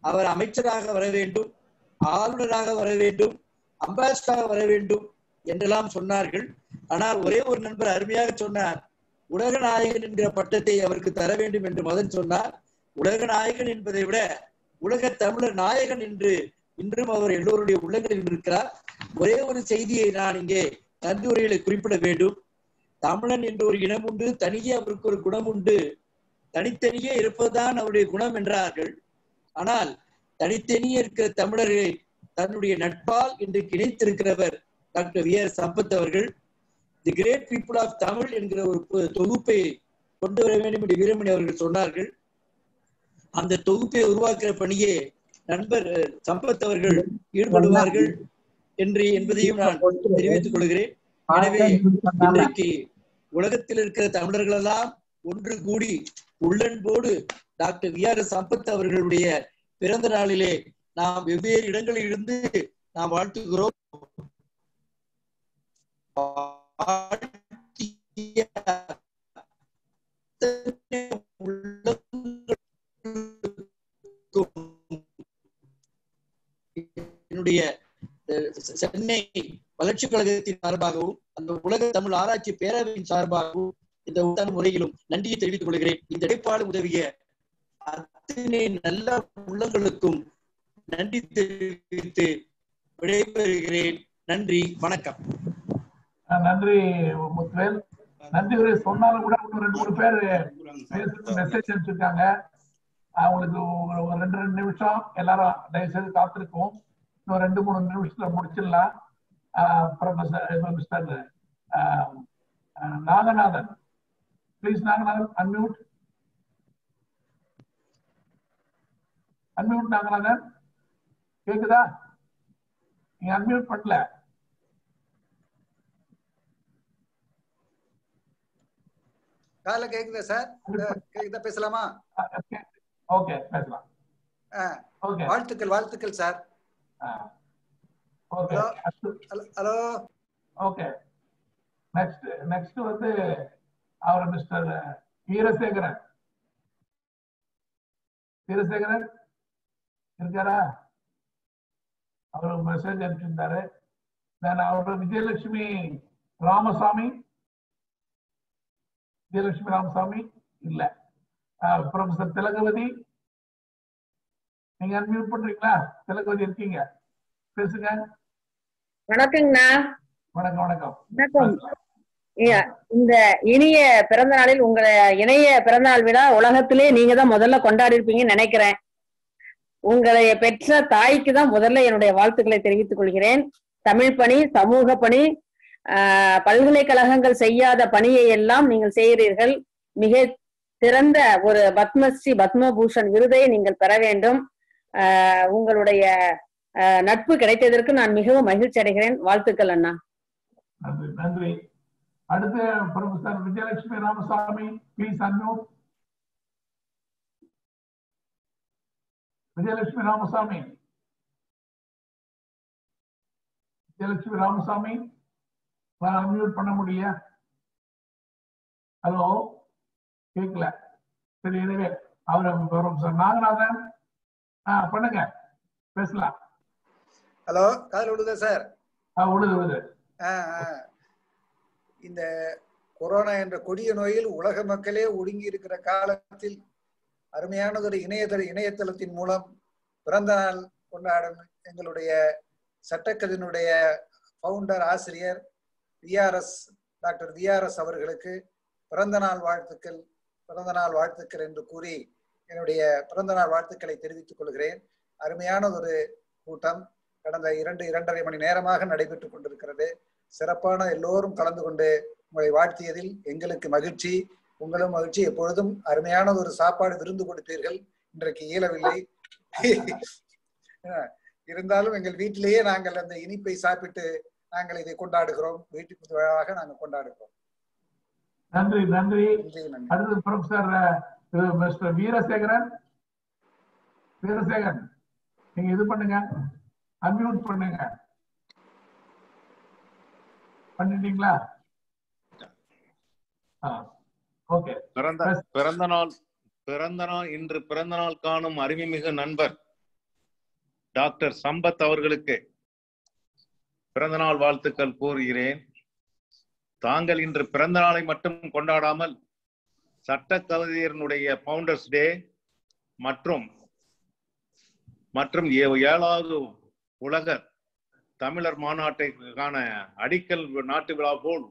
அவர் அமைச்சராக வர வேண்டும் ஆளுநராக வர வேண்டும் அம்பாசிடராக வர வேண்டும் என்றெல்லாம் சொன்னார்கள். ஆனால் ஒரே ஒரு நண்பர் அருமையாக சொன்னார். உலக நாயகன் என்கிற பட்டத்தை அவருக்கு தர வேண்டும் என்று மதன் சொன்னார். உலக நாயகன் என்பதை விட உலக தமிழர் நாயகன் என்று இன்றும் அவர் எல்லோருடைய உள்ளங்களில் இருக்கிறார். ஒரே ஒரு செய்தியை நான் இங்கே நன்றியுரையில குறிப்பிட வேண்டும். தமிழன் என்ற ஒரு இனம் உண்டு தனியே அவருக்கு ஒரு குணம் உண்டு. தனித்தனியே இருப்பதுதான் அவருடைய குணம் என்றார்கள். ஆனால் தனித்தனியே இருக்கிற தமிழர்களை தன்னுடைய நட்பால் என்று இணைத்திருக்கிறவர் டாக்டர் வி. ஆர். சம்பத் அவர்கள். The great people of Tamil என்கிற ஒரு தொகுப்பை கொண்டு வர வேண்டும் என்று வீரமணி அவர்கள் சொன்னார்கள். அந்த தொகுப்பை உருவாக்குற பணியே நண்பர் சம்பத் அவர்கள் ஈடுபடுவார்கள். என்று என்பதையும் நான் தெரிவித்துக் கொள்கிறேன். எனவே இன்றைக்கு உலகத்தில் இருக்கிற தமிழர்கள் எல்லாம் ஒன்று கூடி உள்ளன்போடு டாக்டர் வி ஆர் சம்பத் அவர்களுடைய பிறந்த நாளிலே நாம் வெவ்வேறு இடங்களில் இருந்து நாம் வாழ்த்துகிறோம். என்னுடைய சென்னை வளர்ச்சி கழகத்தின் சார்பாகவும் அந்த உலக தமிழ் ஆராய்ச்சி பேரவையின் சார்பாகவும் இந்த உண்டான முறையிலும் நன்றியை தெரிவித்துக் கொள்கிறேன். இந்த இடைப்பாடு உதவிய அத்தனை நல்ல உள்ளங்களுக்கும் நன்றி தெரிவித்து விடைபெறுகிறேன். நன்றி வணக்கம். நன்றி முத்துவேல். நன்றி சொன்னாலும் கூட இன்னும் ரெண்டு மூணு பேர் மெசேஜ் அனுப்பிச்சிருக்காங்க. அவங்களுக்கு ஒரு ஒரு ரெண்டு ரெண்டு நிமிஷம் எல்லாரும் தயவு செய்து காத்திருக்கோம் இன்னும் ரெண்டு மூணு நிமிஷத்துல முடிச்சிடலாம். Professor mister Naganathan. Please Naganathan unmute unmute Naganathan. கேக்குதா? நீங்க அன்மியூட் பண்ணல. காலைல கேக்குதா சார் கேக்குதா பேசலாமா? ஓகே பேசலாம். வாழ்த்துக்கள் வாழ்த்துக்கள் sir okay. Hello. Okay. Next next வந்து அவர் மிஸ்டர் வீரசேகரன். வீரசேகரன்? இருக்காரா? அவர் மெசேஜ் அனுப்பிச்சிருந்தாரு. தென் அவர் விஜயலட்சுமி ராமசாமி. விஜயலட்சுமி ராமசாமி? இல்ல. ப்ரொஃபசர் திலகவதி. நீங்க அன்மியூட் பண்றீங்களா? திலகவதி இருக்கீங்க. பேசுங்க. வணக்கங்கண்ணா. வணக்கம் வணக்கம். வணக்கம். இந்த இனிய பிறந்த நாளில் உங்களை இணைய பிறந்த நாள் விழா உலகத்திலே நீங்க தான் முதல்ல கொண்டாடி இருப்பீங்கன்னு நினைக்கிறேன். உங்களை பெற்ற தாய்க்கு தான் முதல்ல என்னுடைய வாழ்த்துக்களை தெரிவித்துக் கொள்கிறேன். தமிழ் பணி சமூக பணி ஆஹ், பல்கலைக்கழகங்கள் செய்யாத பணியை எல்லாம் நீங்கள் செய்கிறீர்கள். மிக சிறந்த ஒரு பத்மஸ்ரீ பத்மபூஷன் விருதை நீங்கள் பெற வேண்டும். உங்களுடைய நட்பு கிடைத்ததற்கு நான் மிகவும் மகிழ்ச்சி அடைகிறேன். வாழ்த்துக்கள் அண்ணா. நன்றி நன்றி. அடுத்து professor Vijayalakshmi Ramasamy please unmute Vijayalakshmi Ramasamy. Vijayalakshmi Ramasamy. Unmute பண்ண முடியல ஹலோ கேட்கல. சரி எனவே அவர் ப்ரொஃபசர் நாகநாதன். ஆ பண்ணுங்க. பேசலாம். ஹலோ காதல் விடுதா சார்? ஆ, ஆ. இந்த கொரோனா என்ற கொடிய நோயில் உலக மக்களே ஒடுங்கி இருக்கிற காலத்தில் அருமையானதொரு இணையதள இணையதளத்தின் மூலம் பிறந்த நாள் கொண்டாடும் எங்களுடைய சட்டக்கதினுடைய ஃபவுண்டர் ஆசிரியர் விஆர்எஸ் டாக்டர் விஆர்எஸ் அவர்களுக்கு பிறந்த நாள் வாழ்த்துக்கள் பிறந்த நாள் வாழ்த்துக்கள் என்று கூறி என்னுடைய பிறந்த நாள் வாழ்த்துக்களை தெரிவித்துக் கொள்கிறேன். அருமையான ஒரு கூட்டம். கடந்த இரண்டு இரண்டரை மணி நேரமாக நடைபெற்றுக் கொண்டிருக்கிறது. சிறப்பான எல்லோரும் கலந்து கொண்டு உங்களை வாழ்த்தியதில் எங்களுக்கு மகிழ்ச்சி. உங்களும் மகிழ்ச்சி. எப்பொழுதும் அருமையான ஒரு சாப்பாடு விருந்து கொடுத்தீர்கள் இன்றைக்கு இயலவில்லை. இருந்தாலும் எங்கள் வீட்டிலேயே நாங்கள் அந்த இனிப்பை சாப்பிட்டு நாங்கள் இதை கொண்டாடுகிறோம். வீட்டுக்கு விழாவாக நாங்கள் கொண்டாடுகிறோம். நன்றி நன்றி. நன்றி நன்றி. அடுத்து ப்ரொஃபசர் மிஸ்டர் வீரசேகரன். வீரசேகரன் நீங்க இது பண்ணுங்க. அன்மியூட் பண்ணுங்க. பண்ணிட்டீங்களா? ஓகே பிறந்த பிறந்த நாள் பிறந்த நாள் இன்று பிறந்த நாள் காணும் அருமைமிகு நண்பர் டாக்டர் சம்பத் அவர்களுக்கு பிறந்த நாள் வாழ்த்துக்கள் கூறுகிறேன். தாங்கள் இன்று பிறந்த நாளை மட்டும் கொண்டாடாமல் சட்ட கவிதையனுடைய பவுண்டர்ஸ் டே மற்றும் மற்றும் ஏ- ஏழாவது உலக தமிழர் மாநாட்டிற்கான அடிக்கல் நாட்டு விழா போல்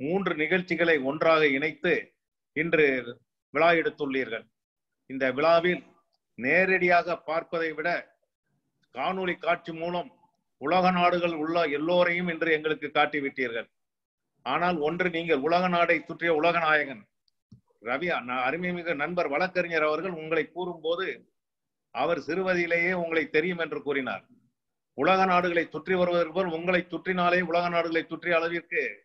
மூன்று நிகழ்ச்சிகளை ஒன்றாக இணைத்து இன்று விழா எடுத்துள்ளீர்கள். இந்த விழாவில் நேரடியாக பார்ப்பதை விட காணொளி காட்சி மூலம் உலக நாடுகள் உள்ள எல்லோரையும் இன்று எங்களுக்கு காட்டிவிட்டீர்கள். ஆனால் ஒன்று நீங்கள் உலக நாடை சுற்றிய உலக நாயகன் ரவி அண்ணா- அருமைமிகு நண்பர் வழக்கறிஞர் அவர்கள் உங்களை கூறும்போது அவர் சிறுவதிலேயே உங்களை தெரியும் என்று கூறினார். உலக நாடுகளை சுற்றி வருவதற்கு போல் உங்களை சுற்றினாலே உலக நாடுகளை சுற்றிய அளவிற்கு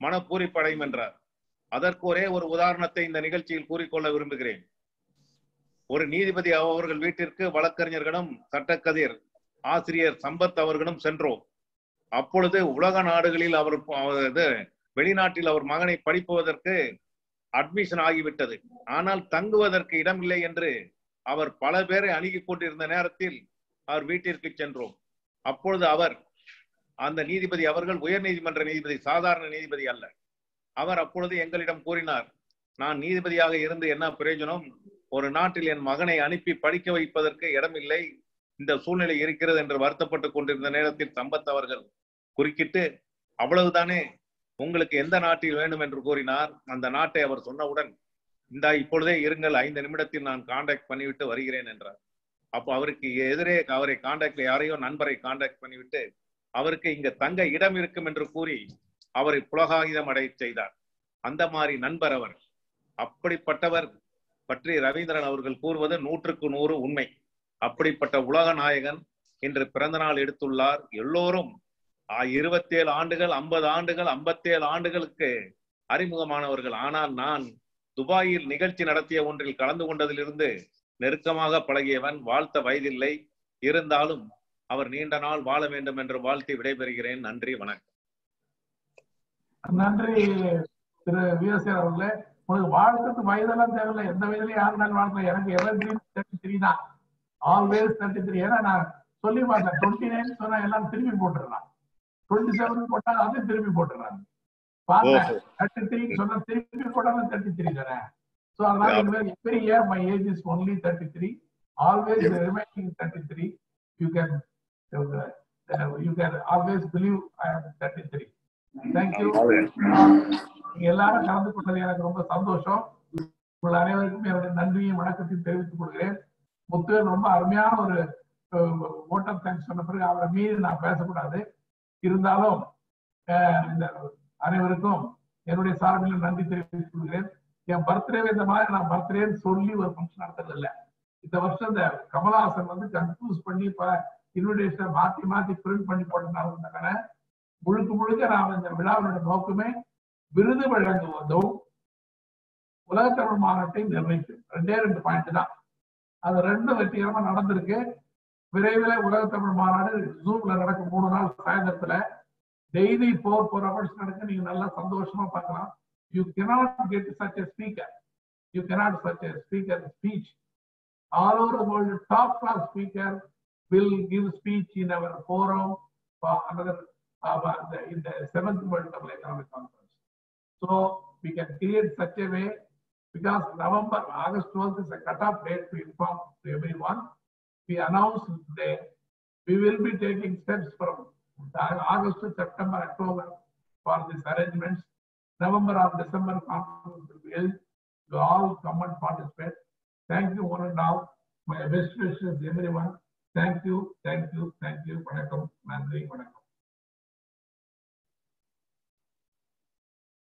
மனப்பூரிப்படையும் என்றார். அதற்கு ஒரே ஒரு உதாரணத்தை இந்த நிகழ்ச்சியில் கூறிக்கொள்ள விரும்புகிறேன். ஒரு நீதிபதி அவர்கள் வீட்டிற்கு வழக்கறிஞர்களும் சட்டக்கதிர் ஆசிரியர் சம்பத் அவர்களும் சென்றோம். அப்பொழுது உலக நாடுகளில் அவர் அவர் இது வெளிநாட்டில் அவர் மகனை படிப்புவதற்கு அட்மிஷன் ஆகிவிட்டது. ஆனால் தங்குவதற்கு இடமில்லை என்று அவர் பல பேரை அணுகி கொண்டிருந்த நேரத்தில் அவர் வீட்டிற்கு சென்றோம். அப்பொழுது அவர் அந்த நீதிபதி அவர்கள் உயர் நீதிமன்ற நீதிபதி சாதாரண நீதிபதி அல்ல. அவர் அப்பொழுது எங்களிடம் கூறினார் நான் நீதிபதியாக இருந்து என்ன பிரயோஜனம்? ஒரு நாட்டில் என் மகனை அனுப்பி படிக்க வைப்பதற்கு இடமில்லை. இந்த சூழ்நிலை இருக்கிறது என்று வருத்தப்பட்டு கொண்டிருந்த நேரத்தில் சம்பத் அவர்கள் குறுக்கிட்டு அவ்வளவுதானே உங்களுக்கு எந்த நாட்டில் வேண்டும் என்று கூறினார் அந்த நாட்டை அவர் சொன்னவுடன் இந்த இப்பொழுதே இருங்கள் ஐந்து நிமிடத்தில் நான் காண்டாக்ட் பண்ணிவிட்டு வருகிறேன் என்றார். அப்போ அவருக்கு எதிரே அவரை காண்டாக்ட் யாரையோ நண்பரை காண்டாக்ட் பண்ணிவிட்டு அவருக்கு இங்க தங்க இடம் இருக்கும் என்று கூறி அவரை புலகாகிதம் அடைய செய்தார். அந்த மாதிரி நண்பர் அவர். அப்படிப்பட்டவர் பற்றி ரவீந்திரன் அவர்கள் கூறுவது நூற்றுக்கு நூறு உண்மை. அப்படிப்பட்ட உலக நாயகன் இன்று பிறந்த நாள் எடுத்துள்ளார். எல்லோரும் இருபத்தேழு ஆண்டுகள் ஐம்பது ஆண்டுகள் ஐம்பத்தேழு ஆண்டுகளுக்கு அறிமுகமானவர்கள். ஆனால் நான் துபாயில் நிகழ்ச்சி நடத்திய ஒன்றில் கலந்து கொண்டதிலிருந்து நெருக்கமாக பழகியவன் வாழ்த்த வயதில்லை. இருந்தாலும் அவர் நீண்ட நாள் வாழ வேண்டும் என்று வாழ்த்தி விடைபெறுகிறேன். நன்றி வணக்கம். நன்றி திரு விஎஸ்ஆர் அவர்களே. உங்களுக்கு வாழ்த்துக்கு வயதெல்லாம் தேவையில்லை. எந்த வயதுலயும் யாருனாலும் வாழ்க்கலாம் எனக்கு எவர் தேர்ட்டி த்ரீ தான். ஆல்வேஸ் தேர்ட்டி த்ரீ ஏன்னா நான் சொல்லி பார்த்தேன். டுவெண்ட்டி நைன் சொன்னா எல்லாம் திரும்பி போட்டுடலாம். டுவெண்ட்டி செவன் போட்டா அதையும் திரும்பி போட்டுறாங்க. பாருங்க தேர்ட்டி த்ரீ சொன்னா திரும்பி போட்டாலும் தேர்ட்டி த்ரீ தானே? ஸோ அதனால every year my age is only thirty three always remaining thirty three you can you can always believe I am thirty three thank you எல்லாரும் கலந்து கொண்டது எனக்கு ரொம்ப சந்தோஷம். உங்கள் அனைவருக்கும் என்னுடைய நன்றியும் வணக்கத்தையும் தெரிவித்துக் கொள்கிறேன். முத்துவேல் ரொம்ப அருமையான ஒரு ஓட்டர் தேங்க்ஸ் சொன்ன பிறகு அவரை மீறி நான் பேசக்கூடாது. இருந்தாலும் இந்த அனைவருக்கும் என்னுடைய சார்பில் நன்றி தெரிவித்துக் கொள்கிறேன். என் பர்த்டேவே இந்த மாதிரி நான் பர்த்டேன்னு சொல்லி ஒரு ஃபங்க்ஷன் நடத்துறது இல்லை இந்த வருஷம் இந்த கமலஹாசன் வந்து கன்ஃபியூஸ் பண்ணி இப்ப இன்விடேஷனை மாத்தி மாத்தி பிரிண்ட் பண்ணி போட்டனால முழுக்க முழுக்க நான் இந்த விழாவினுடைய நோக்கமே விருது வழங்குவதும் உலகத்தமிழ் மாநாட்டை நிர்ணயிக்கும் ரெண்டே ரெண்டு பாயிண்ட் தான். அது ரெண்டும் வெற்றிகரமா நடந்திருக்கு. விரைவில் உலக தமிழ் மாநாடு ஜூம்ல நடக்கும் மூணு நாள் சாயந்தரத்துல டெய்லி ஃபோர் ஃபோர் ஹவர்ஸ் நடக்க நீங்க நல்லா சந்தோஷமா பார்க்கலாம் you cannot get such a speaker you cannot such a speaker speech all over world top class speaker will give speech in our forum another uh, the, in the seventh World Double Economic Conference. So we can create such a way because November, August 12th is a cutoff date to inform to everyone. we announced that we will be taking steps from August to September, October for these arrangements. November or December conference will be all come and participate. Thank you one and all. My best wishes everyone. Thank you, thank you, thank you. Vanakkam, Nandri,